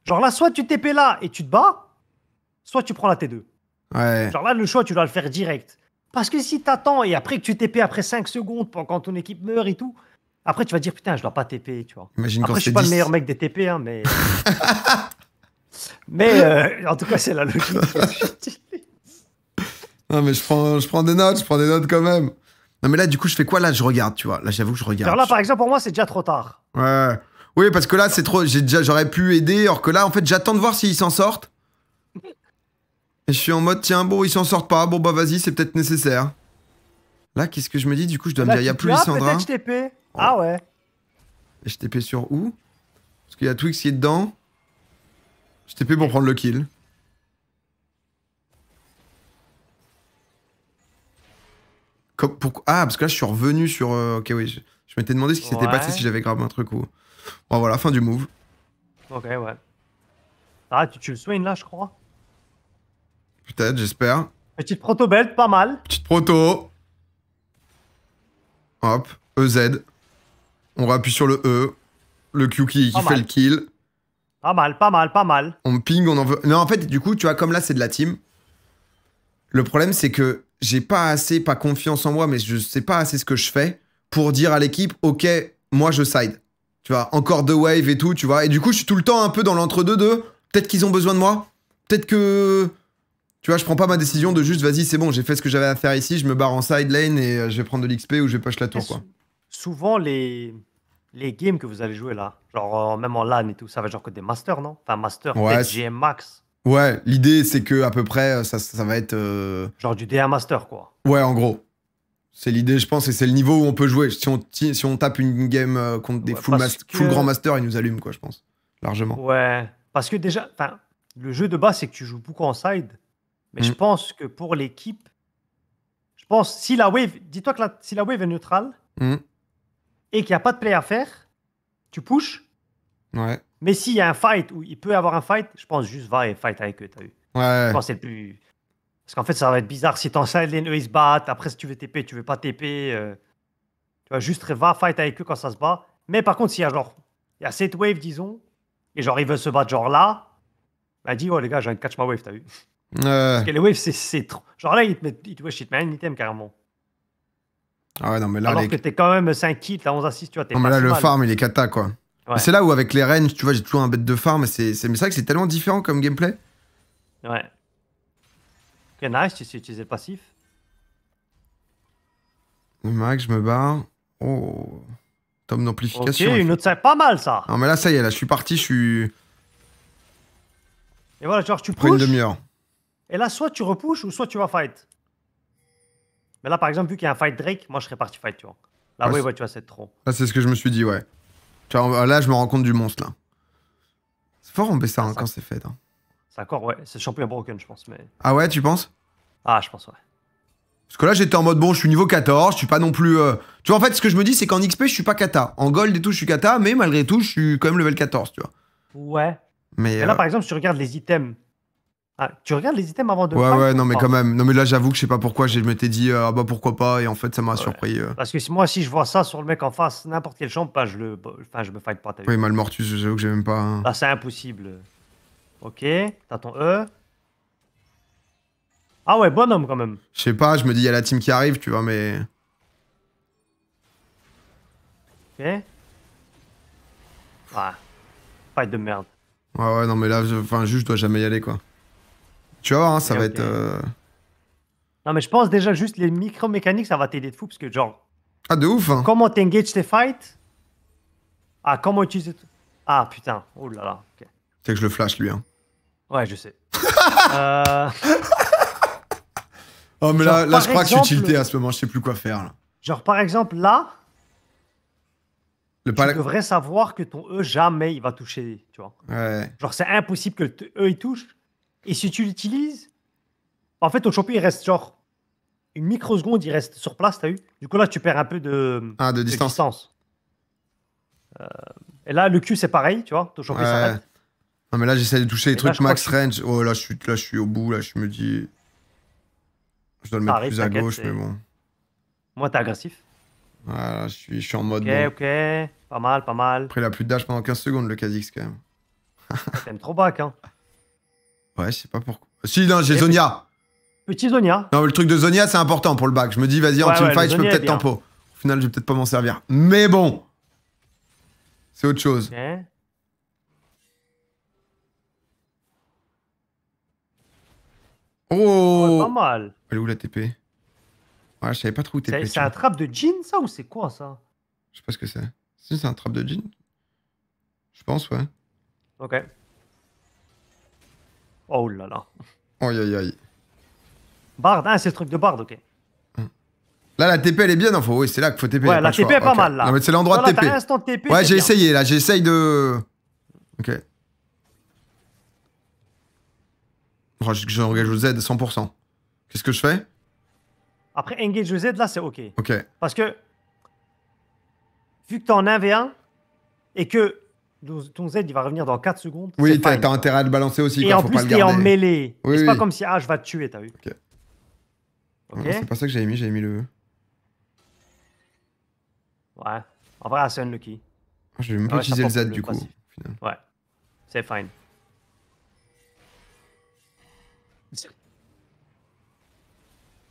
Genre là, soit tu TP là et tu te bats, soit tu prends la T2. Ouais. Genre là, le choix, tu dois le faire direct. Parce que si t'attends et après que tu TP après 5 secondes quand ton équipe meurt et tout, après tu vas dire putain, je dois pas TP, tu vois. Imagine quand Après, je suis pas le 10. meilleur mec des TP, hein, mais. mais euh, en tout cas, c'est la logique. Non, mais je prends, je prends des notes, je prends des notes quand même. Non, mais là, du coup, je fais quoi? Là, je regarde, tu vois. Là, j'avoue que je regarde. Genre là, par exemple, pour moi, c'est déjà trop tard. Ouais. Oui, parce que là, c'est trop. J'ai déjà, j'aurais pu aider, alors que là, en fait, j'attends de voir s'ils s'en sortent. Et je suis en mode, tiens, bon, ils s'en sortent pas. Bon, bah, vas-y, c'est peut-être nécessaire. Là, qu'est-ce que je me dis? Du coup, je dois me dire, il y a plus Lissandra. peut-être je TP. Ah ouais. Et je TP sur où? Parce qu'il y a Twix qui est dedans. Je TP pour prendre le kill. Pourquoi- Ah, parce que là, je suis revenu sur. euh, Ok, oui. Je, je m'étais demandé ce qui s'était Ouais. passé si j'avais grave un truc ou. Bon, voilà, fin du move. Ok, ouais. Ah, tu, tu le swing là, je crois. Peut-être, j'espère. Petite proto-belt, pas mal. Petite proto. Hop, EZ. On appuie sur le E. Le Q qui, qui fait mal. le kill. Pas mal, pas mal, pas mal. On ping, on en veut. Non, en fait, du coup, tu vois, comme là, c'est de la team. Le problème, c'est que j'ai pas assez, pas confiance en moi, mais je sais pas assez ce que je fais pour dire à l'équipe, ok, moi je side. Tu vois, encore deux waves et tout, tu vois. Et du coup, je suis tout le temps un peu dans l'entre-deux de peut-être qu'ils ont besoin de moi. Peut-être que. Tu vois, je prends pas ma décision de juste, vas-y, c'est bon, j'ai fait ce que j'avais à faire ici, je me barre en side lane et euh, je vais prendre de l'XP ou je vais push la tour, quoi. sou- Souvent, les... les games que vous allez jouer là, genre euh, même en LAN et tout, ça va être genre que des masters, non? Enfin, master, Ouais, GM max. Ouais, l'idée c'est que à peu près ça, ça va être. euh, Genre du D1 master, quoi. Ouais, en gros. C'est l'idée, je pense, et c'est le niveau où on peut jouer. Si on, si on tape une game euh, contre des Ouais, full, mas- full que- grand master, ils nous allument, quoi, je pense. Largement. Ouais. Parce que déjà, le jeu de base, c'est que tu joues beaucoup en side. Mais je Mm. pense que pour l'équipe, je pense, si la wave, dis-toi que la- si la wave est neutrale Mhm. et qu'il n'y a pas de play à faire, tu pushes. Ouais. Mais s'il y a un fight où il peut y avoir un fight, je pense juste va et fight avec eux, t'as vu Ouais. Je pense c'est le plus. Parce qu'en fait, ça va être bizarre si t'en side lane, eux ils se battent. Après, si tu veux TP, tu veux pas TP. euh, Tu vois, juste va fight avec eux quand ça se bat. Mais par contre, s'il y a genre. Il y a cette wave, disons, et genre ils veulent se battre genre là, bah dis, oh les gars, j'ai envie de catch ma wave, t'as vu Ouais. Parce que les waves, c'est- trop. Genre là, ils te mettent. Ils te, te mettent un item carrément. Ah ouais, non, mais là, Alors les- que t'es quand même 5 kills, t'as 11 assists, tu vois. t'es non, mais là le mal. farm, il est cata, quoi. Ouais. C'est là où, avec les ranges, tu vois, j'ai toujours un bête de farm, mais c'est c'est- c'est vrai que c'est tellement différent comme gameplay. Ouais. Ok, nice, tu sais utiliser le passif. Max, je me barre. Oh. Tome Ok, d'amplification. une autre side, pas mal ça. Non, mais là, ça y est, là, je suis parti, je suis Et voilà, genre tu après une pushes. demi-heure. Et là, soit tu repushes ou soit tu vas fight. Mais là, par exemple, vu qu'il y a un fight Drake, moi je serais parti fight, tu vois. Là, Ouais, ouais, c'est- ouais, tu vois, c'est trop. Là, c'est ce que je me suis dit, ouais. Là, je me rends compte du monstre, là. C'est fort en BSA hein, Ça- quand c'est fait. hein. C'est encore, ouais, c'est champion broken, je pense. Mais... Ah ouais, tu penses? Ah, je pense, ouais. Parce que là, j'étais en mode bon, je suis niveau 14, je suis pas non plus. euh, Tu vois, en fait, ce que je me dis, c'est qu'en XP, je suis pas kata. En gold et tout, je suis kata, mais malgré tout, je suis quand même level 14, tu vois. Ouais. Mais. Là, euh, par exemple, si tu regardes les items. Ah, tu regardes les items avant de. Ouais, ouais, ou non, mais pas quand même. Non, mais là, j'avoue que je sais pas pourquoi, je m'étais dit, euh, ah bah pourquoi pas, et en fait, ça m'a Ouais. surpris. euh. Parce que si- moi, si je vois ça sur le mec en face, n'importe quel champ, bah, je le, enfin, je me fight pas. Oui, Malmortus, j'avoue que j'ai même pas. hein. Là, c'est impossible. Ok, t'as ton E. Ah ouais, bonhomme quand même. Je sais pas, je me dis, il y a la team qui arrive, tu vois, mais. Ok. Ouais. Fight de merde. Ouais, ouais, non, mais là, enfin, juste, je dois jamais y aller, quoi. Tu voir, hein, ça va être. euh, Non, mais je pense déjà juste les micro-mécaniques, ça va t'aider de fou. Parce que, genre, Ah, de ouf, hein. comment t'engages tes fights? Ah, comment utiliser. Ah, putain. Oh là là. ok. C'est que je le flash, lui, hein. Ouais, je sais. euh, Oh, mais Genre, là, là je crois que je suis tilté à ce moment, je sais plus quoi faire, là. genre, par exemple, là, Le tu pala- devrais savoir que ton E, jamais il va toucher. Tu vois. Ouais. Genre, c'est impossible que le E il touche. Et si tu l'utilises, en fait, ton champion il reste genre une microseconde, il reste sur place, t'as vu? Du coup, là, tu perds un peu de, Ah, de de distance. Euh, et là, le Q, c'est pareil, tu vois Ton champion Ouais. s'arrête. Non, mais là, j'essaie de toucher les Et trucs max range. Oh, là je, suis, là, je suis au bout, là, je me dis. Je dois le mettre arrive, plus à gauche, mais bon. Moi, t'es agressif. Voilà, je suis, je suis en mode. Ok, bon. ok. Pas mal, pas mal. Après, il a plus de dash pendant 15 secondes, le Kha'Zix, quand même. T'aimes trop back, hein. Ouais, je sais pas pourquoi. Si, non, j'ai Et Zonia. Petit Zonia. Non, mais le truc de Zonia, c'est important pour le back. Je me dis, vas-y, en Ouais, ouais, teamfight, le je peux Zonia est peut-être bien. tempo. Au final, je vais peut-être pas m'en servir. Mais bon. C'est autre chose. Ok. Ouais, Oh pas mal. Elle est où la TP Ouais, je savais pas trop où TP. C'est tu c'est un trap de jean, ça, ou c'est quoi, ça? Je sais pas ce que c'est. Si, c'est un trap de jean Je pense, ouais. Ok. Oh là là. Aïe, aïe, aïe. Bard, ah, c'est le truc de Bard, ok. Là, la TP, elle est bien, non faut... Oui, c'est là qu'il faut TP. Ouais, la. TP est pas mal, là. Non, mais c'est l'endroit de TP. TP. Ouais, j'ai essayé, là. J'essaye de... Ok. Oh, je- J'engage au Z 100%. Qu'est-ce que je fais? Après, engage Z, là, c'est ok. Ok. Parce que, vu que t'es en 1v1, et que ton Z, il va revenir dans 4 secondes. Oui, t'as intérêt à le balancer aussi, Et quoi. en Faut plus, pas le t'es en mêlée. Oui, c'est pas comme si, ah, je vais te tuer, t'as vu. Ok. C'est pas ça que j'avais mis, j'avais mis le... Ouais. En vrai, c'est unlucky. Ah, Je vais même pas Ouais, ça utiliser le Z, du coup. Ouais. C'est fine.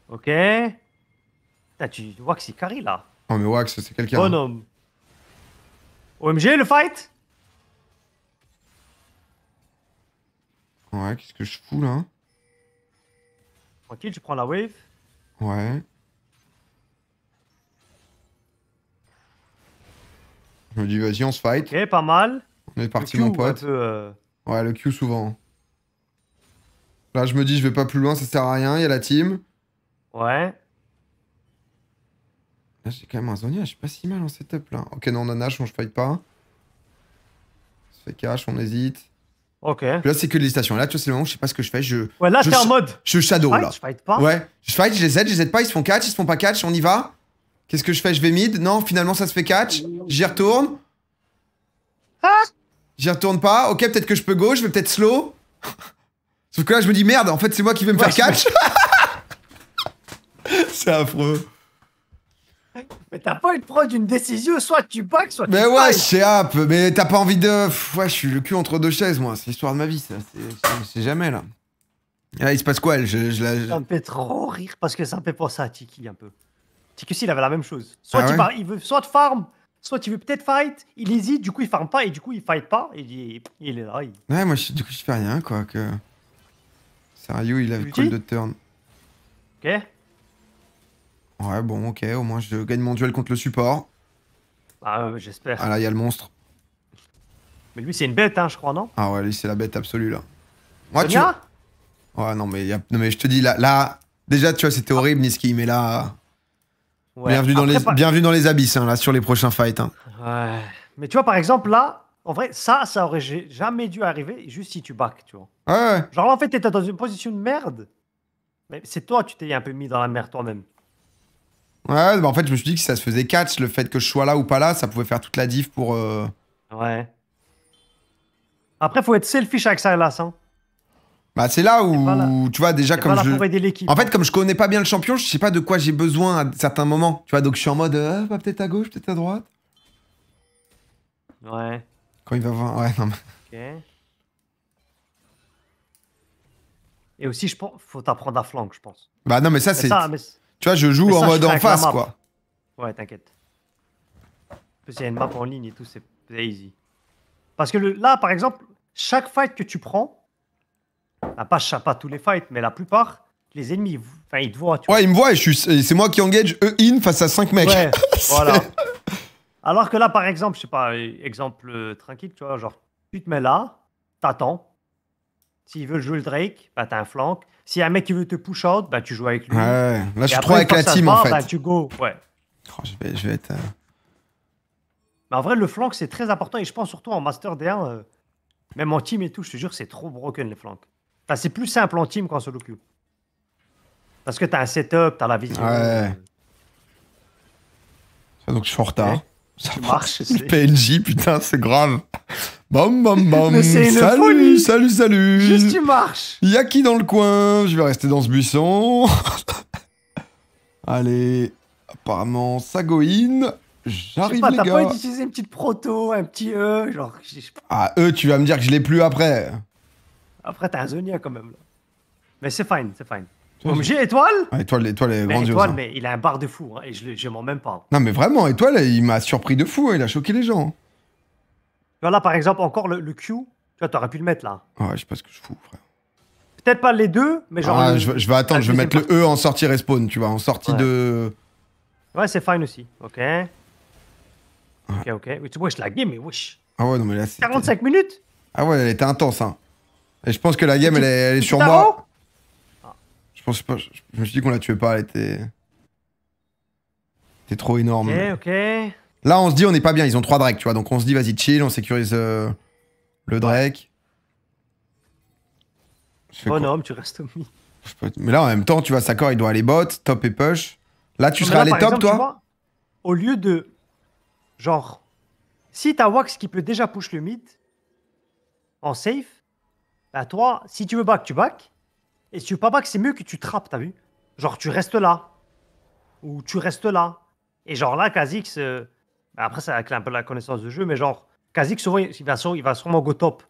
Ok. Putain, tu vois que c'est carré là. Oh, mais Wax, c'est quelqu'un. hein. Bonhomme. OMG, le fight? Ouais, qu'est-ce que je fous, là? Tranquille, tu prends la wave. Ouais. Je me dis, vas-y, on se fight. Ok, pas mal. On est parti, mon pote. peu, euh, Ouais, le Q souvent. Là, je me dis, je vais pas plus loin, ça sert à rien. Il y a la team. Ouais. Là, j'ai quand même un Zonia, je suis pas si mal en setup là. Ok, non, on a Nash, on se fight pas. On se fait cash, on hésite. Ok. Puis là, c'est que les stations. Là, tu vois, c'est le moment où je sais pas ce que je fais. Je, Ouais, là, Je t'es en mode. je shadow Fight, là. je fight pas. Ouais, je fight, je les aide, je les aide pas, ils se font catch, ils se font pas catch, on y va. Qu'est-ce que je fais? Je vais mid Non, finalement ça se fait catch. J'y retourne. J'y retourne pas. Ok, peut-être que je peux go, je vais peut-être slow. Sauf que là, je me dis merde, en fait, c'est moi qui vais me Ouais, faire catch. c'est affreux. Mais t'as pas eu de prendre une décision, soit tu back, soit Mais tu ouais, fight. c'est up. Mais t'as pas envie de. Ouais, je suis le cul entre deux chaises, moi. C'est l'histoire de ma vie, ça. C'est- jamais là. Et là, il se passe quoi elle je, je la- Ça me fait trop rire parce que ça me fait penser à Tiki un peu. Tiki aussi, il avait la même chose. Soit Ah il, ouais par- il veut soit farm, soit il veut peut-être fight, il hésite, du coup il farm pas et du coup il fight pas et il, il est là. il- Ouais, moi, je- du coup, je fais rien, quoi. Que... Sérieux, il a Ulti call de turn. Ok Ouais, bon, ok, au moins je gagne mon duel contre le support. Bah euh, j'espère. Ah là, il y a le monstre. Mais lui c'est une bête, hein, je crois, non? Ah ouais, lui, c'est la bête absolue, là. Moi, tu... Ouais, non, mais, y a... non, mais je te dis, là, là... Déjà, tu vois, c'était horrible, Niski, mais là... Ouais. Bienvenue, dans les... Bienvenue dans les abysses, hein, là, sur les prochains fights. Hein. Ouais. Mais tu vois, par exemple, là, en vrai, ça, ça aurait ja- jamais dû arriver juste si tu back, tu vois. Ouais, ouais. Genre en fait, t'étais dans une position de merde. Mais c'est toi, tu t'es un peu mis dans la merde toi-même. Ouais, bah, en fait, je me suis dit que si ça se faisait catch, le fait que je sois là ou pas là, ça pouvait faire toute la diff pour... euh, Ouais. Après, faut être selfish avec ça, là, hein. Bah, c'est là où, là. tu vois, déjà, comme je... pour aider l'équipe. En fait, comme je connais pas bien le champion, je sais pas de quoi j'ai besoin à certains moments. Tu vois, donc je suis en mode, euh, bah, peut-être à gauche, peut-être à droite. Ouais. Quand il va voir... Ouais, non, mais... Ok. Et aussi, je pense, faut t'apprendre à flank, je pense. Bah, non, mais ça, c'est... Tu vois, je joue en mode en face, quoi. Ouais, t'inquiète. En plus, il y a une map en ligne et tout, c'est easy. Parce que le- là, par exemple, chaque fight que tu prends, ah, pas, pas tous les fights, mais la plupart, les ennemis, ils- enfin, ils te voient. Tu Ouais, il me voit et c'est moi qui engage eux in face à 5 mecs. Ouais, voilà. Alors que là, par exemple, je sais pas, exemple euh, tranquille, tu vois, genre, tu te mets là, t'attends. S'ils veulent jouer le Drake, bah t'as un flank. S'il y a un mec qui veut te push out, bah tu joues avec lui. Ouais, là, je suis trop avec la team, en fait. bah, tu go, ouais. Oh, je, vais, je vais être... euh, Mais en vrai, le flank, c'est très important. Et je pense surtout en Master D1, euh, même en team et tout, je te jure, c'est trop broken les flanks. Enfin, c'est plus simple en team qu'en solo queue. Parce que t'as un setup, t'as la vision. Ouais. Donc je suis en retard. Ça marches, Le PNJ, putain, c'est grave. Bam, bam, bam. Salut, folie. salut, salut. Juste tu marches Y a qui dans le coin? Je vais rester dans ce buisson. Allez, apparemment, sais J'arrive, les t'as pas gars. utilisé une petite proto, un petit E, genre. Ah, eux, tu vas me dire que je l'ai plus après. Après, t'as un Zonia quand même. Là. Mais c'est fine, c'est fine. Ouais, j'ai étoile, Ah, étoile, étoile est mais, grandiose. étoile hein. mais il a un bar de fou, hein, et je, je mens même pas. Non, mais vraiment, étoile, il m'a surpris de fou. hein, Il a choqué les gens. Tu vois là, par exemple, encore le, le Q, tu vois, t'aurais pu le mettre là. Ouais, je sais pas ce que je fous, frère. Peut-être pas les deux, mais genre. Ah, le- je, vais- je vais attendre, la je vais mettre le E en sortie respawn, tu vois, en sortie Ouais. de. Ouais, c'est fine aussi. Ok. Ok, ok. Tu wesh, la game, mais wesh. Ah ouais, non, mais là, c'est. 45 minutes? Ah ouais, elle était intense, hein. Et je pense que la game, elle est, elle est sur moi. Je pense pas. Je, me suis dit qu'on la tuait pas, elle était. C'était trop énorme. Ok, ok. Là, on se dit, on n'est pas bien. Ils ont trois Drake, tu vois. Donc, on se dit, vas-y, chill, on sécurise euh, le Drake. Bonhomme, tu restes au peux- Mais là, en même temps, tu vois, Sakor, il doit aller bot, top et push. Là, tu Non, seras allé top, exemple, toi vois, Au lieu de. Genre. Si t'as Wax qui peut déjà push le mid en safe, bah toi, si tu veux back, tu back. Et si tu veux pas back, c'est mieux que tu trappes, t'as vu? Genre, tu restes là. Ou tu restes là. Et genre là, Kha'Zix. euh, bah, après, ça avec un peu la connaissance de jeu, mais genre, Kha'Zix, souvent, il va, sûrement- il va sûrement go top.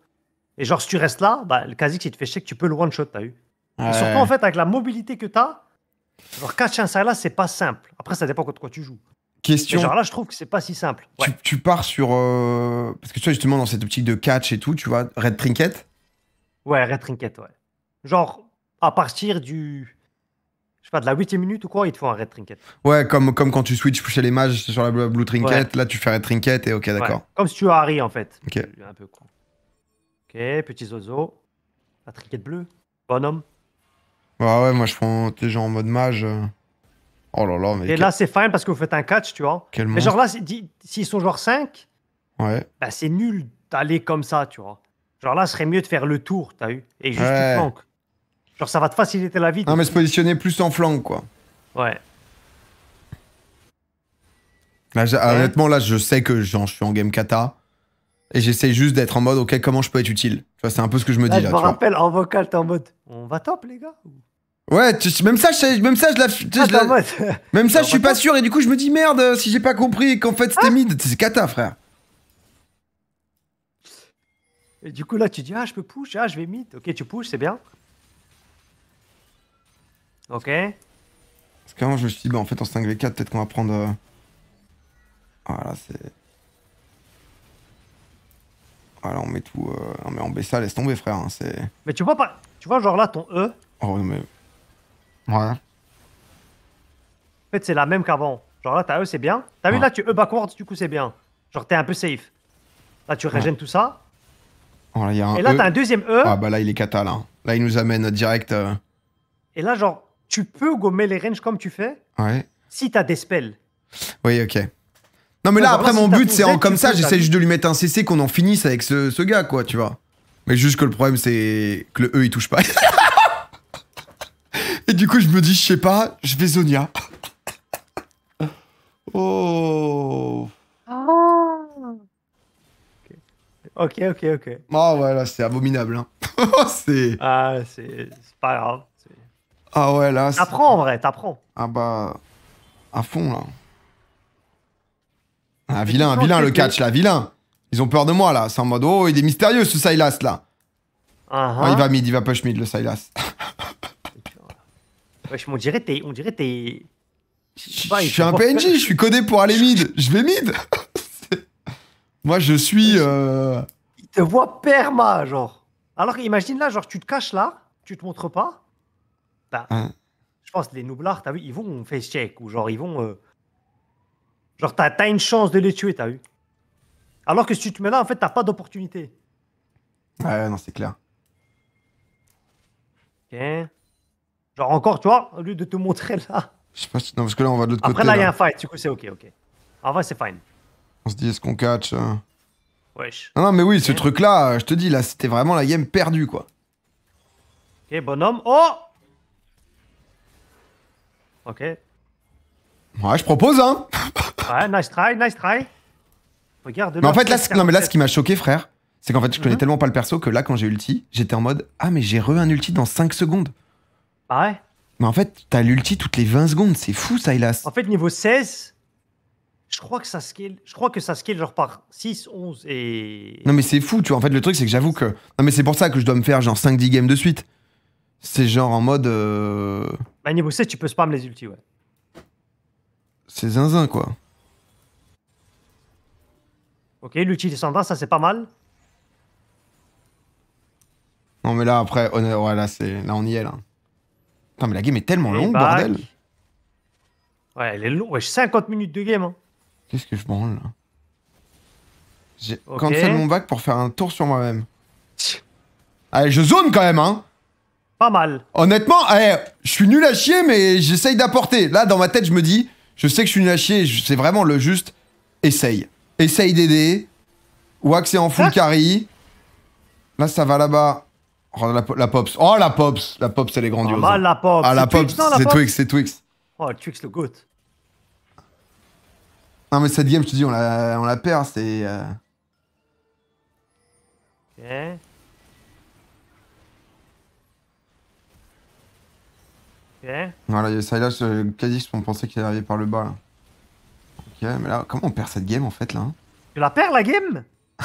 Et genre, si tu restes là, bah, le Kha'Zix, il te fait chier que tu peux le one-shot, t'as vu? Et surtout, en fait, avec la mobilité que t'as, genre, catch un là, c'est pas simple. Après, ça dépend contre quoi tu joues. Question. genre là, je trouve que c'est pas si simple. Ouais. Tu, tu pars sur. euh, Parce que tu vois, justement, dans cette optique de catch et tout, tu vois, Red Trinket? Ouais, Red Trinket, ouais. Genre, à partir du. je sais pas, de la 8 minute ou quoi, il te faut un red trinket. Ouais, comme, comme quand tu switches chez les mages sur la blue trinket, là tu fais red trinket et ok, d'accord. Ouais, Comme si tu as Harry en fait. Ok. Un peu con. Ok, petit zozo. La trinket bleue. Bonhomme. Ouais, ouais, moi je prends des gens en mode mage. Oh là là, mais. Et quel, là, c'est fine parce que vous faites un catch, tu vois. quel Mais monstre. genre là, s'ils sont genre 5, Ouais. bah, c'est nul d'aller comme ça, tu vois. Genre là, ce serait mieux de faire le tour, t'as vu Et juste Ouais. tu. Genre ça va te faciliter la vie. Non, mais se positionner plus en flanc, quoi. Ouais. Là, Ouais. Honnêtement, là, je sais que genre, je suis en game kata. Et j'essaye juste d'être en mode, ok, comment je peux être utile? Tu vois, c'est un peu ce que je me dis Là, là. je tu me vois. rappelle, en vocal, t'es en mode On va top, les gars Ouais, tu- même ça, je, même ça, je la. tu Ah, je mode Même ça, je suis pas sûr. Et du coup, je me dis, merde, si j'ai pas compris qu'en fait Ah. c'était mid. C'est kata, frère. Et du coup, là, tu dis Ah, je peux push, ah, je vais mid. Ok, tu push, c'est bien. Ok. Parce qu'avant, je me suis dit, bah, en fait, en 5v4, peut-être qu'on va prendre. euh, Voilà, c'est. Voilà, on met tout. euh, Non, mais on met ça, laisse tomber, frère. hein, C'est. Mais tu vois pas. Tu vois, genre là, ton E, en Oh, non, mais. Ouais. fait, c'est la même qu'avant. Genre là, ta E, c'est bien. T'as vu, là, tu E backwards, du coup, c'est bien. Genre, t'es un peu safe. Là, tu régènes tout ça. Oh, là, il y a un. Et là, E. t'as un deuxième E. Ah, bah là, il est kata, là. Là, il nous amène direct. euh, Et là, genre, tu peux gommer les ranges comme tu fais Ouais. si t'as des spells. Oui, ok. Non, mais Ouais, là, genre après, mon but, c'est comme tu ça, j'essaie juste de lui mettre un CC, qu'on en finisse avec ce, ce gars, quoi, tu vois. Mais juste que le problème, c'est que le E, il touche pas. Et du coup, je me dis, je sais pas, je vais Zonia. Oh. Ok, ok, ok. Ah ouais, là, c'est abominable. Hein. Oh, c'est... Ah, c'est pas grave. Ah ouais, là. T'apprends en vrai, t'apprends. Ah bah... À fond, là. Ah, vilain, vilain, le catch, là, vilain. Ils ont peur de moi, là. C'est en mode, oh, il est mystérieux, ce Silas, là. Ah, Ah, il va mid, il va push mid, le Silas. Wesh, on dirait t'es. On dirait t'es. Je suis un PNJ, je suis codé pour aller mid. Je vais mid. Moi, je suis. euh, Il te voit perma, genre. Alors imagine là, genre, tu te caches là, tu te montres pas. Bah, Hein. je pense que les nooblards, t'as vu, ils vont face check ou genre, ils vont. euh, Genre, t'as une chance de les tuer, t'as vu. Alors que si tu te mets là, en fait, t'as pas d'opportunité. Ouais, non, c'est clair. Ok. Genre, encore, tu vois, au lieu de te montrer là. Je sais pas si. Non, parce que là, on va de l'autre Après, côté. là, il y a un fight, du coup, c'est ok, ok. En vrai, c'est fine. On se dit, est-ce qu'on catch euh? Wesh. Non, non, mais oui, ce truc-là, euh, je te dis, là, c'était vraiment la game perdue, quoi. Ok, bonhomme. Oh Ok. Ouais, je propose, hein. Ouais, nice try, nice try. Regarde. Mais en fait, là, non, mais là, ce qui m'a choqué, frère, c'est qu'en fait, je connais Mhm. tellement pas le perso que là, quand j'ai ulti, j'étais en mode, ah, mais j'ai re un ulti dans 5 secondes. Ah ouais? Mais en fait, t'as l'ulti toutes les 20 secondes, c'est fou, Silas. En fait, niveau 16, je crois que ça scale, je crois que ça scale genre par 6, 11 et. Non mais c'est fou, tu vois. En fait, le truc, c'est que j'avoue que... Non mais c'est pour ça que je dois me faire genre 5-10 games de suite. C'est genre en mode... euh, Bah, niveau 16, tu peux spam les ultis, ouais. C'est zinzin, quoi. Ok, l'ulti descendant, ça c'est pas mal. Non mais là, après, on ouais, là, c'est... là, on y est, là. Putain, mais la game est tellement longue, back. bordel. Ouais, elle est longue. Ouais, 50 minutes de game. Hein. Qu'est-ce que je branle, là? J'ai Ok. cancel mon bac pour faire un tour sur moi-même. Allez, je zone quand même, hein Pas mal. Honnêtement, allez, je suis nul à chier, mais j'essaye d'apporter. Là, dans ma tête, je me dis, je sais que je suis nul à chier, c'est vraiment le juste. Essaye. Essaye d'aider. Wax est en full Ah. carry. Là, ça va là-bas. Oh, la, po- la Pops. Oh, la Pops. La Pops, elle est Pas grandiose. mal la pop. ah, la Pops, c'est Twix, c'est Twix. Oh, Twix le goat. Non, mais cette game, je te dis, on la, on la perd, c'est... euh, Ok. Ok. Voilà, il y a Silas, euh, Kha'Zix, on pensait qu'il arrivait par le bas, là. Ok, mais là, comment on perd cette game, en fait, là hein? Tu la perds la game?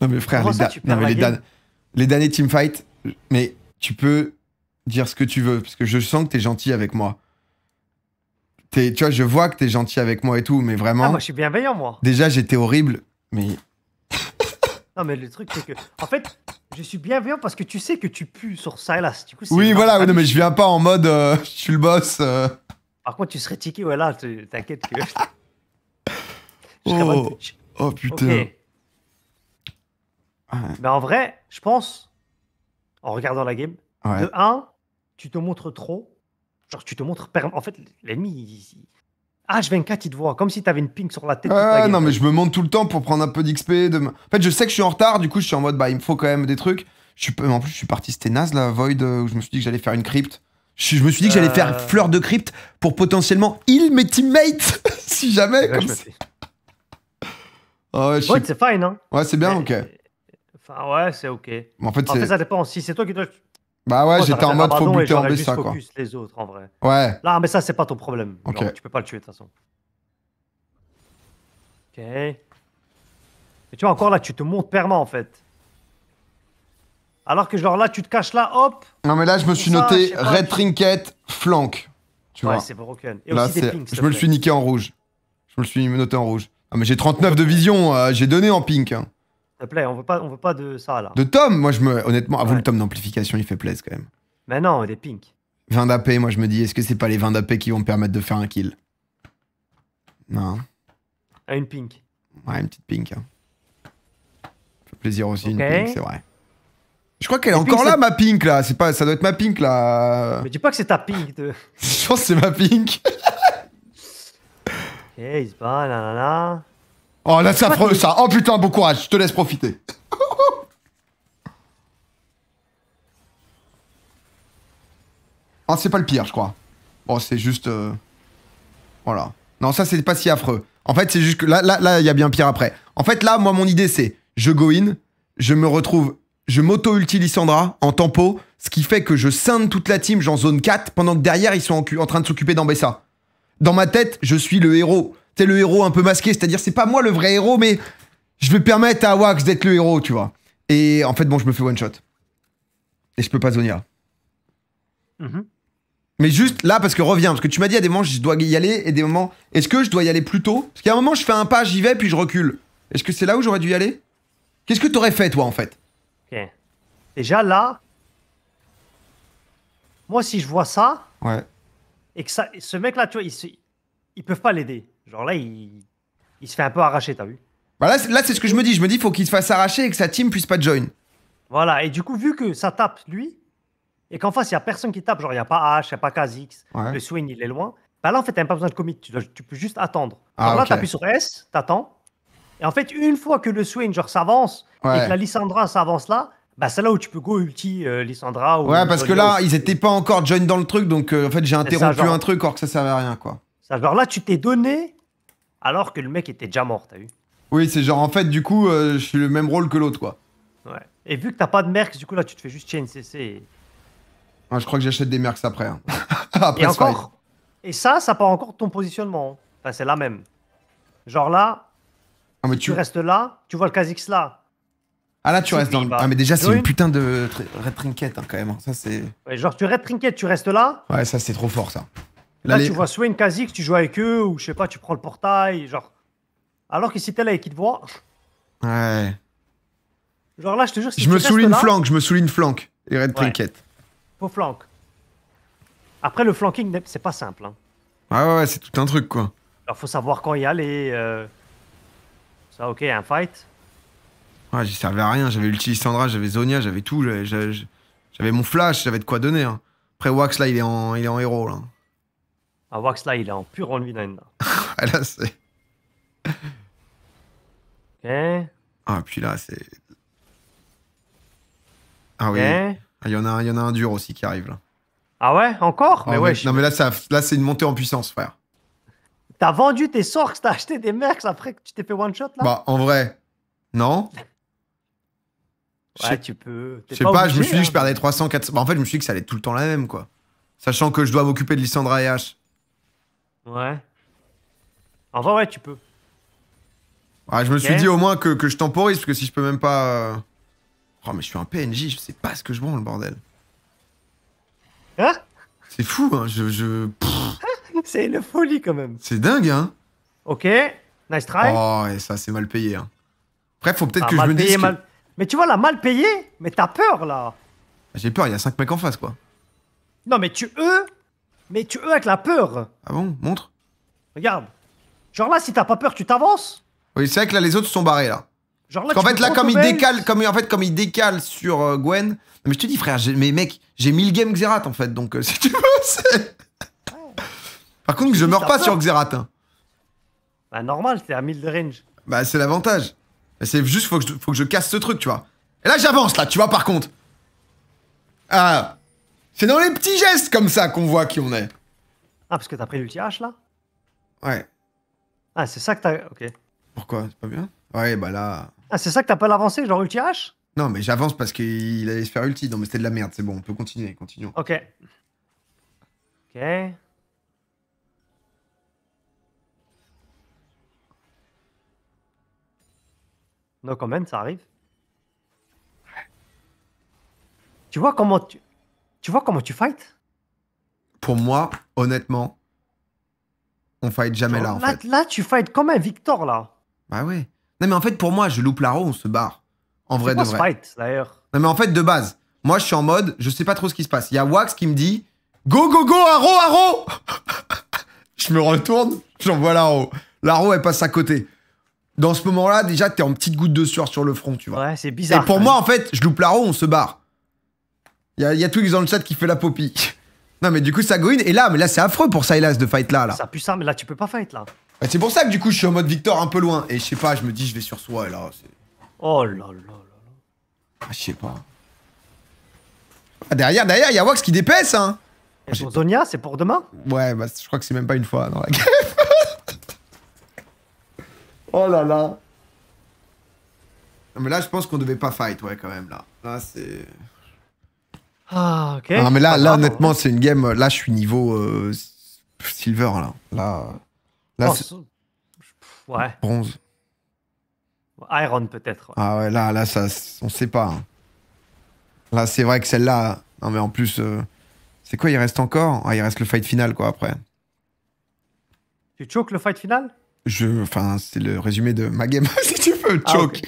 Non mais frère, les, ça, non, mais les, game? Les derniers teamfights, mais tu peux dire ce que tu veux, parce que je sens que t'es gentil avec moi. T'es- tu vois, je vois que t'es gentil avec moi et tout, mais vraiment, Ah, moi je suis bienveillant, moi. déjà j'étais horrible, mais Non, mais le truc, c'est que. En fait, je suis bienveillant parce que tu sais que tu pues sur Silas. Du coup, Oui, voilà, ah, ouais, non, mais je viens pas en mode euh, je suis le boss. euh. Par contre, tu serais tiqué, ouais, là, tu- t'inquiète que. Oh. Oh putain. Ouais. Mais en vrai, je pense, en regardant la game, de 1, tu te montres trop. Genre, tu te montres. En fait, l'ennemi, il- H24, il te voit comme si t'avais une ping sur la tête. la game. non, mais je me monte tout le temps pour prendre un peu d'XP. De... En fait, je sais que je suis en retard, du coup, je suis en mode, bah, il me faut quand même des trucs. Je suis... En plus, je suis parti, c'était naze, la Void, euh, où je me suis dit que j'allais faire une crypte. Je, je me suis dit que j'allais Euh. faire fleur de crypte pour potentiellement heal mes teammates, si jamais. Comme ça. Ah ouais, Ouais, sais- c'est fine, hein. ouais, c'est bien, Mais- ok. Enfin, ouais, c'est ok. Mais en fait, En fait, ça dépend. Si c'est toi qui dois. Bah ouais, j'étais en mode faut buter en j'aurais juste BSA, quoi. focus les autres, en vrai. Ouais. Là, mais ça, c'est pas ton problème. Genre, tu peux pas le tuer, de toute façon. Ok. Et tu vois, encore là, tu te montes perma, en fait. Alors que, genre là, tu te caches là, hop. Non, mais là, je me suis Ça, noté Red Trinket, flank. Tu ouais, vois. c'est broken. Et Là, aussi des pings. Je me le suis niqué en rouge. Je me le suis noté en rouge. Ah, mais j'ai 39 de vision, euh, j'ai donné en pink. hein. Te plaît, on veut pas, on veut pas de ça, là. De Tom, moi je me. Honnêtement, avoue Ouais. le Tom d'amplification, il fait plaisir quand même. Mais non, des pinks. 20 d'AP, moi je me dis, est-ce que c'est pas les 20 d'AP qui vont me permettre de faire un kill? Non. À une pink. Ouais, une petite pink. hein. Fait plaisir aussi, une pink, c'est vrai. Je crois qu'elle est encore là, ma pink là. C'est pas, ça doit être ma pink là. Mais dis pas que c'est ta pink de. Je pense que c'est ma pink. Ok, il se bat, nanana. Oh là, c'est affreux ça. Oh putain, bon courage, je te laisse profiter. oh, c'est pas le pire, je crois. Bon, c'est juste. euh, Voilà. Non, ça, c'est pas si affreux. En fait, c'est juste que là, là, là, il y a bien pire après. En fait, là, moi, mon idée, c'est je go in, je me retrouve, je m'auto-ulti Lissandra en tempo, ce qui fait que je scinde toute la team, j'en zone 4, pendant que derrière, ils sont en train de s'occuper d'Ambessa. Dans ma tête, je suis le héros. C'est le héros un peu masqué, c'est-à-dire, c'est pas moi le vrai héros, mais je vais permettre à Wax d'être le héros, tu vois. Et en fait, bon, je me fais one shot. Et je peux pas Zonia. Mhm. Mais juste là, parce que reviens, parce que tu m'as dit à des moments je dois y aller et des moments. Est-ce que je dois y aller plus tôt? Parce qu'à un moment je fais un pas, j'y vais, puis je recule. Est-ce que c'est là où j'aurais dû y aller? Qu'est-ce que t'aurais fait toi en fait? Ok. Déjà là, moi si je vois ça Ouais. et que ça, ce mec-là, tu vois, ils, ils peuvent pas l'aider. Genre là, il, il se fait un peu arracher, t'as vu Bah là, c'est- là c'est ce que je me dis. Je me dis faut qu'il se fasse arracher et que sa team puisse pas join. Voilà. Et du coup, vu que ça tape lui et qu'en face il y a personne qui tape, genre il y a pas H, il y a pas Kha'Zix, Ouais. le swing il est loin. Bah là en fait t'as même pas besoin de commit. Tu, dois- tu peux juste attendre. Ah, Alors là ok. t'appuies sur S, t'attends. Et en fait une fois que le swing genre s'avance et que la Lissandra s'avance là, bah c'est là où tu peux go ulti euh, Lissandra. Ou Ouais, parce que là, ils étaient pas encore join dans le truc, donc euh, en fait j'ai ça, interrompu genre. un truc alors que ça servait à rien quoi. Ça, genre là, tu t'es donné alors que le mec était déjà mort, t'as vu? Oui, c'est genre en fait du coup euh, je suis le même rôle que l'autre quoi. Ouais. Et vu que t'as pas de mercs, du coup là, tu te fais juste chain CC. Et, Ouais, je crois que j'achète des mercs après. hein. après et encore. Et ça, ça part encore de ton positionnement. hein. Enfin, c'est la même. Genre là, Ah, mais tu tu... restes là, tu vois le Kha'Zix là. ah là tu restes dans le... Ah mais déjà c'est Join. une putain de red trinket hein, quand même. Ça c'est... Ouais, genre, tu red trinket, tu restes là. Ouais, ça c'est trop fort ça. Là, tu vois Swain Kha'Zix, tu joues avec eux, ou je sais pas, tu prends le portail. Genre. Alors que si t'es là et qu'ils te voient, Ouais. genre là, je te jure, si Je tu me souligne là, flank, je me souligne flank. Et red Ouais. trinket. faut flank. Après, le flanking, c'est pas simple. Hein. Ah ouais, ouais, c'est tout un truc quoi. Alors, faut savoir quand y aller. euh, Ça, ok, un fight. Ouais, j'y servais à rien. J'avais ulti Sandra, j'avais Zonia, j'avais tout. j'avais mon flash, j'avais de quoi donner. hein. Après Wax là, il est en, il est en héros là. Ah, Wax là, il est en pur on là. Là c'est. Ok. Ah puis là c'est. Ah oui. Ah, Il y en a, un- il y en a un dur aussi qui arrive là. Ah ouais, encore? Mais Ah, ouais, mais- non mais là, ça, là c'est une montée en puissance frère. t'as vendu tes sorts, t'as acheté des mercs après que tu t'es fait one shot là? Bah en vrai, non. Ouais, tu peux. Je sais pas, je me suis dit que je hein. perdais 300, 400. Bah, en fait, je me suis dit que ça allait tout le temps la même, quoi. Sachant que je dois m'occuper de Lissandra et H. Ouais. En vrai, ouais, tu peux. Ah, je me suis dit au moins que, que je temporise, parce que si je peux même pas. euh, Oh, mais je suis un PNJ, je sais pas ce que je branle, le bordel. Hein? C'est fou, hein. Je, je... C'est une folie quand même. C'est dingue, hein. Ok, nice try. Oh, et ça, c'est mal payé, hein. Après, faut peut-être Ah, que je me dise. que- mal... Mais tu vois, là, mal payé, mais t'as peur, là. J'ai peur, il y a 5 mecs en face, quoi. Non, mais tu E, mais tu E avec la peur. Ah bon Montre. Regarde. Genre là, si t'as pas peur, tu t'avances. Oui, c'est vrai que là, les autres sont barrés, là. Genre là, Parce qu'en fait, là, comme il décale, comme, en fait, comme il décale sur euh, Gwen. Non, mais je te dis, frère, mais mec, j'ai 1000 games Xerath, en fait, donc euh, si tu veux, c'est. Par contre, je meurs pas peur. sur Xerath. hein. Bah, normal, t'es à 1000 de range. Bah, c'est l'avantage. C'est juste, faut que, je, faut que je casse ce truc, tu vois. Et là, j'avance, là, tu vois, par contre. Ah. C'est dans les petits gestes comme ça qu'on voit qui on est. Ah, parce que t'as pris l'ulti H, là? Ouais. Ah, c'est ça que t'as... Ok. Pourquoi? C'est pas bien? Ouais, bah là. Ah, c'est ça que t'as pas l'avancée, genre ulti H? Non, mais j'avance parce qu'il allait se faire ulti. Non, mais c'était de la merde, c'est bon, on peut continuer, continuons. Ok. Ok. No comment, ça arrive. Tu vois comment tu... Tu vois comment tu fight Pour moi, honnêtement, on fight jamais là, en là, fait. là, tu fight comme un Victor, là. Bah ouais. Non, mais en fait, pour moi, je loupe la roue, on se barre. En vrai de ce vrai. fight, d'ailleurs? Non, mais en fait, de base, moi, je suis en mode, je sais pas trop ce qui se passe. Il y a Wax qui me dit Go, go, go, Haro, Haro Je me retourne, j'envoie l'Haro. L'Haro, elle passe à côté. Dans ce moment-là, déjà, t'es en petite goutte de sueur sur le front, tu vois. Ouais, c'est Et bizarre. pour quand moi, en fait, je loupe l'Haro, on se barre. Il y a, il y a Twix dans le chat qui fait la popie. Non, mais du coup, ça goine. Et là, mais là, c'est affreux pour Silas de fight là. là. Ça pue ça, mais là, tu peux pas fight, là. Bah, c'est pour ça que du coup, je suis en mode Victor un peu loin. Et je sais pas, je me dis, je vais sur soi. Et là. Oh là là là. Ah, je sais pas. Ah, derrière, derrière, il y a Wax qui dépaisse, hein. Et Zonia, c'est pour demain Ouais, bah, je crois que c'est même pas une fois dans la game. oh là là. Non, mais là, je pense qu'on devait pas fight, ouais, quand même, là. Là, c'est. Ah, ok. non, mais là, là, honnêtement, c'est une game. Là, je suis niveau euh, silver, là. Là, là Oh, c'est Ouais. bronze. Iron, peut-être. ouais. Ah ouais, là, là, ça, on sait pas. hein. Là, c'est vrai que celle-là. Non, mais en plus, euh, c'est quoi Il reste encore? Ah, il reste le fight final, quoi, après. Tu choques le fight final? Je, enfin, c'est le résumé de ma game, si tu veux, Ah, choke.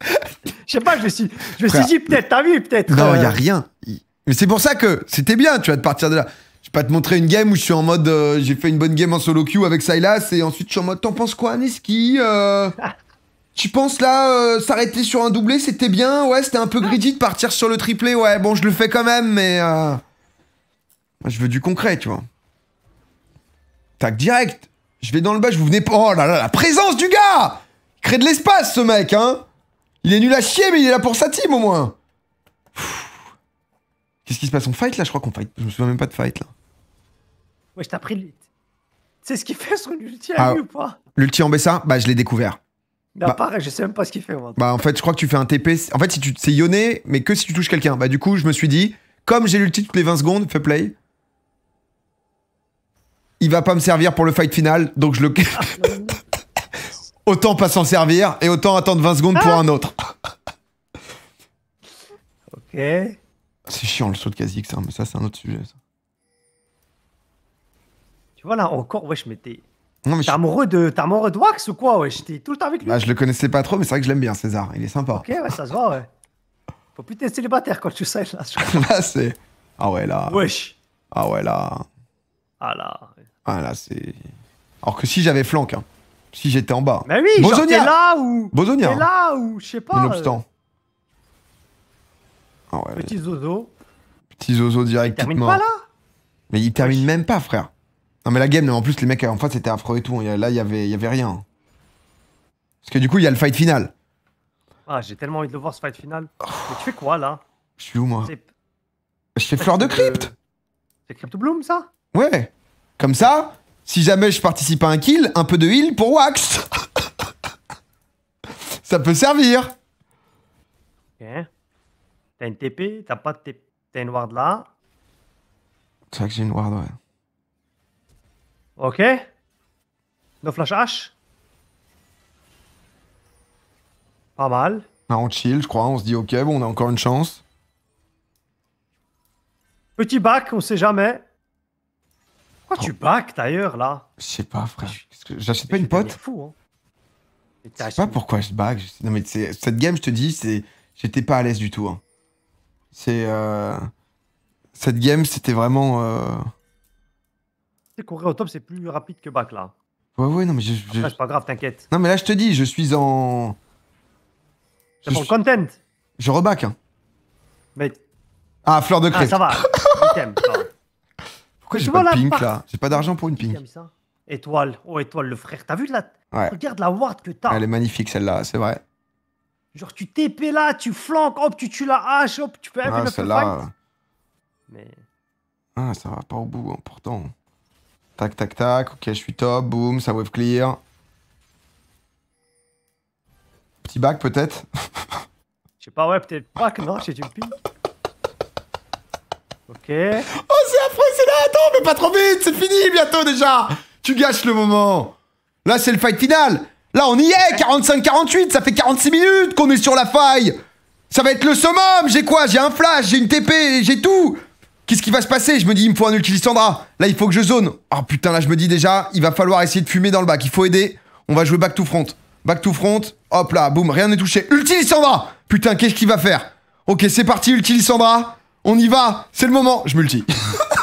Je sais pas, je me suis, je me suis Frère. dit peut-être, t'as vu, peut-être. Non, il euh, y a rien. Mais c'est pour ça que c'était bien, tu vois, de partir de là. Je vais pas te montrer une game où je suis en mode, euh, j'ai fait une bonne game en solo queue avec Silas et ensuite je suis en mode, t'en penses quoi, Neski Euh, Tu penses là, euh, s'arrêter sur un doublé, c'était bien? Ouais, c'était un peu greedy de partir sur le triplé. Ouais, bon, je le fais quand même, mais moi, je veux du concret, tu vois. Tac, direct. Je vais dans le bas, je vous venez pas. Oh là là, la présence du gars Il crée de l'espace, ce mec, hein Il est nul à chier, mais il est là pour sa team au moins. Qu'est-ce qui se passe On fight là? Je crois qu'on fight. Je me souviens même pas de fight là. Ouais, je t'ai pris le. Tu sais ce qu'il fait une ulti Ah. à lui ou pas? L'ulti en Bessa Bah, je l'ai découvert. Non, Bah. pareil, je sais même pas ce qu'il fait, moi. Bah, en fait, je crois que tu fais un TP. En fait, si tu c'est Yoné, mais que si tu touches quelqu'un. Bah, du coup, je me suis dit, comme j'ai l'ulti toutes les 20 secondes, fais play. Il va pas me servir pour le fight final, donc je le. Autant pas s'en servir et autant attendre 20 secondes pour un autre. Ok. C'est chiant le saut de Kha'Zix, hein, mais ça, c'est un autre sujet. ça. Tu vois, là, encore, wesh, mais t'es. Non, mais je... T'es amoureux de. T'es amoureux de Wax ou quoi, wesh? T'es tout le temps avec lui? Bah, je le connaissais pas trop, mais c'est vrai que je l'aime bien, César. Il est sympa. Ok, ouais, ça se voit, ouais. Faut plus t'être célibataire quand tu sais, là. là, c'est. Ah ouais, là. Wesh. Ah ouais, là. Ah là. Ah là, c'est. Alors que si j'avais flank, hein. Si j'étais en bas. Mais oui, genre, Bosonia. t'es là ou. Bosonia, T'es là ou. Je sais pas. nonobstant. Ah ouais, euh, Petit zozo. petit zozo direct, Termine petite pas là? Mais il termine même pas, frère. Non, mais la game, non, en plus, les mecs en face étaient affreux et tout. Il Là, il y avait, il y avait rien. Parce que du coup, il y a le fight final. Ah, j'ai tellement envie de le voir ce fight final. Mais tu fais quoi là? Je suis où, moi? Je fais fleur de crypte C'est Crypto Bloom ça? Ouais. Comme ça, si jamais je participe à un kill, un peu de heal pour Wax. ça peut servir. Ok. T'as une TP, t'as pas de TP. T'as une ward là. C'est vrai que j'ai une ward, ouais. Ok. No flash H. Pas mal. Ah, on chill, je crois. On se dit, ok, bon, on a encore une chance. Petit back, on sait jamais. Pourquoi tu back d'ailleurs là? Je sais pas, frère. J'achète pas une pote fou, hein. Je sais pas pourquoi je bag. je- Non, mais c'est- cette game, je te dis, c'est, j'étais pas à l'aise du tout. hein. C'est. euh, Cette game, c'était vraiment. euh, sais, courir au top, c'est plus rapide que back là. Ouais, ouais, non, mais je. je- c'est pas grave, t'inquiète. Non, mais là, je te dis, je suis en. C'est Je, pour le content? je reback. hein. Mais Ah, fleur de ah, crêpe. ça va. Pourquoi j'ai pas de là, pink là? J'ai pas d'argent pour une pink. Étoile. Oh, étoile, le frère. T'as vu là Ouais. Regarde la ward que t'as. Elle est magnifique celle-là, c'est vrai. Genre, tu TP là, tu flanques, hop, tu tues la hache, hop, tu peux Ah, celle-là. Mais Ah, ça va pas au bout, hein, pourtant. Tac, tac, tac. Ok, je suis top. Boum, ça wave clear. Petit back peut-être? Je sais pas, ouais, peut-être pas que non, j'ai une ping. Ok. Oh, c'est affreux, Attends, mais pas trop vite C'est fini bientôt déjà Tu gâches le moment Là, c'est le fight final Là, on y est 45-48 Ça fait 46 minutes qu'on est sur la faille Ça va être le summum J'ai quoi? J'ai un flash, j'ai une TP, j'ai tout Qu'est-ce qui va se passer? Je me dis, il me faut un ulti Lissandra. Là, il faut que je zone. Oh putain, là, je me dis déjà, il va falloir essayer de fumer dans le bac. Il faut aider. On va jouer back to front. Back to front. Hop là, boum, rien n'est touché. Ulti Lissandra Putain, qu'est-ce qu'il va faire? Ok, c'est parti, ulti Lissandra. On y va. C'est le moment. Je multi.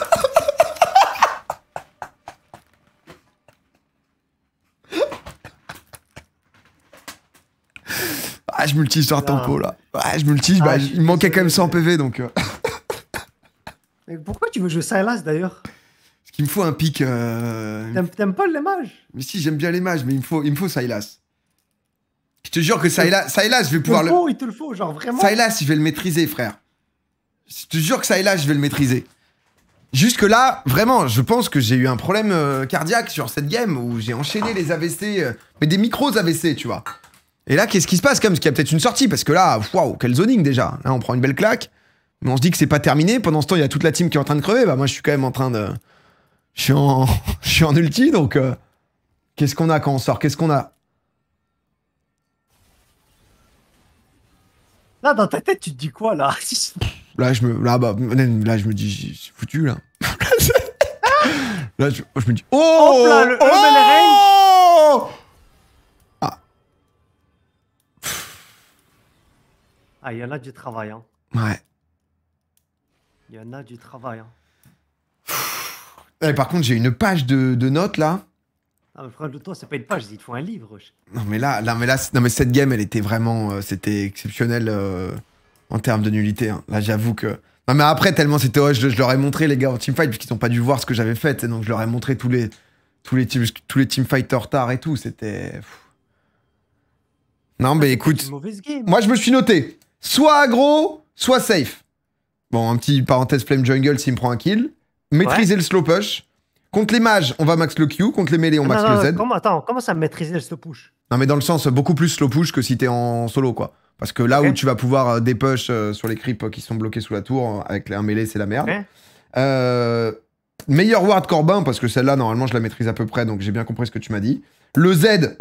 Ah, je multi sur tempo là. Je multi. Ah, bah, je il suis me manquait quand même désolé. 100 PV donc. euh, Mais pourquoi tu veux jouer Silas d'ailleurs? Parce qu'il me faut un pic. euh, T'aimes pas le mage Mais si, j'aime bien les mages, mais il me faut, il me faut Silas. Je te jure que Silas, Silas, je vais Il pouvoir le le. faut, il te le faut, genre vraiment. Silas, je vais le maîtriser, frère. Je te jure que Silas, je vais le maîtriser. Jusque là, vraiment, je pense que j'ai eu un problème euh, cardiaque sur cette game où j'ai enchaîné les AVC, mais des micros AVC, tu vois. Et là, qu'est-ce qui se passe comme Parce qu'il y a peut-être une sortie, parce que là, waouh, quel zoning déjà. Là, on prend une belle claque, mais on se dit que c'est pas terminé. Pendant ce temps, il y a toute la team qui est en train de crever. Bah, moi, je suis quand même en train de. Je suis en, je suis en ulti, donc. euh, Qu'est-ce qu'on a quand on sort? Qu'est-ce qu'on a? Là, dans ta tête, tu te dis quoi là? Là, je me, là, bah, là, je me dis, c'est foutu, là. là, je, je me dis, oh Hop là, le- le Ah, il y en a du travail, hein. Ouais. Il y en a du travail, hein. Eh, par contre, j'ai une page de, de notes, là. Ah, mais frère, de toi, c'est pas une page, il te faut un livre. Non, mais là, là, mais là, non, mais cette game, elle était vraiment, euh, c'était exceptionnel euh, en termes de nullité. hein. Là, j'avoue que. Non, mais après, tellement c'était, ouais, je, je leur ai montré, les gars, en teamfight, puisqu'ils n'ont pas dû voir ce que j'avais fait, donc je leur ai montré tous les, tous les, team, tous les teamfights en retard et tout, c'était. Non, mais C'est écoute. game. Moi, je me suis noté soit aggro, soit safe. Bon, un petit parenthèse Flame Jungle s'il me prend un kill. Maîtriser le slow push. Contre les mages, on va max le Q. Contre les mêlés, on Non, max non, le Z. Comment, attends, comment ça maîtriser le slow push? Non, mais dans le sens beaucoup plus slow push que si t'es en solo, quoi. Parce que là où tu vas pouvoir euh, dépush euh, sur les creeps euh, qui sont bloqués sous la tour, avec les- un mêlée, c'est la merde. Euh, meilleur ward Corbin, parce que celle-là, normalement, je la maîtrise à peu près, donc j'ai bien compris ce que tu m'as dit. Le Z,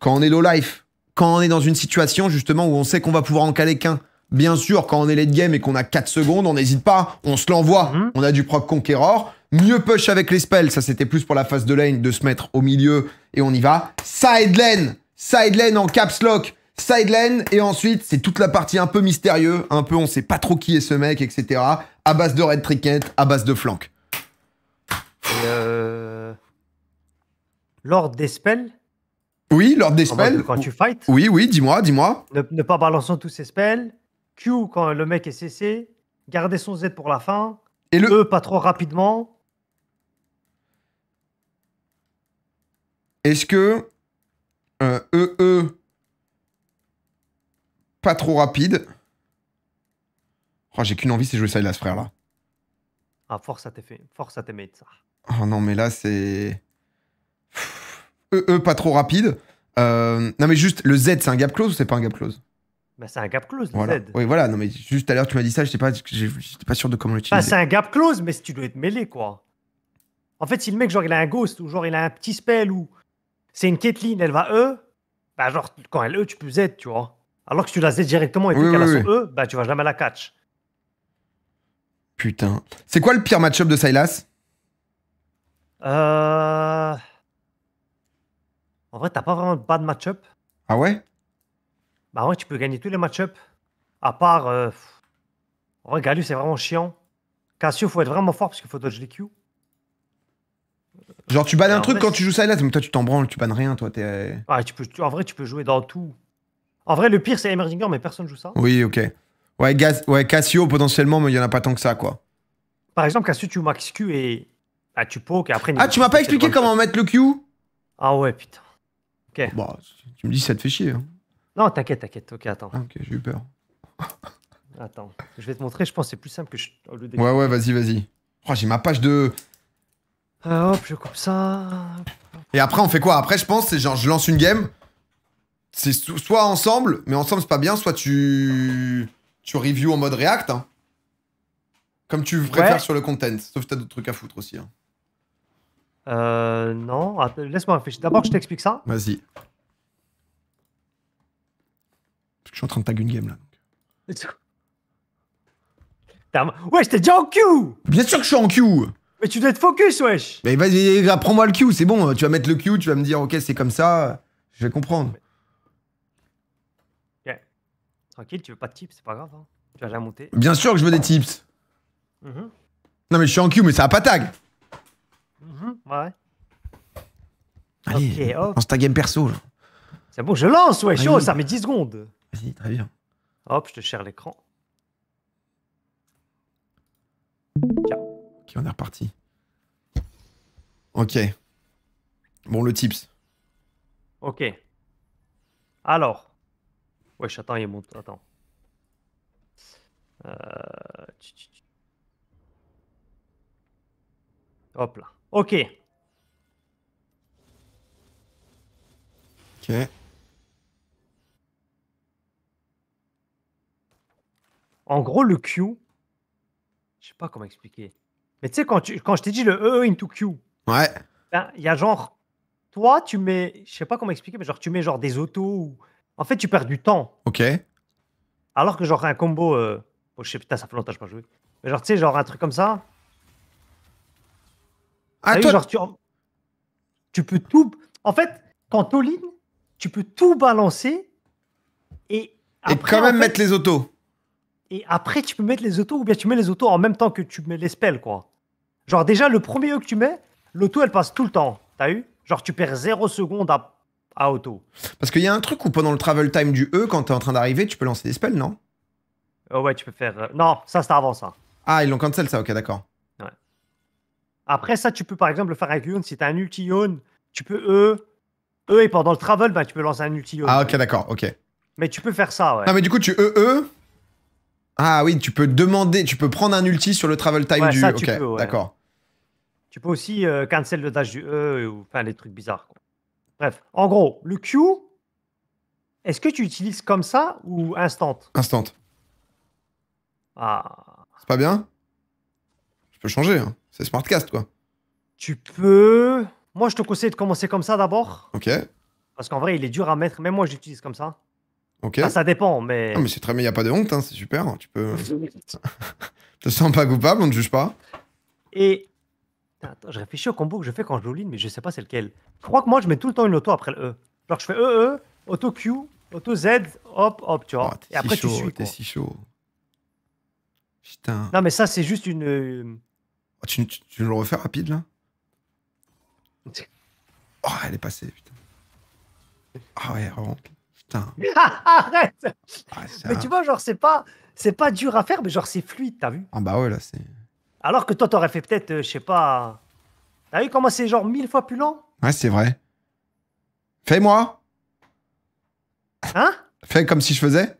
quand on est low life, quand on est dans une situation justement où on sait qu'on va pouvoir en caler qu'un. Bien sûr, quand on est late game et qu'on a 4 secondes, on n'hésite pas, on se l'envoie. Mhm. On a du proc Conqueror. Mieux push avec les spells, ça c'était plus pour la phase de lane, de se mettre au milieu et on y va. Side lane, side lane en caps lock, side lane et ensuite c'est toute la partie un peu mystérieux, un peu on sait pas trop qui est ce mec, etc. À base de red trinket, à base de flank. Et euh... L'ordre des spells, Oui, l'ordre des en mode spells. quand tu fight, Oui, oui, dis-moi, dis-moi. ne, ne pas balancer tous ses spells, Q quand le mec est CC, garder son Z pour la fin, Et le, E pas trop rapidement. Est-ce que euh, EE pas trop rapide? Oh, j'ai qu'une envie, c'est jouer Silas, frère, là. Ah, force à tes, fait- force à tes mates, ça. Oh non, mais là, c'est... EE pas trop rapide. Euh, non, mais juste, le Z, c'est un gap close ou c'est pas un gap close? Mais c'est un gap close, le Voilà. Z. Oui, voilà. Non, mais juste tout à l'heure, tu m'as dit ça, j'étais pas, j'ai- j'étais pas sûr de comment l'utiliser. c'est un gap close, mais si tu dois être mêlé, quoi. En fait, si le mec, genre, il a un ghost, ou genre, il a un petit spell, ou c'est une Caitlyn, elle va E, bah, genre, quand elle E, tu peux Z, tu vois. Alors que si tu la Z directement et Oui, qu'elle oui, a son E, bah, tu vas jamais la catch. Putain. C'est quoi le pire match-up de Silas? Euh... En vrai, t'as pas vraiment de bad match-up. Ah ouais? Bah ouais, tu peux gagner tous les match-up. À part. Euh... En vrai, Galus, c'est vraiment chiant. Cassio, faut être vraiment fort parce qu'il faut dodge les Q. Genre, tu bannes un truc vrai, quand tu joues Silent, mais toi, tu t'en branles, tu bannes rien, toi, t'es. Ouais, tu peux, tu- en vrai, tu peux jouer dans tout. En vrai, le pire, c'est Emerginger, mais personne joue ça. Oui, ok. Ouais, Gaz... ouais, Cassio, potentiellement, mais il y en a pas tant que ça, quoi. Par exemple, Cassio, tu max Q et. Ah, tu poke et après. Ah, tu m'as pas expliqué comment mettre le Q? Ah ouais, putain. Bon, tu me dis, ça te fait chier. hein. Non, t'inquiète, t'inquiète. Ok, attends. Ah, ok, j'ai eu peur. Attends. Je vais te montrer, je pense que c'est plus simple que je. au lieu Ouais, ouais, vas-y, vas-y. Oh, j'ai ma page de. Euh, hop, je coupe ça. Et après, on fait quoi? Après, je pense, c'est genre, je lance une game. C'est so- soit ensemble, mais ensemble, c'est pas bien, soit tu. Tu review en mode React. hein. Comme tu préfères Ouais. sur le content. Sauf que t'as d'autres trucs à foutre aussi. hein. Euh, non, laisse-moi réfléchir. D'abord, je t'explique ça. Vas-y. Parce que je suis en train de tag une game là. Ouais, t'ai dit en Q Bien sûr que je suis en Q Mais tu dois être focus, wesh Mais vas-y, apprends-moi le Q, c'est bon. Tu vas mettre le Q, tu vas me dire, ok, c'est comme ça. Je vais comprendre. Tranquille, tu veux pas de type, c'est pas grave. hein. Tu vas jamais monter. Bien sûr que je veux des tips. Mhm, Non, mais je suis en Q, mais ça a pas tag. Mhm, Ouais. Allez, Ok, hop. lance ta game perso. C'est bon, je lance, wesh. Vas-y. Oh, ça met 10 secondes. Vas-y, très bien. Hop, je te share l'écran. Ok, on est reparti. Ok. Bon, le tips. Ok. Alors. Wesh, attends, il monte. Attends. Euh. Hop là. Ok. Ok. En gros, le Q. Je sais pas comment expliquer. Mais tu sais, quand, tu- quand je t'ai dit le E into Q, Ouais. ben, il y a genre. Toi, tu mets. Je sais pas comment expliquer, mais genre, tu mets genre des autos. Ou... En fait, tu perds du temps. Ok. Alors que genre un combo. Euh... Oh, je sais, putain, ça fait longtemps que je pas joué. Mais genre, tu sais, genre un truc comme ça. Ah, vu, toi, genre, tu... tu peux tout. En fait, quand t'all-in, tu peux tout balancer. Et, et après, quand même fait- mettre les autos. Et après, tu peux mettre les autos ou bien tu mets les autos en même temps que tu mets les spells, quoi. Genre, déjà, le premier E que tu mets, l'auto, elle passe tout le temps. T'as eu Genre, tu perds 0 secondes à, à auto. Parce qu'il y a un truc où pendant le travel time du E, quand t'es en train d'arriver, tu peux lancer des spells, non? Oh, ouais, tu peux faire. euh, Non, ça, c'était avant ça. Ah, ils l'ont cancel ça, ok, d'accord. Après, ça, tu peux par exemple le faire avec Yone. Si t'as un ulti Yone, tu peux E. E et pendant le travel, bah, tu peux lancer un ulti Yone. Ah, ok, d'accord, ok. Mais tu peux faire ça, ouais. Non, mais du coup, tu EE. Ah oui, tu peux demander, tu peux prendre un ulti sur le travel time Ouais, du. ça, ok, tu peux, ouais. d'accord. Tu peux aussi euh, cancel le dash du E ou enfin les trucs bizarres. quoi. Bref, en gros, le Q, est-ce que tu utilises comme ça ou instant? Instant. Ah, C'est pas bien? Je peux changer, hein. C'est Smartcast, quoi. tu peux. Moi, je te conseille de commencer comme ça d'abord. Ok, Parce qu'en vrai, il est dur à mettre. Même moi, j'utilise comme ça. ok. Enfin, ça dépend, mais. Non, mais c'est très bien, y a pas de honte, hein, c'est super. Tu peux. te sens pas coupable, on ne juge pas. Et. Attends, je réfléchis au combo que je fais quand je joue mais je sais pas c'est lequel. Je crois que moi, je mets tout le temps une auto après le E. Genre, je fais E, E, auto Q, auto Z, hop, hop, tu vois. Oh, Et après, si tu chaud, suis. t'es si chaud. Putain. Non, mais ça, c'est juste une. Oh, tu, tu, le refais rapide, là? Oh, elle est passée, putain. Ah ouais, vraiment. Putain. Arrête Ah, Mais un- tu vois, genre, c'est pas, c'est pas dur à faire, mais genre, c'est fluide, t'as vu? Ah bah ouais, là, c'est... Alors que toi, t'aurais fait peut-être, euh, je sais pas. T'as vu comment c'est genre mille fois plus lent? Ouais, c'est vrai. Fais-moi Hein? Fais comme si je faisais.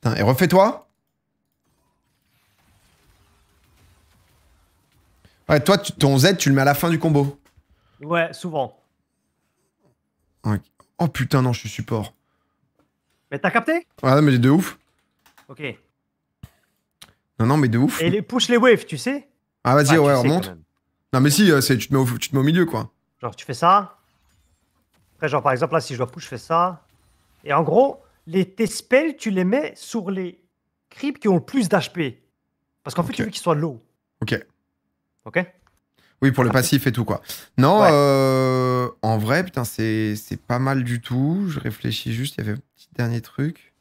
Putain, et refais-toi. Ouais, toi, tu- ton Z, tu le mets à la fin du combo. Ouais, souvent. Oh putain, non, je suis support. Mais t'as capté? Ouais, mais de ouf. Ok. Et Non, non, mais de ouf. les push les waves, tu sais? Ah, vas-y, Ah, ouais, remonte. Non, mais si, euh, c'est- tu, te mets au, tu te mets au milieu, quoi. Genre, tu fais ça. Après, genre, par exemple, là, si je dois push, je fais ça. Et en gros, les, tes spells, tu les mets sur les creeps qui ont le plus d'HP. Parce qu'en fait, tu veux qu'ils soient low. Ok. Ok? Oui, pour le passif et tout, quoi. Non, Ouais. euh, en vrai, putain, c'est pas mal du tout. Je réfléchis juste, il y avait un petit dernier truc.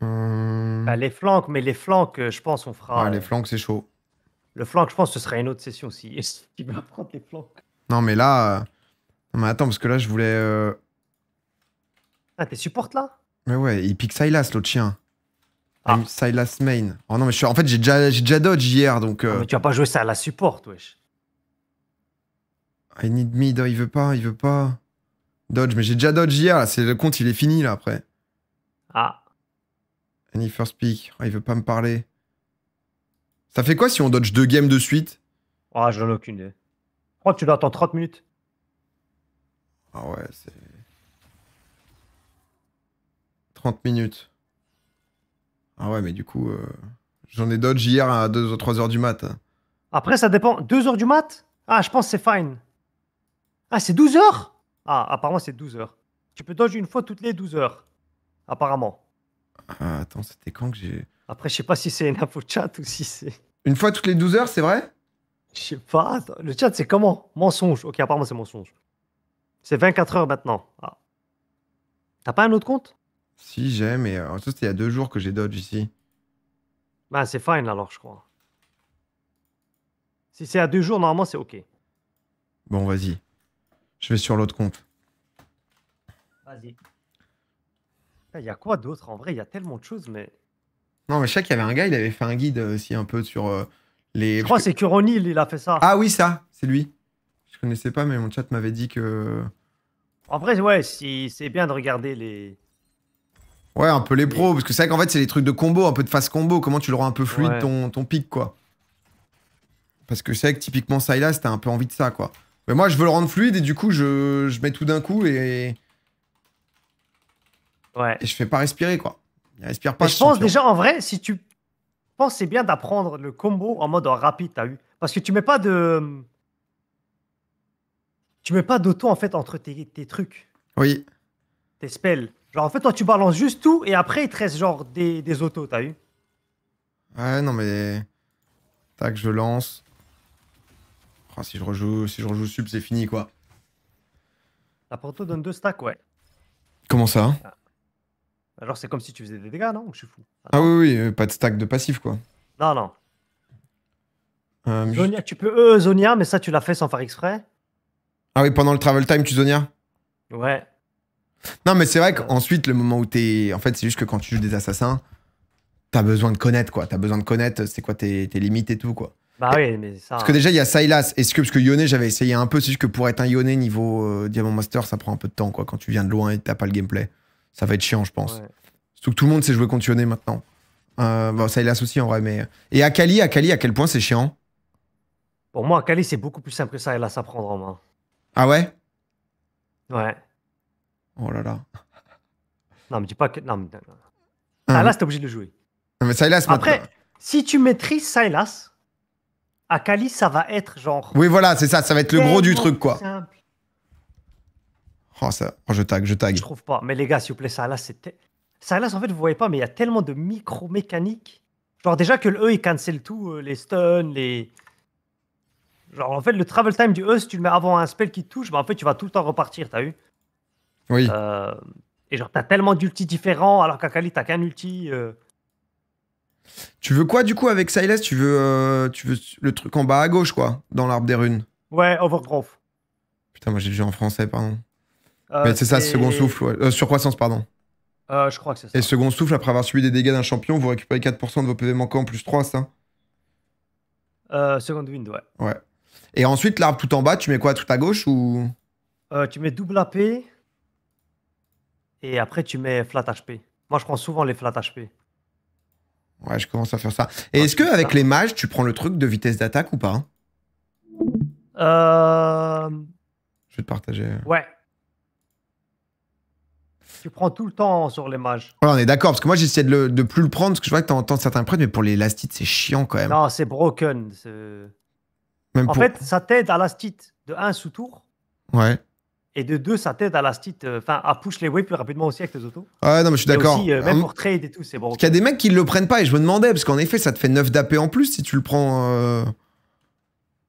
Bah, les flancs, mais les flancs, je pense, on fera. ouais, les euh, flancs, c'est chaud. Le flanc, je pense, ce serait une autre session si si tu veux apprendre les flancs. Non, mais là... Non, mais attends, parce que là, je voulais... euh, Ah, t'es support là? Mais ouais, il pique Silas, l'autre chien. Ah. Silas main. Oh non, mais je suis... en fait, j'ai déjà, déjà dodge hier, donc... Ah, euh, Mais tu vas pas jouer ça à la support, wesh. I need mid, oh, il veut pas, il veut pas. Dodge, mais j'ai déjà dodge hier, là. C'est le compte, il est fini, là, après. Ah, Any first pick. Oh, il veut pas me parler. Ça fait quoi si on dodge deux games de suite? Ah j'en ai aucune idée. Je crois que tu dois attendre 30 minutes. Ah ouais, c'est... 30 minutes. Ah ouais, mais du coup, euh, j'en ai dodge hier à 2 ou 3 heures du mat. Après, ça dépend. 2 heures du mat? Ah, je pense que c'est fine. Ah, c'est 12 heures? Ah, apparemment, c'est 12 heures. Tu peux dodge une fois toutes les 12 heures. Apparemment. Ah, attends, c'était quand que j'ai... Après, je sais pas si c'est une info chat ou si c'est. Une fois toutes les 12 heures, c'est vrai? Je sais pas. Attends, Le chat, c'est comment? Mensonge. Ok, apparemment, c'est mensonge. C'est 24 heures maintenant. Ah. T'as pas un autre compte? Si, j'ai, mais euh, ça, c'était il y a deux jours que j'ai dodge ici. Bah, c'est fine alors, je crois. Si c'est à deux jours, normalement, c'est ok. Bon, vas-y. Je vais sur l'autre compte. Vas-y. Il y a quoi d'autre En vrai, il y a tellement de choses, mais. Non, mais je sais qu'il y avait un gars, il avait fait un guide euh, aussi un peu sur euh, les... Je crois que c'est Kuronil, il a fait ça. Ah oui, ça, c'est lui. Je connaissais pas, mais mon chat m'avait dit que... En vrai, ouais, si, c'est bien de regarder les. Ouais, un peu les pros, parce que c'est vrai qu'en fait, c'est les trucs de combo, un peu de face combo, comment tu le rends un peu fluide Ouais. ton, ton pic, quoi. Parce que c'est vrai que typiquement Silas, t'as un peu envie de ça, quoi. Mais moi, je veux le rendre fluide et du coup, je, je mets tout d'un coup et, Ouais. et je fais pas respirer, quoi. Il respire pas. Mais je pense champion. déjà, en vrai, si tu. Je pense que c'est bien d'apprendre le combo en mode rapide, t'as vu Parce que tu mets pas de. Tu mets pas d'auto, en fait, entre tes, tes trucs, Oui. tes spells. Genre, en fait, toi, tu balances juste tout et après, il te reste genre des, des autos, t'as vu? Ouais, non, mais. Tac, je lance. Oh, si je rejoue, si je rejoue sub, c'est fini, quoi. La porto donne deux stacks, ouais. Comment ça? Genre, c'est comme si tu faisais des dégâts, non? Je suis fou. Ah oui, oui, pas de stack de passif, quoi. Non, non. Euh, Zonia, tu peux euh, Zonia, mais ça, tu l'as fait sans faire exprès. Ah oui, pendant le travel time, tu zonia? Ouais. Non, mais c'est vrai qu'ensuite, le moment où t'es. En fait, c'est juste que quand tu joues des assassins, t'as besoin de connaître, quoi. T'as besoin de connaître c'est quoi tes, tes limites et tout, quoi. Bah oui, mais ça. Parce que déjà, il y a Silas. Est-ce que, parce que Yone, j'avais essayé un peu, c'est juste que pour être un Yone niveau euh, Diamond Master, ça prend un peu de temps, quoi. Quand tu viens de loin et t'as pas le gameplay. Ça va être chiant, je pense. Ouais. Surtout que tout le monde sait jouer contre Yone maintenant. Euh, bon, Silas aussi, en vrai, mais. Et Akali, Akali, à quel point c'est chiant? Pour moi, Kali, c'est beaucoup plus simple que là, ça prendre en main. Ah ouais? Ouais. Oh là là. Non, mais dis pas que. Non, mais... Ah, Ah, là, t'es obligé de le jouer. non, mais Silas, Après, maintenant- si tu maîtrises Silas, Akali, ça va être genre. Oui, voilà, c'est ça. Ça va être le gros du truc, quoi. simple. Oh, ça... oh, je tag, je tag. Je trouve pas. Mais les gars, s'il vous plaît, Silas, c'était. Silas, en fait, vous voyez pas, mais il y a tellement de micro-mécaniques. Genre, déjà que le E, il cancel tout, euh, les stuns, les. Genre, en fait, le travel time du E, si tu le mets avant un spell qui touche, bah, en fait, tu vas tout le temps repartir, t'as vu? Oui. Euh, Et genre, t'as tellement d'ultis différents, alors qu'Akali, t'as qu'un ulti. euh. Tu veux quoi du coup avec Silas? Tu veux, euh, tu veux le truc en bas à gauche, quoi, dans l'arbre des runes? Ouais, Overgrowth. Putain, moi j'ai le jeu en français, pardon. Mais c'est ça, second souffle, ouais. Surcroissance, pardon. Je crois que c'est ça. Et second souffle, après avoir subi des dégâts d'un champion, vous récupérez 4% de vos PV manquants, plus 3, ça? Second Wind, ouais. Ouais. Et ensuite, l'arbre tout en bas, tu mets quoi Tout à gauche ou? Tu mets double AP. Et après, tu mets flat HP. Moi, je prends souvent les flat HP. Ouais, je commence à faire ça. Et est-ce que avec les mages, tu prends le truc de vitesse d'attaque ou pas Euh... Je vais te partager. Ouais. Tu prends tout le temps sur les mages. Ouais, on est d'accord, parce que moi j'essaie de, le- de plus le prendre, parce que je vois que t'entends certains prêts, mais pour les lastites, c'est chiant quand même. Non, c'est broken. Même En pour... fait, ça t'aide à lastite de 1 sous tour. Ouais. Et de 2, ça t'aide à lastite. euh, Enfin, à push les waves plus rapidement aussi avec tes autos. Ouais, non, mais je suis d'accord. euh, même Hum, pour trade et tout, c'est broken. qu'il y a des mecs qui le prennent pas, et je me demandais, parce qu'en effet, ça te fait 9 d'AP en plus si tu le prends. euh,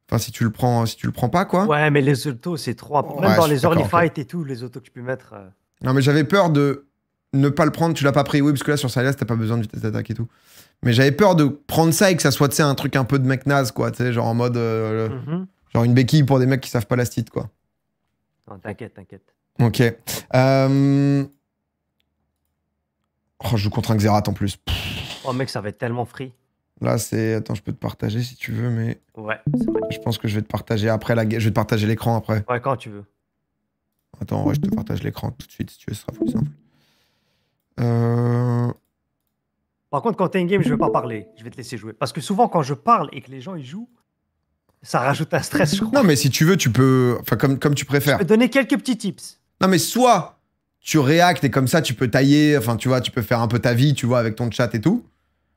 Enfin, si tu le prends, si tu le prends pas, quoi. Ouais, mais les autos, c'est trop. Même Ouais, dans les early fights et tout, les autos que tu peux mettre. euh, Non, mais j'avais peur de ne pas le prendre. Tu l'as pas pris, oui, parce que là, sur Silas, t'as pas besoin de vitesse d'attaque et tout. Mais j'avais peur de prendre ça et que ça soit, tu sais, un truc un peu de mec naze, quoi. Tu sais, genre en mode. mhm. Genre une béquille pour des mecs qui savent pas la stit, quoi. Non, t'inquiète, t'inquiète. Ok. Euh... Oh, je joue contre un Xerath en plus. Oh, mec, ça va être tellement free. Là, c'est. Attends, je peux te partager si tu veux, mais Ouais, c'est je pense que je vais te partager après la. Je vais te partager l'écran après. Ouais, quand tu veux. Attends, ouais, je te partage l'écran tout de suite si tu veux, ce sera plus simple. Euh... Par contre, quand t'es in-game, je vais pas parler. Je vais te laisser jouer. Parce que souvent, quand je parle et que les gens ils jouent, ça rajoute un stress, je crois. Non, mais si tu veux, tu peux. Enfin, comme, comme tu préfères. Je te donner quelques petits tips. Non, mais soit tu réactes et comme ça, tu peux tailler. Enfin, tu vois, tu peux faire un peu ta vie, tu vois, avec ton chat et tout.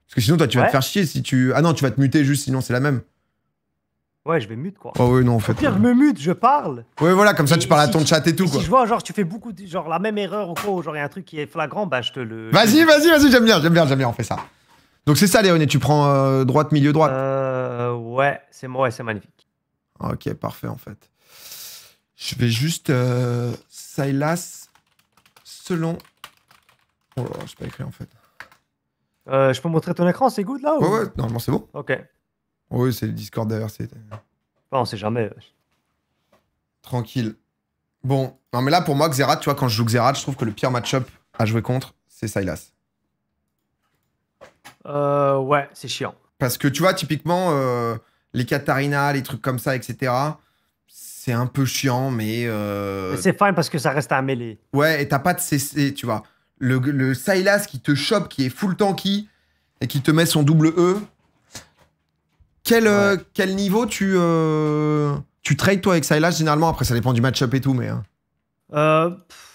Parce que sinon, toi, tu vas te faire chier si tu. Ah non, tu vas te muter juste, sinon c'est la même. Ouais, je vais mute, quoi. Oh, oui, non, en Au fait. pire, je me mute, je parle. Ouais, voilà, comme ça, Et tu parles à ton tu- chat et tout, Et quoi. si je vois, genre, tu fais beaucoup, de, genre, la même erreur quoi, ou genre, il y a un truc qui est flagrant, bah, je te le. Vas-y, vas-y, vas-y, j'aime bien, j'aime bien, j'aime bien, on fait ça. Donc c'est ça, Léoné, tu prends euh, droite, milieu, droite. Euh, ouais, c'est ouais, c'est magnifique. Ok, parfait, en fait. Je vais juste. Euh, Silas, selon. Oh là là, je pas écrit en fait. Euh, je peux montrer ton écran, c'est good là ou... Ouais, ouais, normalement c'est bon. Ok. Oui, c'est le Discord c'est Bon, on sait jamais. tranquille. Bon, non, mais là pour moi, Xerath, tu vois, quand je joue Xerath, je trouve que le pire match-up à jouer contre, c'est Silas. Euh, ouais, c'est chiant. Parce que tu vois, typiquement, euh, les Katarina, les trucs comme ça, etc., c'est un peu chiant, mais. euh, Mais c'est fine parce que ça reste un mêlée. Ouais, et t'as pas de CC, tu vois. Le, le Silas qui te chope, qui est full tanky, et qui te met son double E. Quel, euh, quel niveau tu, tu trades toi avec Silas? Généralement Après, ça dépend du match-up et tout, mais. hein. Euh, pff,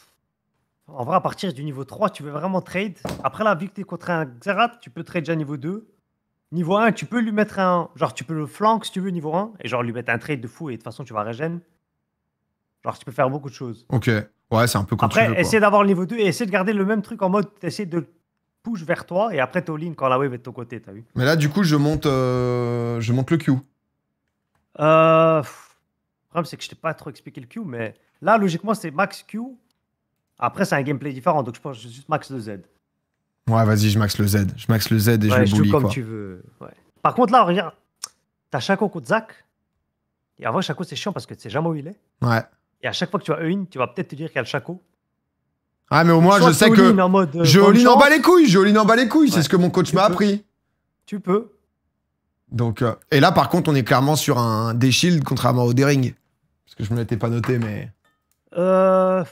en vrai, à partir du niveau 3, tu veux vraiment trade. Après là, vu que tu es contre un Xerath, tu peux trade déjà niveau 2. Niveau 1, tu peux lui mettre un. Genre, tu peux le flank si tu veux, niveau 1. Et genre, lui mettre un trade de fou et de toute façon, tu vas régène. Genre, tu peux faire beaucoup de choses. Ok. Ouais, c'est un peu comme tu Après, veux, d'avoir le niveau 2 et essaie de garder le même truc en mode essayer de le push vers toi et après all in quand la wave est de ton côté, t'as vu Mais là, du coup, je monte, euh, je monte le Q. euh, Le problème, c'est que je t'ai pas trop expliqué le Q, mais là, logiquement, c'est max Q. Après, c'est un gameplay différent, donc je pense que je juste max le Z. Ouais, vas-y, je max le Z. Je max le Z et je Ouais, le je joue bully, comme quoi. tu veux. ouais. Par contre, là, regarde, t'as Chaco contre Zach. Et en vrai, Chaco, c'est chiant parce que tu sais jamais où il est. Ouais. Et à chaque fois que tu as une, tu vas peut-être te dire qu'il y a le Chaco. Ah, mais au moins, Soit je sais all que. en mode, euh, Je en bas les couilles, je all-in en bas les couilles, c'est ce que mon coach m'a appris. Tu peux. Donc, euh, et là, par contre, on est clairement sur un D-Shield, contrairement au D-Ring. Parce que je me l'étais pas noté, mais. Euh...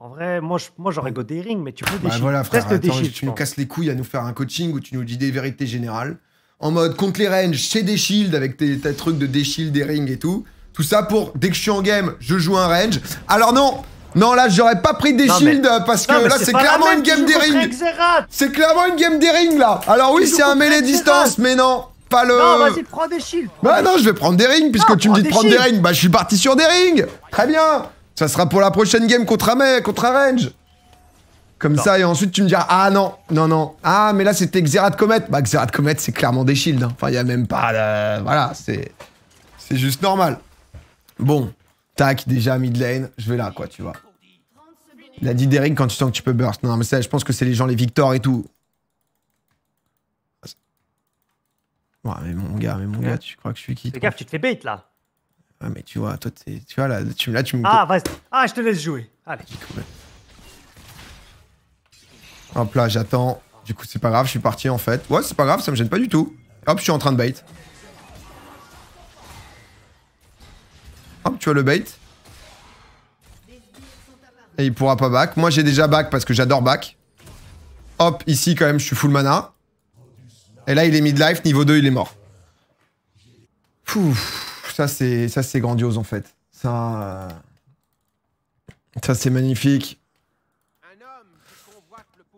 En vrai, moi, je- moi j'aurais go des rings, mais tu peux Bah des voilà, frère, des attends, shields, tu nous casses les couilles à nous faire un coaching où tu nous dis des vérités générales. En mode, contre les ranges, c'est des shields avec tes, tes trucs de des shields, des rings et tout. Tout ça pour, dès que je suis en game, je joue un range. Alors non Non, là, j'aurais pas pris des Non, shields parce que Non, là, c'est clairement une game des rings. C'est clairement une game des rings, là. Alors oui, c'est un mêlée distance, mais non, pas le... Non, vas-y, prends des shields. prends Bah des non, je vais prendre des rings puisque Non, tu me dis de prendre des rings. Bah je suis parti sur des rings. Très bien. Ça sera pour la prochaine game contre mec, contre un range. Comme Non. ça et ensuite tu me diras ah non, non non. Ah mais là c'était Xerath Comet. Bah Xerath Comet c'est clairement des shields. hein. Enfin il y a même pas de voilà, c'est c'est juste normal. Bon, tac, déjà mid lane, je vais là quoi, tu vois. Il a dit des rings quand tu sens que tu peux burst. Non mais ça je pense que c'est les gens les Victor et tout. Ouais, mais mon gars, mais mon Ouais. gars, tu crois que je suis qui Fais gaffe, tu te fais bait là. Ouais, mais tu vois, toi, t'es- tu vois, là, tu, là, tu me. Ah, vas-y. Ah, je te laisse jouer. Allez. Hop là, j'attends. Du coup, c'est pas grave, je suis parti en fait. Ouais, c'est pas grave, ça me gêne pas du tout. Hop, je suis en train de bait. Hop, tu vois le bait. Et il pourra pas back. Moi, j'ai déjà back parce que j'adore back. Hop, ici, quand même, je suis full mana. Et là, il est midlife, niveau 2, il est mort. Pouf, ça, c'est ça, c'est grandiose en fait. Ça, euh, ça c'est magnifique.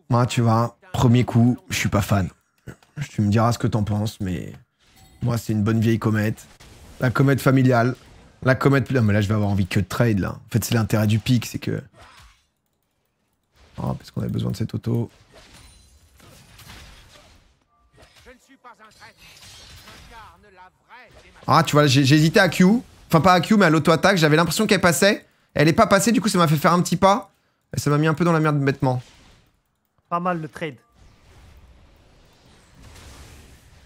Moi, tu vois, premier coup, je suis pas fan. Tu me diras ce que t'en penses, mais moi, c'est une bonne vieille comète. La comète familiale. La comète. Non, mais là, je vais avoir envie que de trade, là. En fait, c'est l'intérêt du pic, c'est que. Oh, parce qu'on a besoin de cette auto. Ah, tu vois, j'ai hésité à Q. Enfin, pas à Q, mais à l'auto-attaque. J'avais l'impression qu'elle passait. Elle est pas passée, du coup, ça m'a fait faire un petit pas. Et ça m'a mis un peu dans la merde bêtement. Pas mal le trade.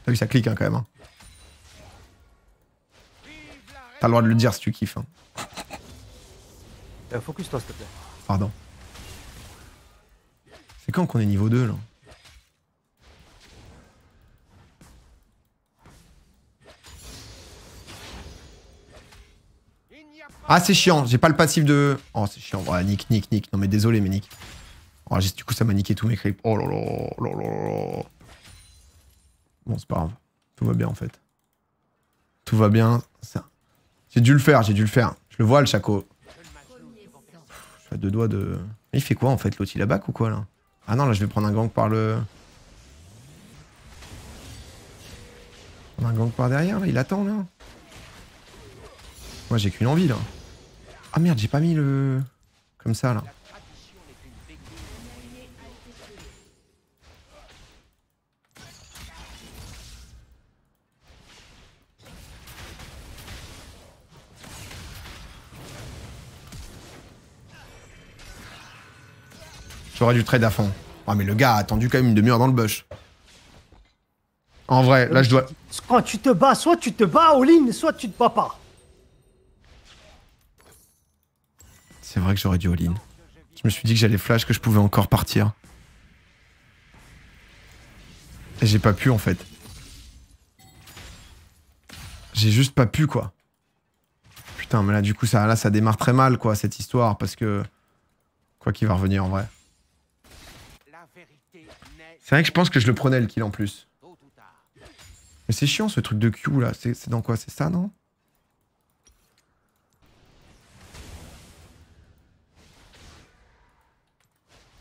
T'as vu, ça clique hein, quand même. hein. T'as le droit de le dire si tu kiffes. hein. Euh, focus toi s'il te plaît. Pardon. C'est quand qu'on est niveau 2 là? Ah c'est chiant, j'ai pas le passif de... Oh c'est chiant, ouais, nick, nick, nick. Non mais désolé mais nick. Oh, du coup ça m'a niqué tous mes creeps. Oh là là. Bon c'est pas grave, tout va bien en fait. Tout va bien. J'ai dû le faire, j'ai dû le faire. Je le vois le chaco. Je suis à deux doigts de... Mais il fait quoi en fait l'autre? Il a back ou quoi là? Ah non là je vais prendre un gank par le... Un gank par derrière là, il attend là. Moi j'ai qu'une envie là. Ah merde j'ai pas mis le... Comme ça là. J'aurais dû trade à fond. Ah mais le gars a attendu quand même une demi-heure dans le bush. En vrai, là je dois... Quand tu te bats, soit tu te bats all-in, soit tu te bats pas. C'est vrai que j'aurais dû all-in. Je me suis dit que j'allais flash, que je pouvais encore partir. Et j'ai pas pu en fait. J'ai juste pas pu quoi. Putain, mais là du coup ça, là, ça démarre très mal quoi cette histoire parce que... Quoi qu'il va revenir en vrai. C'est vrai que je pense que je le prenais le kill en plus. Mais c'est chiant ce truc de Q là. C'est c'est dans quoi? C'est ça non?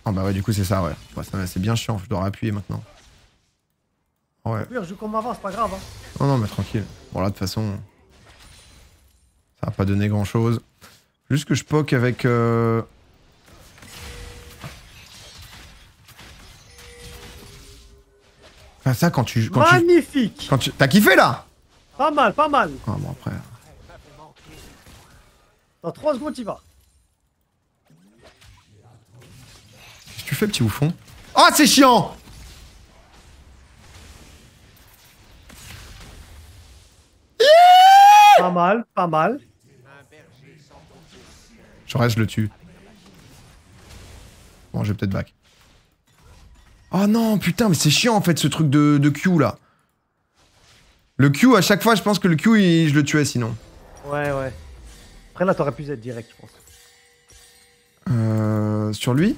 Ah bah ouais du coup c'est ça ouais. Bah, ça, c'est bien chiant, je dois appuyer maintenant. Ouais. Joue comme avant, c'est pas grave. Hein. Non non mais tranquille. Bon là de toute façon. Ça va pas donner grand chose. Juste que je poke avec... euh, Enfin ça quand tu... Quand tu... Magnifique Quand tu... T'as kiffé là? Pas mal, pas mal. Ah bon après... Dans 3 secondes, tu vas. Fais petit bouffon Ah c'est chiant Pas mal, pas mal. Je reste, je le tue. Bon, je vais peut-être back. Oh non, putain, mais c'est chiant en fait ce truc de, de Q là. Le Q, à chaque fois, je pense que le Q, il- je le tuais sinon. Ouais, ouais. Après là, t'aurais pu Z direct, je pense. Euh, sur lui?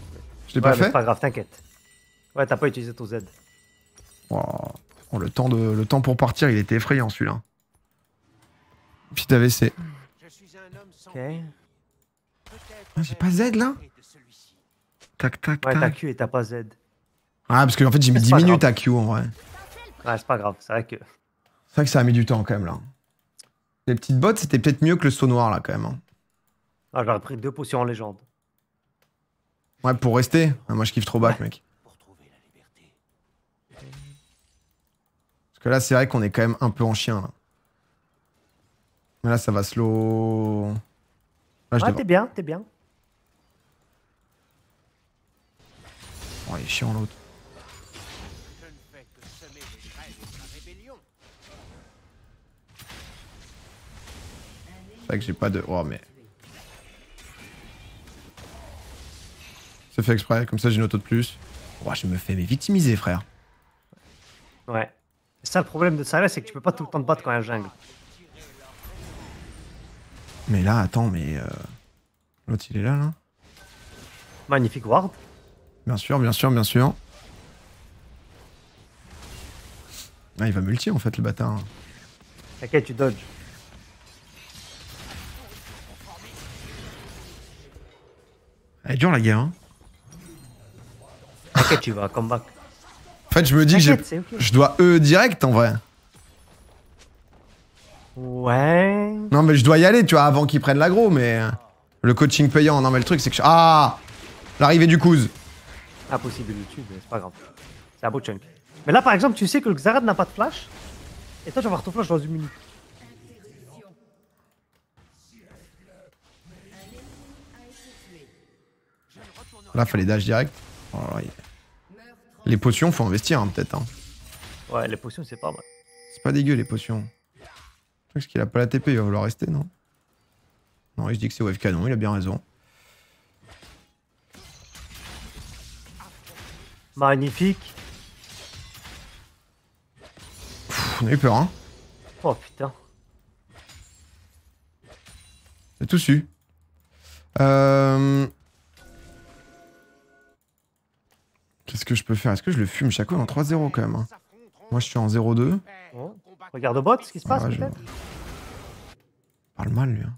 Je l'ai Ouais, pas fait c'est pas grave, t'inquiète. Ouais, t'as pas utilisé ton Z. Oh, oh, le, temps de, le temps pour partir, il était effrayant celui-là. Petit AVC. Ok. Ah, J'ai pas Z là Tac, tac, Ouais, t'as tac. Q et t'as pas Z. Ah, parce qu'en fait, j'ai mis C'est 10 pas minutes grave. à Q en vrai. Ouais, c'est pas grave, c'est vrai que. C'est vrai que ça a mis du temps quand même là. Les petites bottes, c'était peut-être mieux que le saut noir là quand même. hein. Ah, j'aurais pris deux potions en légende. Ouais, pour rester. Moi, je kiffe trop back, mec. Parce que là, c'est vrai qu'on est quand même un peu en chien. Là. Mais là, ça va slow. Là, je Ouais, t'es bien, t'es bien. Oh, il est chiant l'autre. C'est vrai que j'ai pas de. Oh, mais. C'est fait exprès, comme ça j'ai une auto de plus. Oh, je me fais mais victimiser, frère. Ouais. C'est ça le problème de ça c'est que tu peux pas tout le temps te battre quand il y a un jungle. Mais là, attends, mais. euh, L'autre, il est là, là Magnifique ward. Bien sûr, bien sûr, bien sûr. Ah, il va multi en fait, le bâtard. T'inquiète, tu dodges. Elle est dure la guerre. Hein. T'inquiète, tu vas, come back. En fait, je me dis que j'ai- T'inquiète, c'est ok. je dois E direct en vrai. Ouais. Non, mais je dois y aller, tu vois, avant qu'ils prennent l'agro, mais. euh, Le coaching payant, non, mais le truc, c'est que. je- Ah L'arrivée du Kuz. Impossible de le tuer, mais c'est pas grave. C'est un beau chunk. Mais là, par exemple, tu sais que le Xarad n'a pas de flash? Et toi, tu vas avoir ton flash dans une minute. Là, fallait dash direct. Oh il- Les potions, faut investir hein, peut-être. hein. Ouais, les potions, c'est pas mal. C'est pas dégueu les potions. Parce qu'il a pas la TP, il va vouloir rester, non? Non, il se dit que c'est wave canon, il a bien raison. Magnifique. Pff, on a eu peur, hein. Oh putain. J'ai tout su. Euh... Qu'est-ce que je peux faire? Est-ce que je le fume chaque fois en 3-0 quand même hein? Moi je suis en 0-2. Bon. Regarde au bot ce qui se passe je- peut-être. Parle mal lui. hein.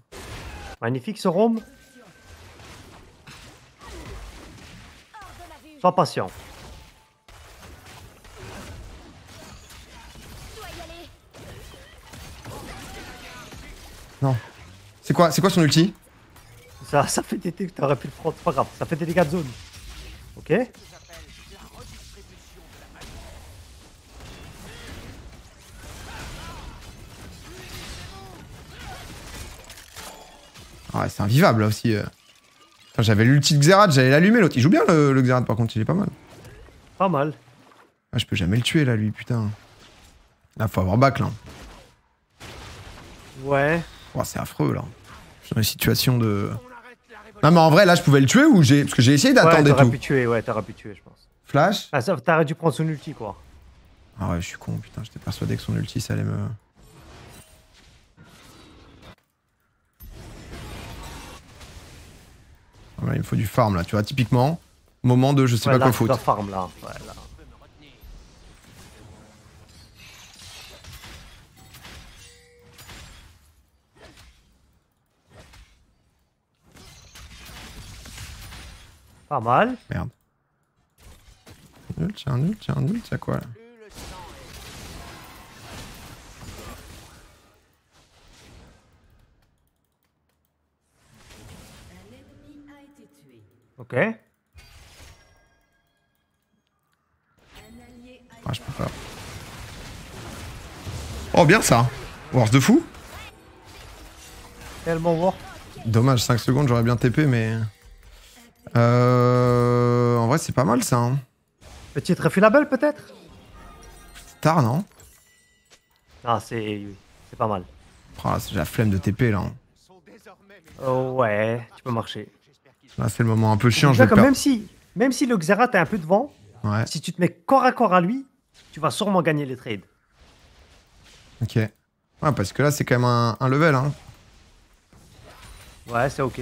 Magnifique ce roam. Sois patient. Non. C'est quoi, c'est quoi son ulti? Ça, ça fait des dégâts, t'aurais pu le prendre, c'est pas grave, ça fait des dégâts de zone. Ok ouais, c'est invivable là aussi. euh. J'avais l'ulti de Xerath, j'allais l'allumer l'autre. Il joue bien le, le Xerath par contre, il est pas mal. Pas mal. Ah, je peux jamais le tuer là lui, putain. Là, faut avoir back là. Ouais. Oh, c'est affreux là. Je suis dans une situation de. Non mais en vrai là je pouvais le tuer ou j'ai. Parce que j'ai essayé Ouais, d'attendre et t'aurais tout. pu tuer, ouais, t'aurais pu tuer, je pense. Flash? Ah, ça, t'aurais dû prendre son ulti, quoi. Ah ouais, je suis con, putain, j'étais persuadé que son ulti ça allait me. Ouais, il me faut du farm là, tu vois, typiquement. Moment de je sais Ouais, pas là, quoi foutre. farm, là. Ouais, là. Pas mal. Merde. Nul, tiens, nul, tiens, nul, tiens quoi là? Ok. Ah, je peux pas. Oh, bien ça Wars de fou Tellement. Dommage, 5 secondes, j'aurais bien TP, mais. Euh. En vrai, c'est pas mal ça. Hein. Petite refilable, peut-être? Tard, non? Ah, c'est c'est pas mal. Là, J'ai la flemme de TP là. hein. Oh, ouais, tu peux marcher. Là, c'est le moment un peu chiant, je vais même si, même si le Xerath est un peu devant, Ouais, si tu te mets corps à corps à lui, tu vas sûrement gagner les trades. ok. Ouais, parce que là, c'est quand même un, un level, hein. Ouais, c'est ok.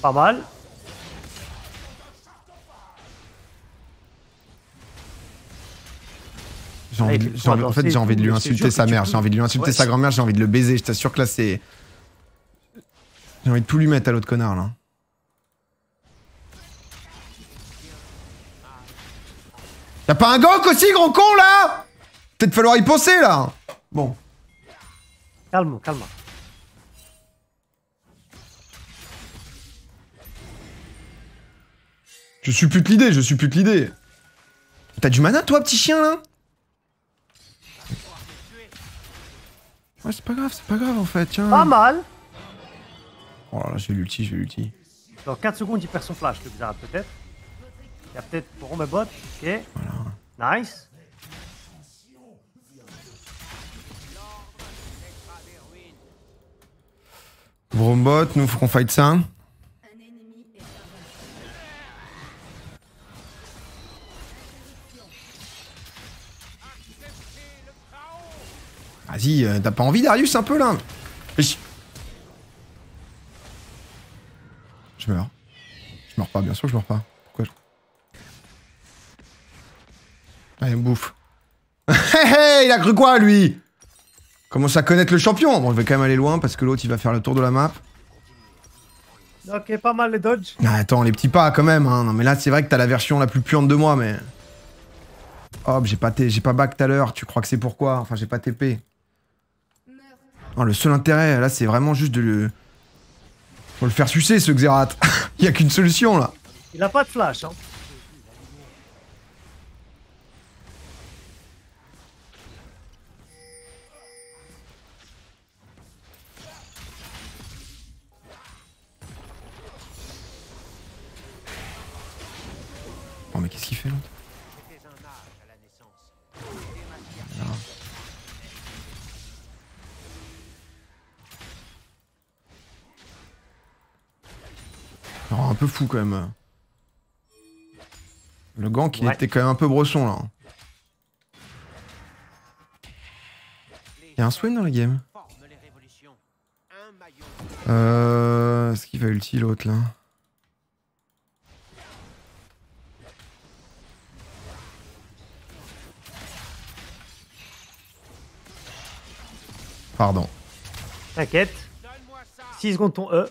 Pas mal. J'ai envie, de- il j'ai faut envie- en fait, j'ai envie de lui insulter sa mère, j'ai envie de lui insulter Ouais, sa grand-mère, j'ai envie de le baiser. Je t'assure que là, c'est. J'ai envie de tout lui mettre à l'autre connard, là. Y'a pas un gank aussi, gros con, là? Peut-être falloir y penser, là Bon. Calme, calme. Je suppute l'idée, je suppute l'idée. T'as du mana, toi, petit chien, là? Ouais, c'est pas grave, c'est pas grave, en fait, tiens. Pas mal. Oh là là, j'ai l'ulti, j'ai l'ulti. Dans 4 secondes, il perd son flash, le Xerath, peut-être. Il y a peut-être pour mes. Ok. Nice. Brombot, nous, faut qu'on fight ça. Vas-y, euh, t'as pas envie, Darius, un peu, là. Je meurs. Je meurs pas, bien sûr que je meurs pas. Pourquoi je... Allez, me bouffe. Hé hé, il a cru quoi, lui? Commence à connaître le champion. Bon, je vais quand même aller loin parce que l'autre il va faire le tour de la map. Ok, pas mal les dodges. Ah, attends, les petits pas quand même. Hein. Non, mais là, c'est vrai que t'as la version la plus puante de moi, mais. Hop, j'ai pas, j'ai pas back tout à l'heure. Tu crois que c'est pourquoi? Enfin, j'ai pas TP. Hein, le seul intérêt, là, c'est vraiment juste de le... Faut le faire sucer, ce Xerath. Il y a qu'une solution, là. Il a pas de flash, hein. Oh, mais qu'est-ce qu'il fait, là Un peu fou quand même. Le gank, il Ouais. était quand même un peu brosson là. Il y a un Swain dans la game. Euh. Est-ce qu'il va ulti l'autre là Pardon. T'inquiète. 6 secondes ton E.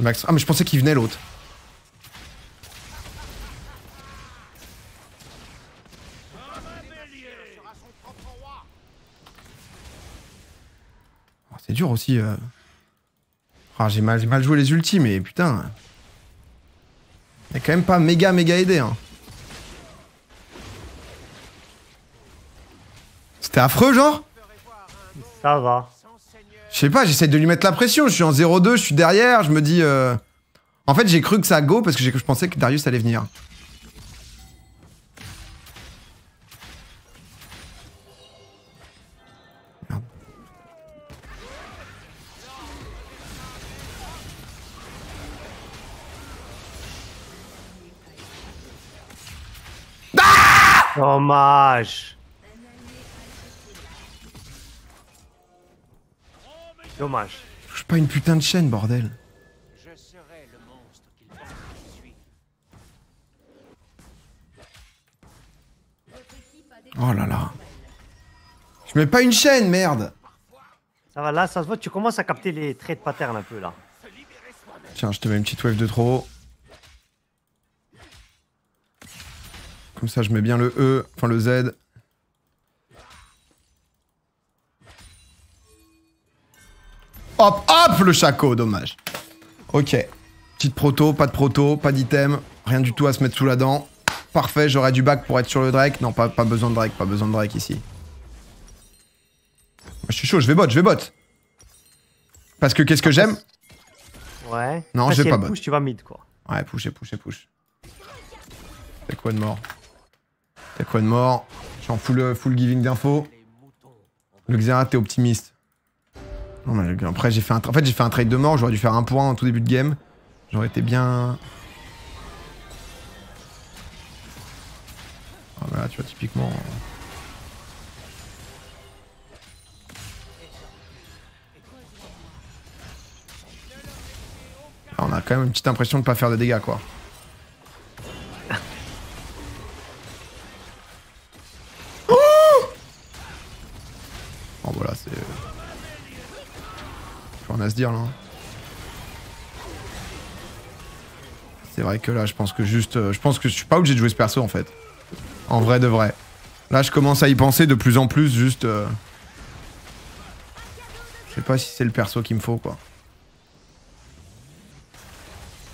Max... Ah, mais je pensais qu'il venait l'autre. Oh, C'est dur aussi. euh. Ah, j'ai mal, joué les ultis, mais putain. Il quand même pas méga méga aidé. Hein. C'était affreux, genre? Ça va. Je sais pas, j'essaie de lui mettre la pression. Je suis en 0-2, je suis derrière, je me dis. euh, En fait, j'ai cru que ça go parce que je pensais que Darius allait venir. Merde. Dommage. Dommage. Je touche pas une putain de chaîne, bordel. Je serai le monstre qu'il pense que je suis. Oh là là. Je mets pas une chaîne, merde. Ça va, là, ça se voit, tu commences à capter les traits de pattern un peu, là. Tiens, je te mets une petite wave de trop. Comme ça, je mets bien le E, enfin le Z. Hop, hop, le chaco, dommage. Ok. Petite proto, pas de proto, pas d'item, rien du tout à se mettre sous la dent. Parfait, j'aurais du bac pour être sur le Drake. Non, pas, pas besoin de Drake, pas besoin de Drake ici. Moi, je suis chaud, je vais bot, je vais bot. Parce que qu'est-ce que j'aime Ouais. Non, j'ai si pas bot. tu vas mid, quoi. Ouais, push et push et push. T'as quoi de mort T'as quoi de mort Je suis en full, full giving d'infos. Le Xerath, t'es optimiste. Non, mais après, j'ai fait un, en fait, j'ai fait un trade de mort. J'aurais dû faire un point en tout début de game. J'aurais été bien. Ah, voilà, tu vois, typiquement. Là, on a quand même une petite impression de pas faire de dégâts, quoi. Bon voilà, c'est... Plus rien à se dire là. hein. C'est vrai que là, je pense que juste... euh, je pense que je suis pas obligé de jouer ce perso en fait. En vrai de vrai. Là, je commence à y penser de plus en plus, juste... euh, Je sais pas si c'est le perso qu'il me faut quoi.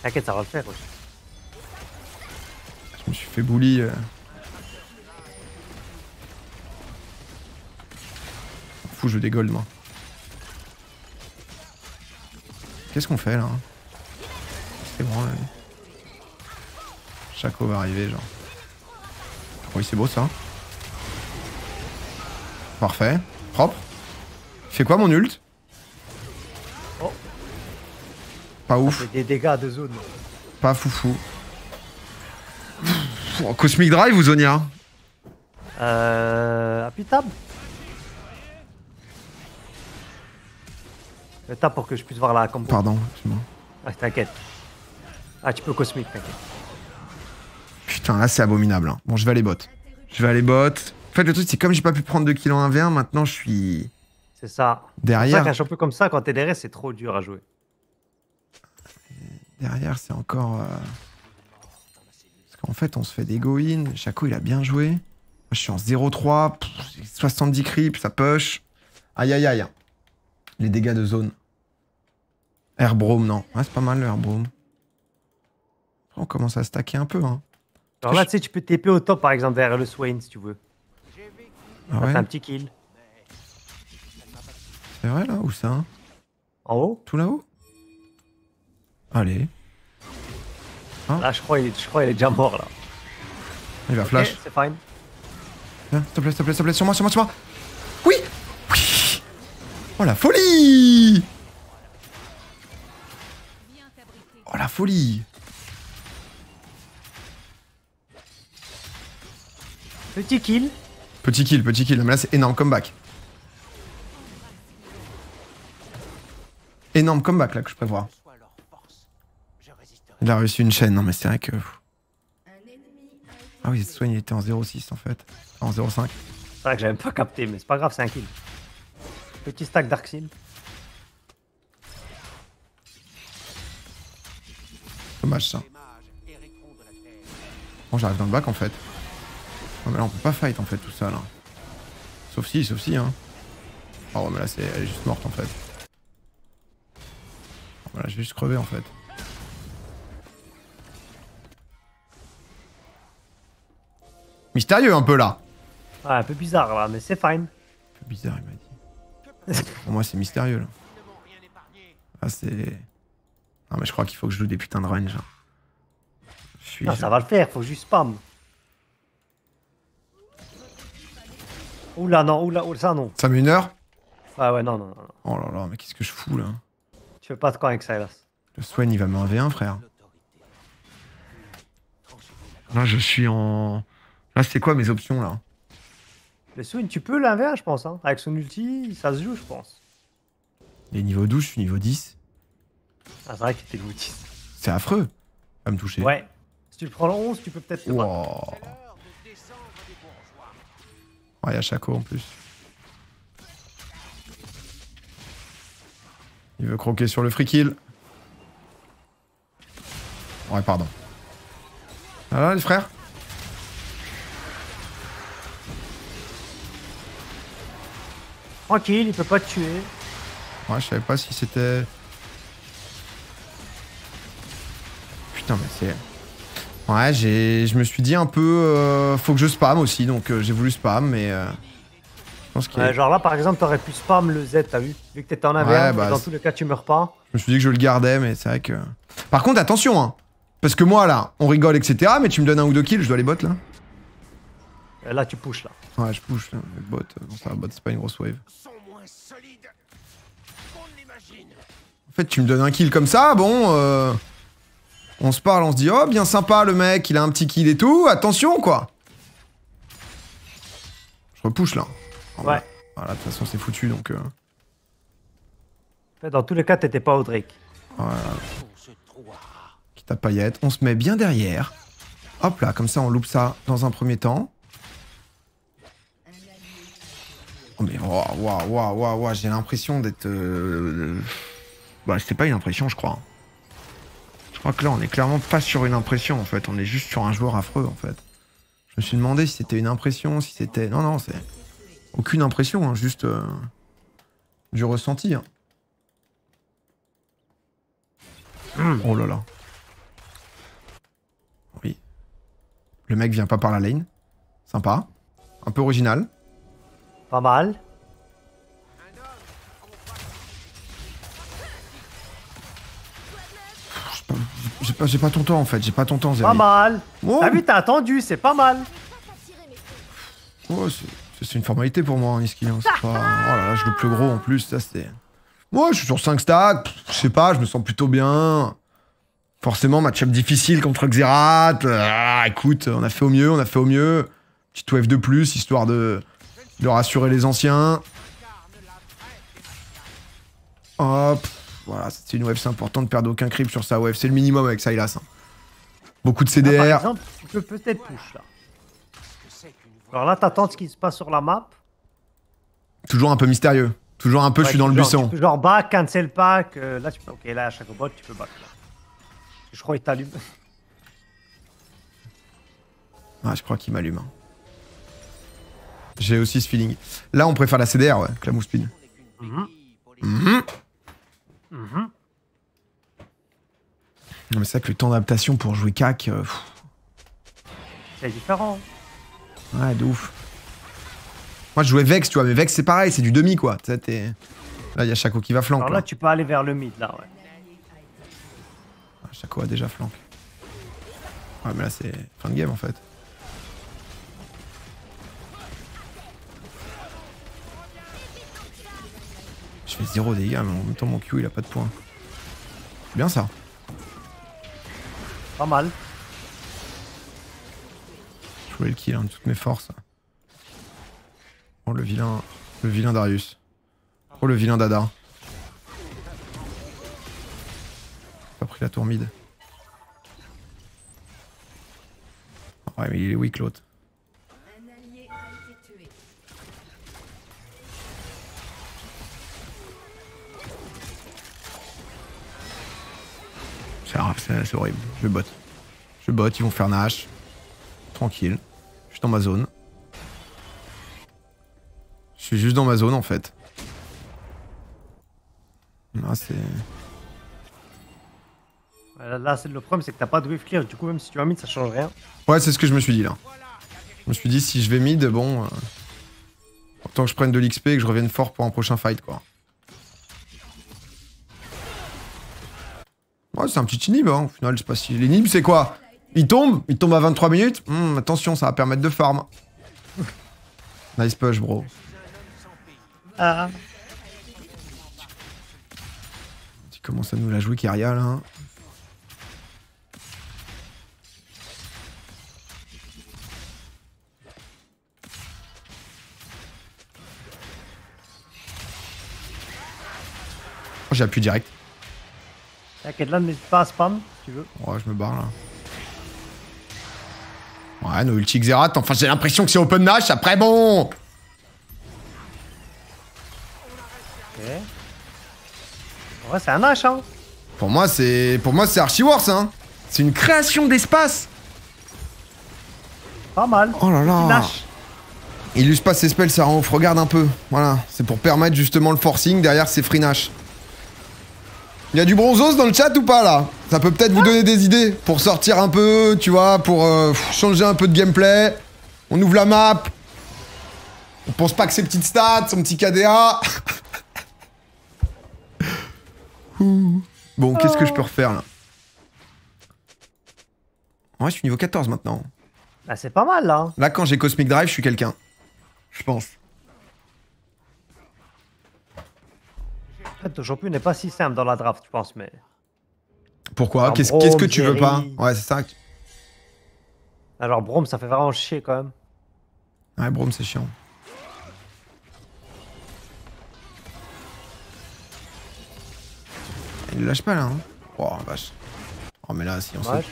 T'inquiète, ça va le faire. Je me suis fait bully. euh. Fou, je dégold moi. Qu'est-ce qu'on fait là hein C'est bon. là. Chaco va arriver, genre. Oui, c'est beau ça. Parfait. Propre. Fait quoi mon ult Oh. Pas ouf. Des dégâts de zone. Pas foufou. Pff, Cosmic Drive ou Zonia Euh. Appitable Le tape pour que je puisse voir la combo. Pardon, excuse-moi. Ah, t'inquiète. Ah, tu peux cosmique, t'inquiète. Putain, là c'est abominable. hein. Bon, je vais aller bot. Je vais aller bot. En fait, le truc, c'est comme j'ai pas pu prendre 2 kills en 1v1, maintenant je suis C'est ça. C'est derrière. qu'un champion comme ça, quand t'es derrière, c'est trop dur à jouer. Derrière, c'est encore. euh, Parce qu'en fait, on se fait des go-in. Chaco, il a bien joué. Moi, je suis en 0-3. pff, j'ai 70 creeps, ça push. Aïe aïe aïe. Les dégâts de zone. Airbrome, non. Ouais, c'est pas mal le Airbrome. Après, on commence à stacker un peu. Hein. Alors là, tu sais, tu peux TP au top, par exemple, vers le Swain, si tu veux. Ah ouais fait un petit kill. C'est vrai là Où ça En haut? Tout là-haut? Allez. Là, je crois qu'il est, je crois qu'il est déjà mort là. Il va flash. c'est fine. Viens, s'il te plaît, s'il te plaît, s'il te plaît, sur moi, sur moi, sur moi. Oui Oui Oh la folie Oh la folie Petit kill. Petit kill, petit kill. Mais là, c'est énorme comeback. Énorme comeback là que je prévois. Il a réussi une chaîne, non mais c'est vrai que. Ah oui, Swain il était en 0,6 en fait. En 0,5. C'est vrai que j'avais pas capté, mais c'est pas grave, c'est un kill. Petit stack Darkseal. Dommage ça. Bon, j'arrive dans le bac en fait. Non mais là on peut pas fight en fait tout ça là. Sauf si, sauf si hein. Oh mais là c'est elle est juste morte en fait. Voilà, je vais juste crever en fait. Mystérieux un peu là. Ouais, un peu bizarre là, mais c'est fine. Un peu bizarre il m'a dit. Pour moi c'est mystérieux là. Ah c'est... Non mais je crois qu'il faut que je joue des putains de range. hein. Je suis... Ah, ça va le faire, faut juste spam. Oula, non, oula, oula, ça non. Ça met une heure Ah ouais, non, non, non. non. Oh là là, mais qu'est-ce que je fous là Tu fais pas de quoi avec Silas. Le Swain il va me 1v1 frère. Là je suis en... Là c'est quoi mes options là? Le Swing, tu peux l'inverse, je pense. Hein. Avec son ulti, ça se joue, je pense. Les niveaux 12, je suis niveau 10. Ah, c'est vrai qu'il était l'outil. C'est affreux. À me toucher. Ouais. Si tu le prends le 11, tu peux peut-être te. Wow. Il y a Chaco en plus. Il veut croquer sur le free kill. Ouais, pardon. Ah là, les frères? Tranquille, il peut pas te tuer. Ouais, je savais pas si c'était. Putain, mais c'est. Ouais, j'ai, je me suis dit un peu, euh, faut que je spam aussi, donc euh, j'ai voulu spam, mais euh, je pense qu'il. Ouais, genre là, par exemple, t'aurais pu spam le Z, t'as vu? Vu que t'étais en 1v1, Ouais, bah, dans tous les cas, tu meurs pas. Je me suis dit que je le gardais, mais c'est vrai que. Par contre, attention, hein, parce que moi là, on rigole, etc. Mais tu me donnes un ou deux kills, je dois les bots là. Là, tu pushes là. Ouais, je push là, les bots. euh, Bon, ça bot, c'est pas une grosse wave. En fait, tu me donnes un kill comme ça, bon, euh, on se parle, on se dit, oh, bien sympa le mec, il a un petit kill et tout, attention quoi. Je repush là. Ouais. Voilà, de toute façon, c'est foutu donc. euh, dans tous les cas, t'étais pas au Drake. voilà, Tout se trouera. qui tape paillette. On se met bien derrière. Hop là, comme ça, on loupe ça dans un premier temps. Oh, mais waouh, waouh, waouh, waouh, waouh, j'ai l'impression d'être. euh, Bah, c'était pas une impression, je crois. Je crois que là, on est clairement pas sur une impression en fait. On est juste sur un joueur affreux en fait. Je me suis demandé si c'était une impression, si c'était. Non, non, c'est. Aucune impression, hein, juste. euh, Du ressenti. hein. Oh là là. Oui. Le mec vient pas par la lane. Sympa. Un peu original. Pas mal. J'ai pas, pas ton temps en fait, j'ai pas ton temps, Zeri. Pas mal. Oh, T'as vu, t'as attendu, c'est pas mal. oh, c'est- une formalité pour moi, hein, Niski. hein, c'est pas... Oh là là, je loupe le gros en plus, ça c'était. Moi, je suis sur 5 stacks, je sais pas, je me sens plutôt bien. Forcément, match-up difficile contre Xerath. Ah, écoute, on a fait au mieux, on a fait au mieux. Petite wave de plus, histoire de, de rassurer les anciens. Hop, voilà, c'est une wave, c'est important de perdre aucun creep sur sa wave. C'est le minimum avec Sylas. hein. Beaucoup de Là, par CDR. exemple, tu peux peut-être push là. Alors là, t'attends ce qui se passe sur la map. Toujours un peu mystérieux. Toujours un peu, je suis dans le buisson. tu peux Genre back, cancel pack. euh, là, tu peux. Ok, là, à chaque bot, tu peux back. Là. Je crois qu'il t'allume. Ah, je crois qu'il m'allume. hein. J'ai aussi ce feeling. Là, on préfère la CDR, ouais, que la mousse qu'une Mhm. Mhm. Non, mais c'est vrai que le temps d'adaptation pour jouer CAC, euh, C'est différent. ouais, de ouf. Moi, je jouais Vex, tu vois, mais Vex, c'est pareil, c'est du demi, quoi. Tu sais, t'es- Là, il y a Chaco qui va flank. Alors Là. là, tu peux aller vers le mid, là, ouais. Ah, Chaco a déjà flank. Ouais, mais là, c'est fin de game en fait. Je fais zéro dégâts, mais en même temps, mon Q il a pas de points. C'est bien ça. Pas mal. Je voulais le kill hein, de toutes mes forces. Oh, le vilain. Le vilain Darius. Oh, le vilain Dada. Pas pris la tour mid. Ouais, mais il est weak l'autre. C'est horrible. Je bot. Je bot, ils vont faire Nash. Tranquille. Je suis dans ma zone. Je suis juste dans ma zone en fait. Là, c'est. Là, c'est le problème, c'est que t'as pas de wave clear. Du coup, même si tu vas mid, ça change rien. Ouais, c'est ce que je me suis dit là. Je me suis dit, si je vais mid, bon. Euh... Autant que je prenne de l'XP et que je revienne fort pour un prochain fight quoi. Ouais, c'est un petit inhib, hein. Au final, c'est pas si. L'inhib, c'est quoi? Il tombe Il tombe à 23 minutes Hmm, Attention, ça va permettre de farm. nice push, bro. Ah. Tu commences à nous la jouer, Kyria, là. hein. J'ai appuyé direct. T'inquiète, là, n'hésite pas à spam, si tu veux. Ouais, je me barre là. Ouais, nos ulti Xerath, enfin j'ai l'impression que c'est Open Nash, après bon Ok. Ouais, c'est un Nash, hein. Pour moi c'est. Pour moi c'est Archie-Wars, hein C'est une création d'espace Pas mal. Oh là là Nash. Il use pas ses spells, ça rend ouf, regarde un peu. Voilà, c'est pour permettre justement le forcing, derrière c'est Free Nash. Il y a du bronzos dans le chat ou pas là? Ça peut peut-être vous donner des idées pour sortir un peu, tu vois, pour euh, changer un peu de gameplay. On ouvre la map. On pense pas que ses petites stats, son petit KDA. Bon, qu'est-ce que je peux refaire là? Ouais, je suis niveau 14 maintenant. Bah, c'est pas mal, là. Là, quand j'ai Cosmic Drive, je suis quelqu'un. Je pense. Fait, ton champion n'est pas si simple dans la draft, je pense, mais. Pourquoi Qu'est-ce que tu veux pas. Ouais, c'est ça. Alors, Brom, ça fait vraiment chier quand même. Ouais, Braum, c'est chiant. Il le lâche pas là, hein Oh, vache. Oh, mais là, si on Ouais.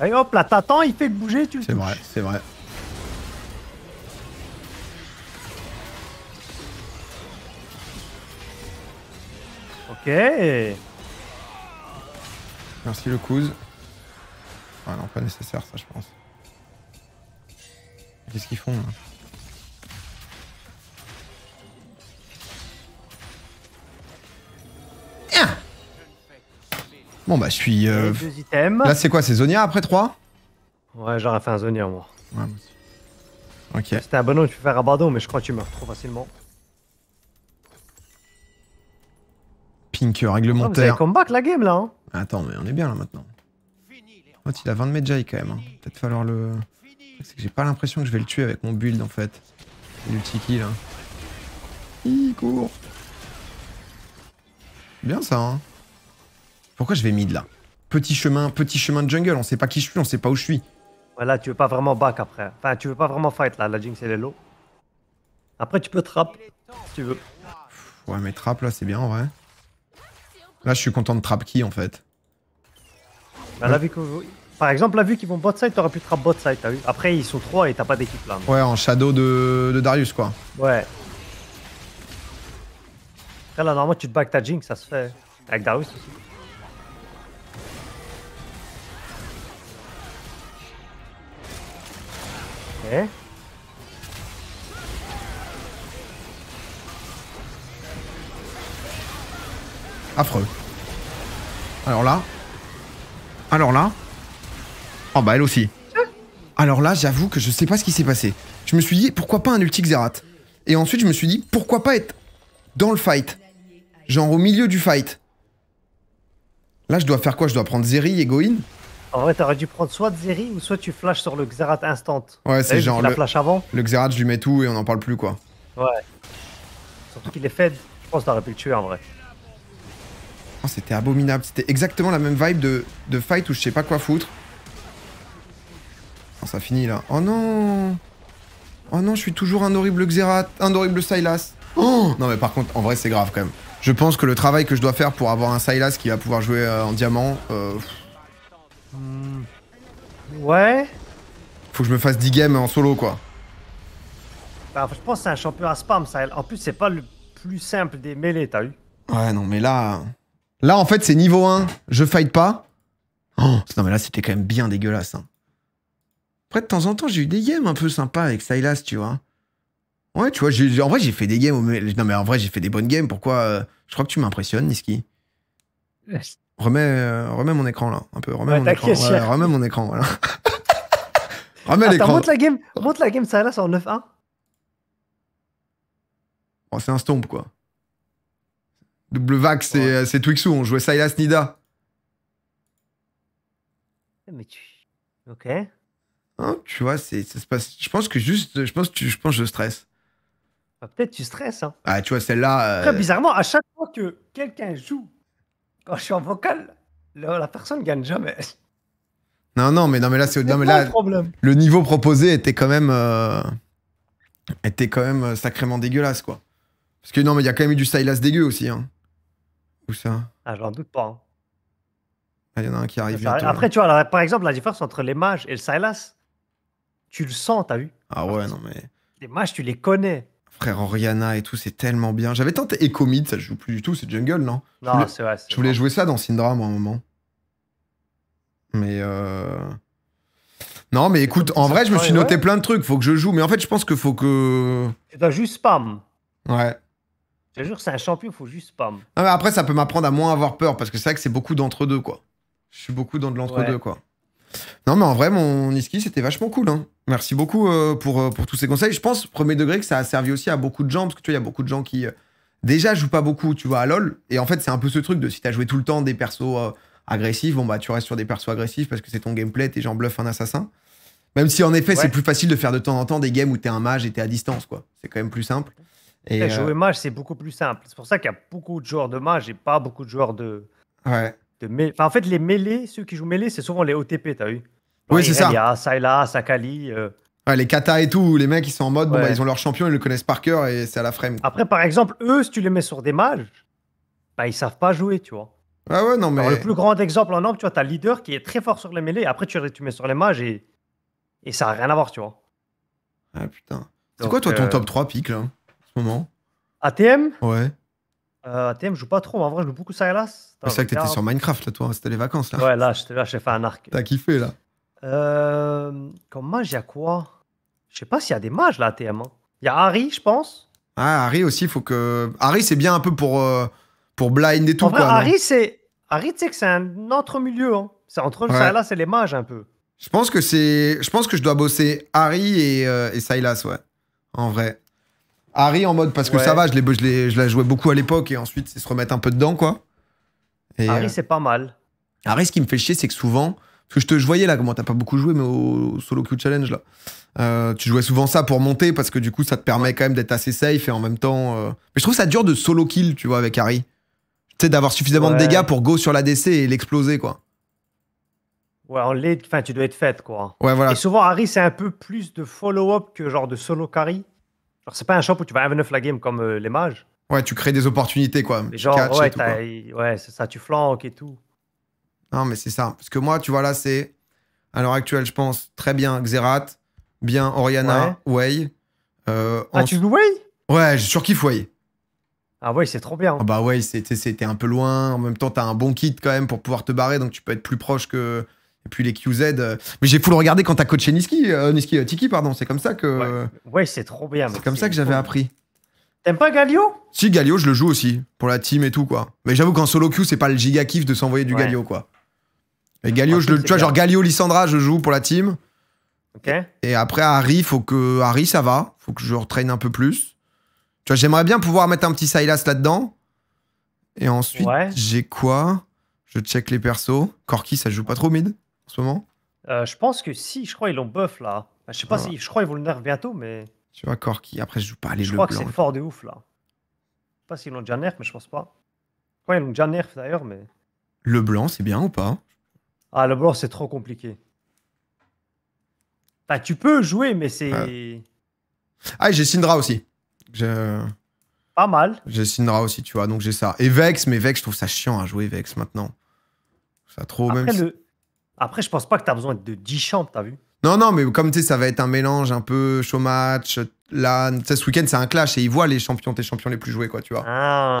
Allez, hop, là, t'attends, il fait bouger, tu le C'est vrai, c'est vrai. Ok. Merci le couze. Ah non, pas nécessaire, ça, je pense. Qu'est-ce qu'ils font là? Bon, bah, je suis. euh, Et Deux items. Là, c'est quoi C'est Zonia après 3 Ouais, j'aurais fait un Zonia, moi. Ouais. Ok. C'était un bonhomme, tu peux faire abandon, mais je crois que tu meurs trop facilement. Pink Ah, vous avez réglementaire. comeback la game, là. Hein. Attends, mais on est bien là maintenant. L'autre, il a 20 de Medjay quand même. hein. Peut-être falloir le. C'est que j'ai pas l'impression que je vais le tuer avec mon build en fait. L'ulti kill. Hein. Il court. Bien ça, hein. Pourquoi je vais mid là? Petit chemin, petit chemin de jungle, on sait pas qui je suis, on sait pas où je suis. Ouais, là, tu veux pas vraiment back après. Enfin, tu veux pas vraiment fight, là. La Jinx, elle est low. Après, tu peux trap, si tu veux. Ouais, mais trap là, c'est bien en vrai. Là, je suis content de trap qui en fait? Bah, là, vu que... Par exemple, là, vu qu'ils vont bot side, t'aurais pu trap bot side, t'as vu? Après, ils sont trois et t'as pas d'équipe là. Ouais, en shadow de, de Darius quoi. Ouais. Après, là, normalement, tu te back ta Jinx, ça se fait. Avec Darius aussi. Affreux. Alors là. Alors là. Oh bah elle aussi. Alors là, j'avoue que je sais pas ce qui s'est passé. Je me suis dit, pourquoi pas un ulti Xerath Et ensuite, je me suis dit, pourquoi pas être dans le fight? Genre au milieu du fight. Là, je dois faire quoi? Je dois prendre Zeri et Goin En vrai, t'aurais dû prendre soit Zeri ou soit tu flashes sur le Xerath instant. Ouais, c'est genre le, flash avant. le Xerath, je lui mets tout et on en parle plus quoi. Ouais. Surtout qu'il est fed. Je pense que t'aurais pu le tuer en vrai. Oh, c'était abominable. C'était exactement la même vibe de, de fight où je sais pas quoi foutre. Oh, ça finit là. Oh non Oh non, je suis toujours un horrible Xerath, un horrible Sylas. Oh non mais par contre, en vrai, c'est grave quand même. Je pense que le travail que je dois faire pour avoir un Sylas qui va pouvoir jouer euh, en diamant, euh, Ouais. faut que je me fasse 10 games en solo quoi. Bah, je pense que c'est un champion à spam, ça. En plus, c'est pas le plus simple des mêlées, t'as vu Ouais, non mais là... Là, en fait, c'est niveau 1, je fight pas. Oh, non mais là, c'était quand même bien dégueulasse. hein. Après, de temps en temps, j'ai eu des games un peu sympas avec Sylas, tu vois. Ouais, tu vois, en vrai, j'ai fait des games. Non, mais en vrai, j'ai fait des bonnes games. Pourquoi euh, Je crois que tu m'impressionnes, Niski. Remets, euh, remets mon écran là, un peu. Remets Ouais, mon écran. Ouais, remets mon écran, voilà. remets l'écran. monte la game, monte la game, ça là, en 9-1. Oh, c'est un stomp, quoi. Double vague, c'est Ouais. euh, Twixu. On jouait Sylas Nida. Mais tu. Ok. Hein, tu vois, c'est, ça se passe. Je pense que juste. Je pense tu- je, pense que je stresse. Bah, Peut-être tu stresses, hein. Ah, tu vois, celle-là. Très euh, bizarrement, à chaque fois que quelqu'un joue, quand je suis en vocal, la, la personne gagne jamais. Non, non, mais non, mais là, c'est. Là, le problème. le niveau proposé était quand même. euh, était quand même euh, sacrément dégueulasse, quoi. Parce que non, mais il y a quand même eu du Sylas dégueu aussi, hein. Où ça? Ah, j'en doute pas. hein. Ah, Il y en a un qui arrive là. Après, tu vois, là, par exemple, la différence entre les mages et le Sylas, tu le sens, t'as vu? Ah ouais, non, mais. Les mages, tu les connais. Frère Oriana et tout, c'est tellement bien. J'avais tenté Echo Mid, ça je joue plus du tout, c'est jungle, non? Non, voulais- c'est vrai. Je voulais vrai. jouer ça dans Syndra, moi, à un moment. Mais euh... Non, mais écoute, en vrai, je me suis noté ouais. plein de trucs. Faut que je joue. Mais en fait, je pense qu'il faut que. Tu dois juste spam. Ouais. Je te jure, c'est un champion, faut juste spam. Non, mais après, ça peut m'apprendre à moins avoir peur. Parce que c'est vrai que c'est beaucoup d'entre-deux, quoi. Je suis beaucoup dans de l'entre-deux, Ouais. quoi. Non, mais en vrai, mon Niski, c'était vachement cool. Hein. Merci beaucoup euh, pour, euh, pour tous ces conseils. Je pense, premier degré, que ça a servi aussi à beaucoup de gens. Parce que tu vois, il y a beaucoup de gens qui. euh, déjà jouent pas beaucoup, tu vois, à LoL. Et en fait, c'est un peu ce truc de si t'as joué tout le temps des persos euh, agressifs, bon, bah, tu restes sur des persos agressifs parce que c'est ton gameplay, t'es genre bluff un assassin. Même si en effet, c'est plus facile de faire de temps en temps des games où t'es un mage et t'es à distance, quoi. C'est quand même plus simple. Et, Jouer mage, c'est beaucoup plus simple. C'est pour ça qu'il y a beaucoup de joueurs de mage et pas beaucoup de joueurs de. ouais. De mê- enfin, en fait, les mêlés, ceux qui jouent mêlés, c'est souvent les OTP, t'as vu Oui, c'est ça. Il y a Sylas, Akali. euh. Ouais, les katas et tout, les mecs, ils sont en mode, bon, bah, ils ont leur champion, ils le connaissent par cœur et c'est à la frame. Après, par exemple, eux, si tu les mets sur des mages, bah, ils savent pas jouer, tu vois. Ah ouais, non, mais. Alors, le plus grand exemple en Amp, tu vois, t'as leader qui est très fort sur les mêlées. Après, tu, tu mets sur les mages et, et ça n'a rien à voir, tu vois. Ah putain. C'est quoi, toi, ton euh, top 3 pick, là, en ce moment? ATM, Ouais. Euh, ATM, je joue pas trop. mais En vrai, je joue beaucoup Sylas. C'est vrai que t'étais sur Minecraft, là, toi. C'était les vacances, là. Ouais, là, je là, j'ai fait un arc. T'as kiffé, là. Euh, comme mage, il y a quoi? Je sais pas s'il y a des mages là, ATM. hein. Il y a Harry, je pense. Ah, Harry aussi, faut que. Harry, c'est bien un peu pour, euh, pour blind et tout, en vrai, quoi. Harry, c'est. Harry, tu sais que c'est un entre-milieu. Hein. C'est entre le Ouais. Sylas et les mages un peu. Je pense que c'est. Je pense que je dois bosser Harry et, euh, et Sylas, ouais. En vrai. Harry en mode parce que Ouais. ça va, je l'ai, je je l'ai joué beaucoup à l'époque et ensuite c'est se remettre un peu dedans, quoi. Et, Harry, euh, c'est pas mal. Harry, ce qui me fait chier, c'est que souvent, parce que je te je voyais là, comment t'as pas beaucoup joué, mais au, solo queue challenge là, euh, tu jouais souvent ça pour monter parce que du coup, ça te permet quand même d'être assez safe et en même temps. euh, Mais je trouve ça dur de solo kill, tu vois, avec Harry. Tu sais, d'avoir suffisamment de dégâts pour go sur la DC et l'exploser, quoi. Ouais, en enfin, tu dois être fait, quoi. Ouais, voilà. Et souvent, Harry, c'est un peu plus de follow-up que genre de solo carry. Genre, c'est pas un champ où tu vas 1v9 la game comme euh, les mages. Ouais, tu crées des opportunités, quoi. Mais genre, catches et ouais, tout, t'as- quoi. ouais c'est ça, tu flanques et tout. Non, mais c'est ça. Parce que moi, tu vois, là, c'est. À l'heure actuelle, je pense très bien Xerath, bien Oriana, Way. Euh, Ah, en- tu joues Way Ouais, je surkiffe Way. Ah, ouais, c'est trop bien. Ah bah ouais, c'était c'était un peu loin. En même temps, t'as un bon kit quand même pour pouvoir te barrer, donc tu peux être plus proche que. Puis les QZ. euh, Mais j'ai full regardé quand t'as coaché Niski, euh, Niski euh, Tiki, pardon. C'est comme ça que Ouais, Ouais, c'est trop bien. c'est comme ça que j'avais appris. T'aimes pas Galio? Si, Galio, je le joue aussi, pour la team et tout, quoi. Mais j'avoue qu'en solo queue, c'est pas le giga kiff de s'envoyer du Ouais. Galio, quoi. Et Galio, je le, tu vois, bien. genre Galio, Lissandra, je joue pour la team. Ok. Et après, Harry, faut que. Harry, ça va. Faut que je retraîne un peu plus. Tu vois, j'aimerais bien pouvoir mettre un petit Silas là-dedans. Et ensuite, Ouais. j'ai quoi? Je check les persos. Corki, ça joue pas trop mid en ce moment. Euh, je pense que si, je crois qu'ils l'ont buff là. Je sais pas Ah. si, je crois qu'ils vont le nerf bientôt, mais Tu vois, Corki. Après, je joue pas les je crois que c'est fort de ouf là. Je sais pas s'ils l'ont déjà nerf, mais je pense pas. Je crois qu'ils l'ont déjà nerf d'ailleurs, mais. Le blanc, c'est bien ou pas Ah, le blanc, c'est trop compliqué. Bah, tu peux jouer, mais c'est Ah, et j'ai Syndra aussi. J'ai pas mal. j'ai Syndra aussi, tu vois. Donc j'ai ça. Et Vex, mais Vex, je trouve ça chiant à jouer Vex maintenant. Ça trop Après, même. le... Après, je pense pas que t'as besoin de 10 champs, t'as vu? Non, non, mais comme tu sais, ça va être un mélange un peu show match. Tu sais, ce week-end, c'est un clash et ils voient les champions, tes champions les plus joués, quoi, tu vois. Ah,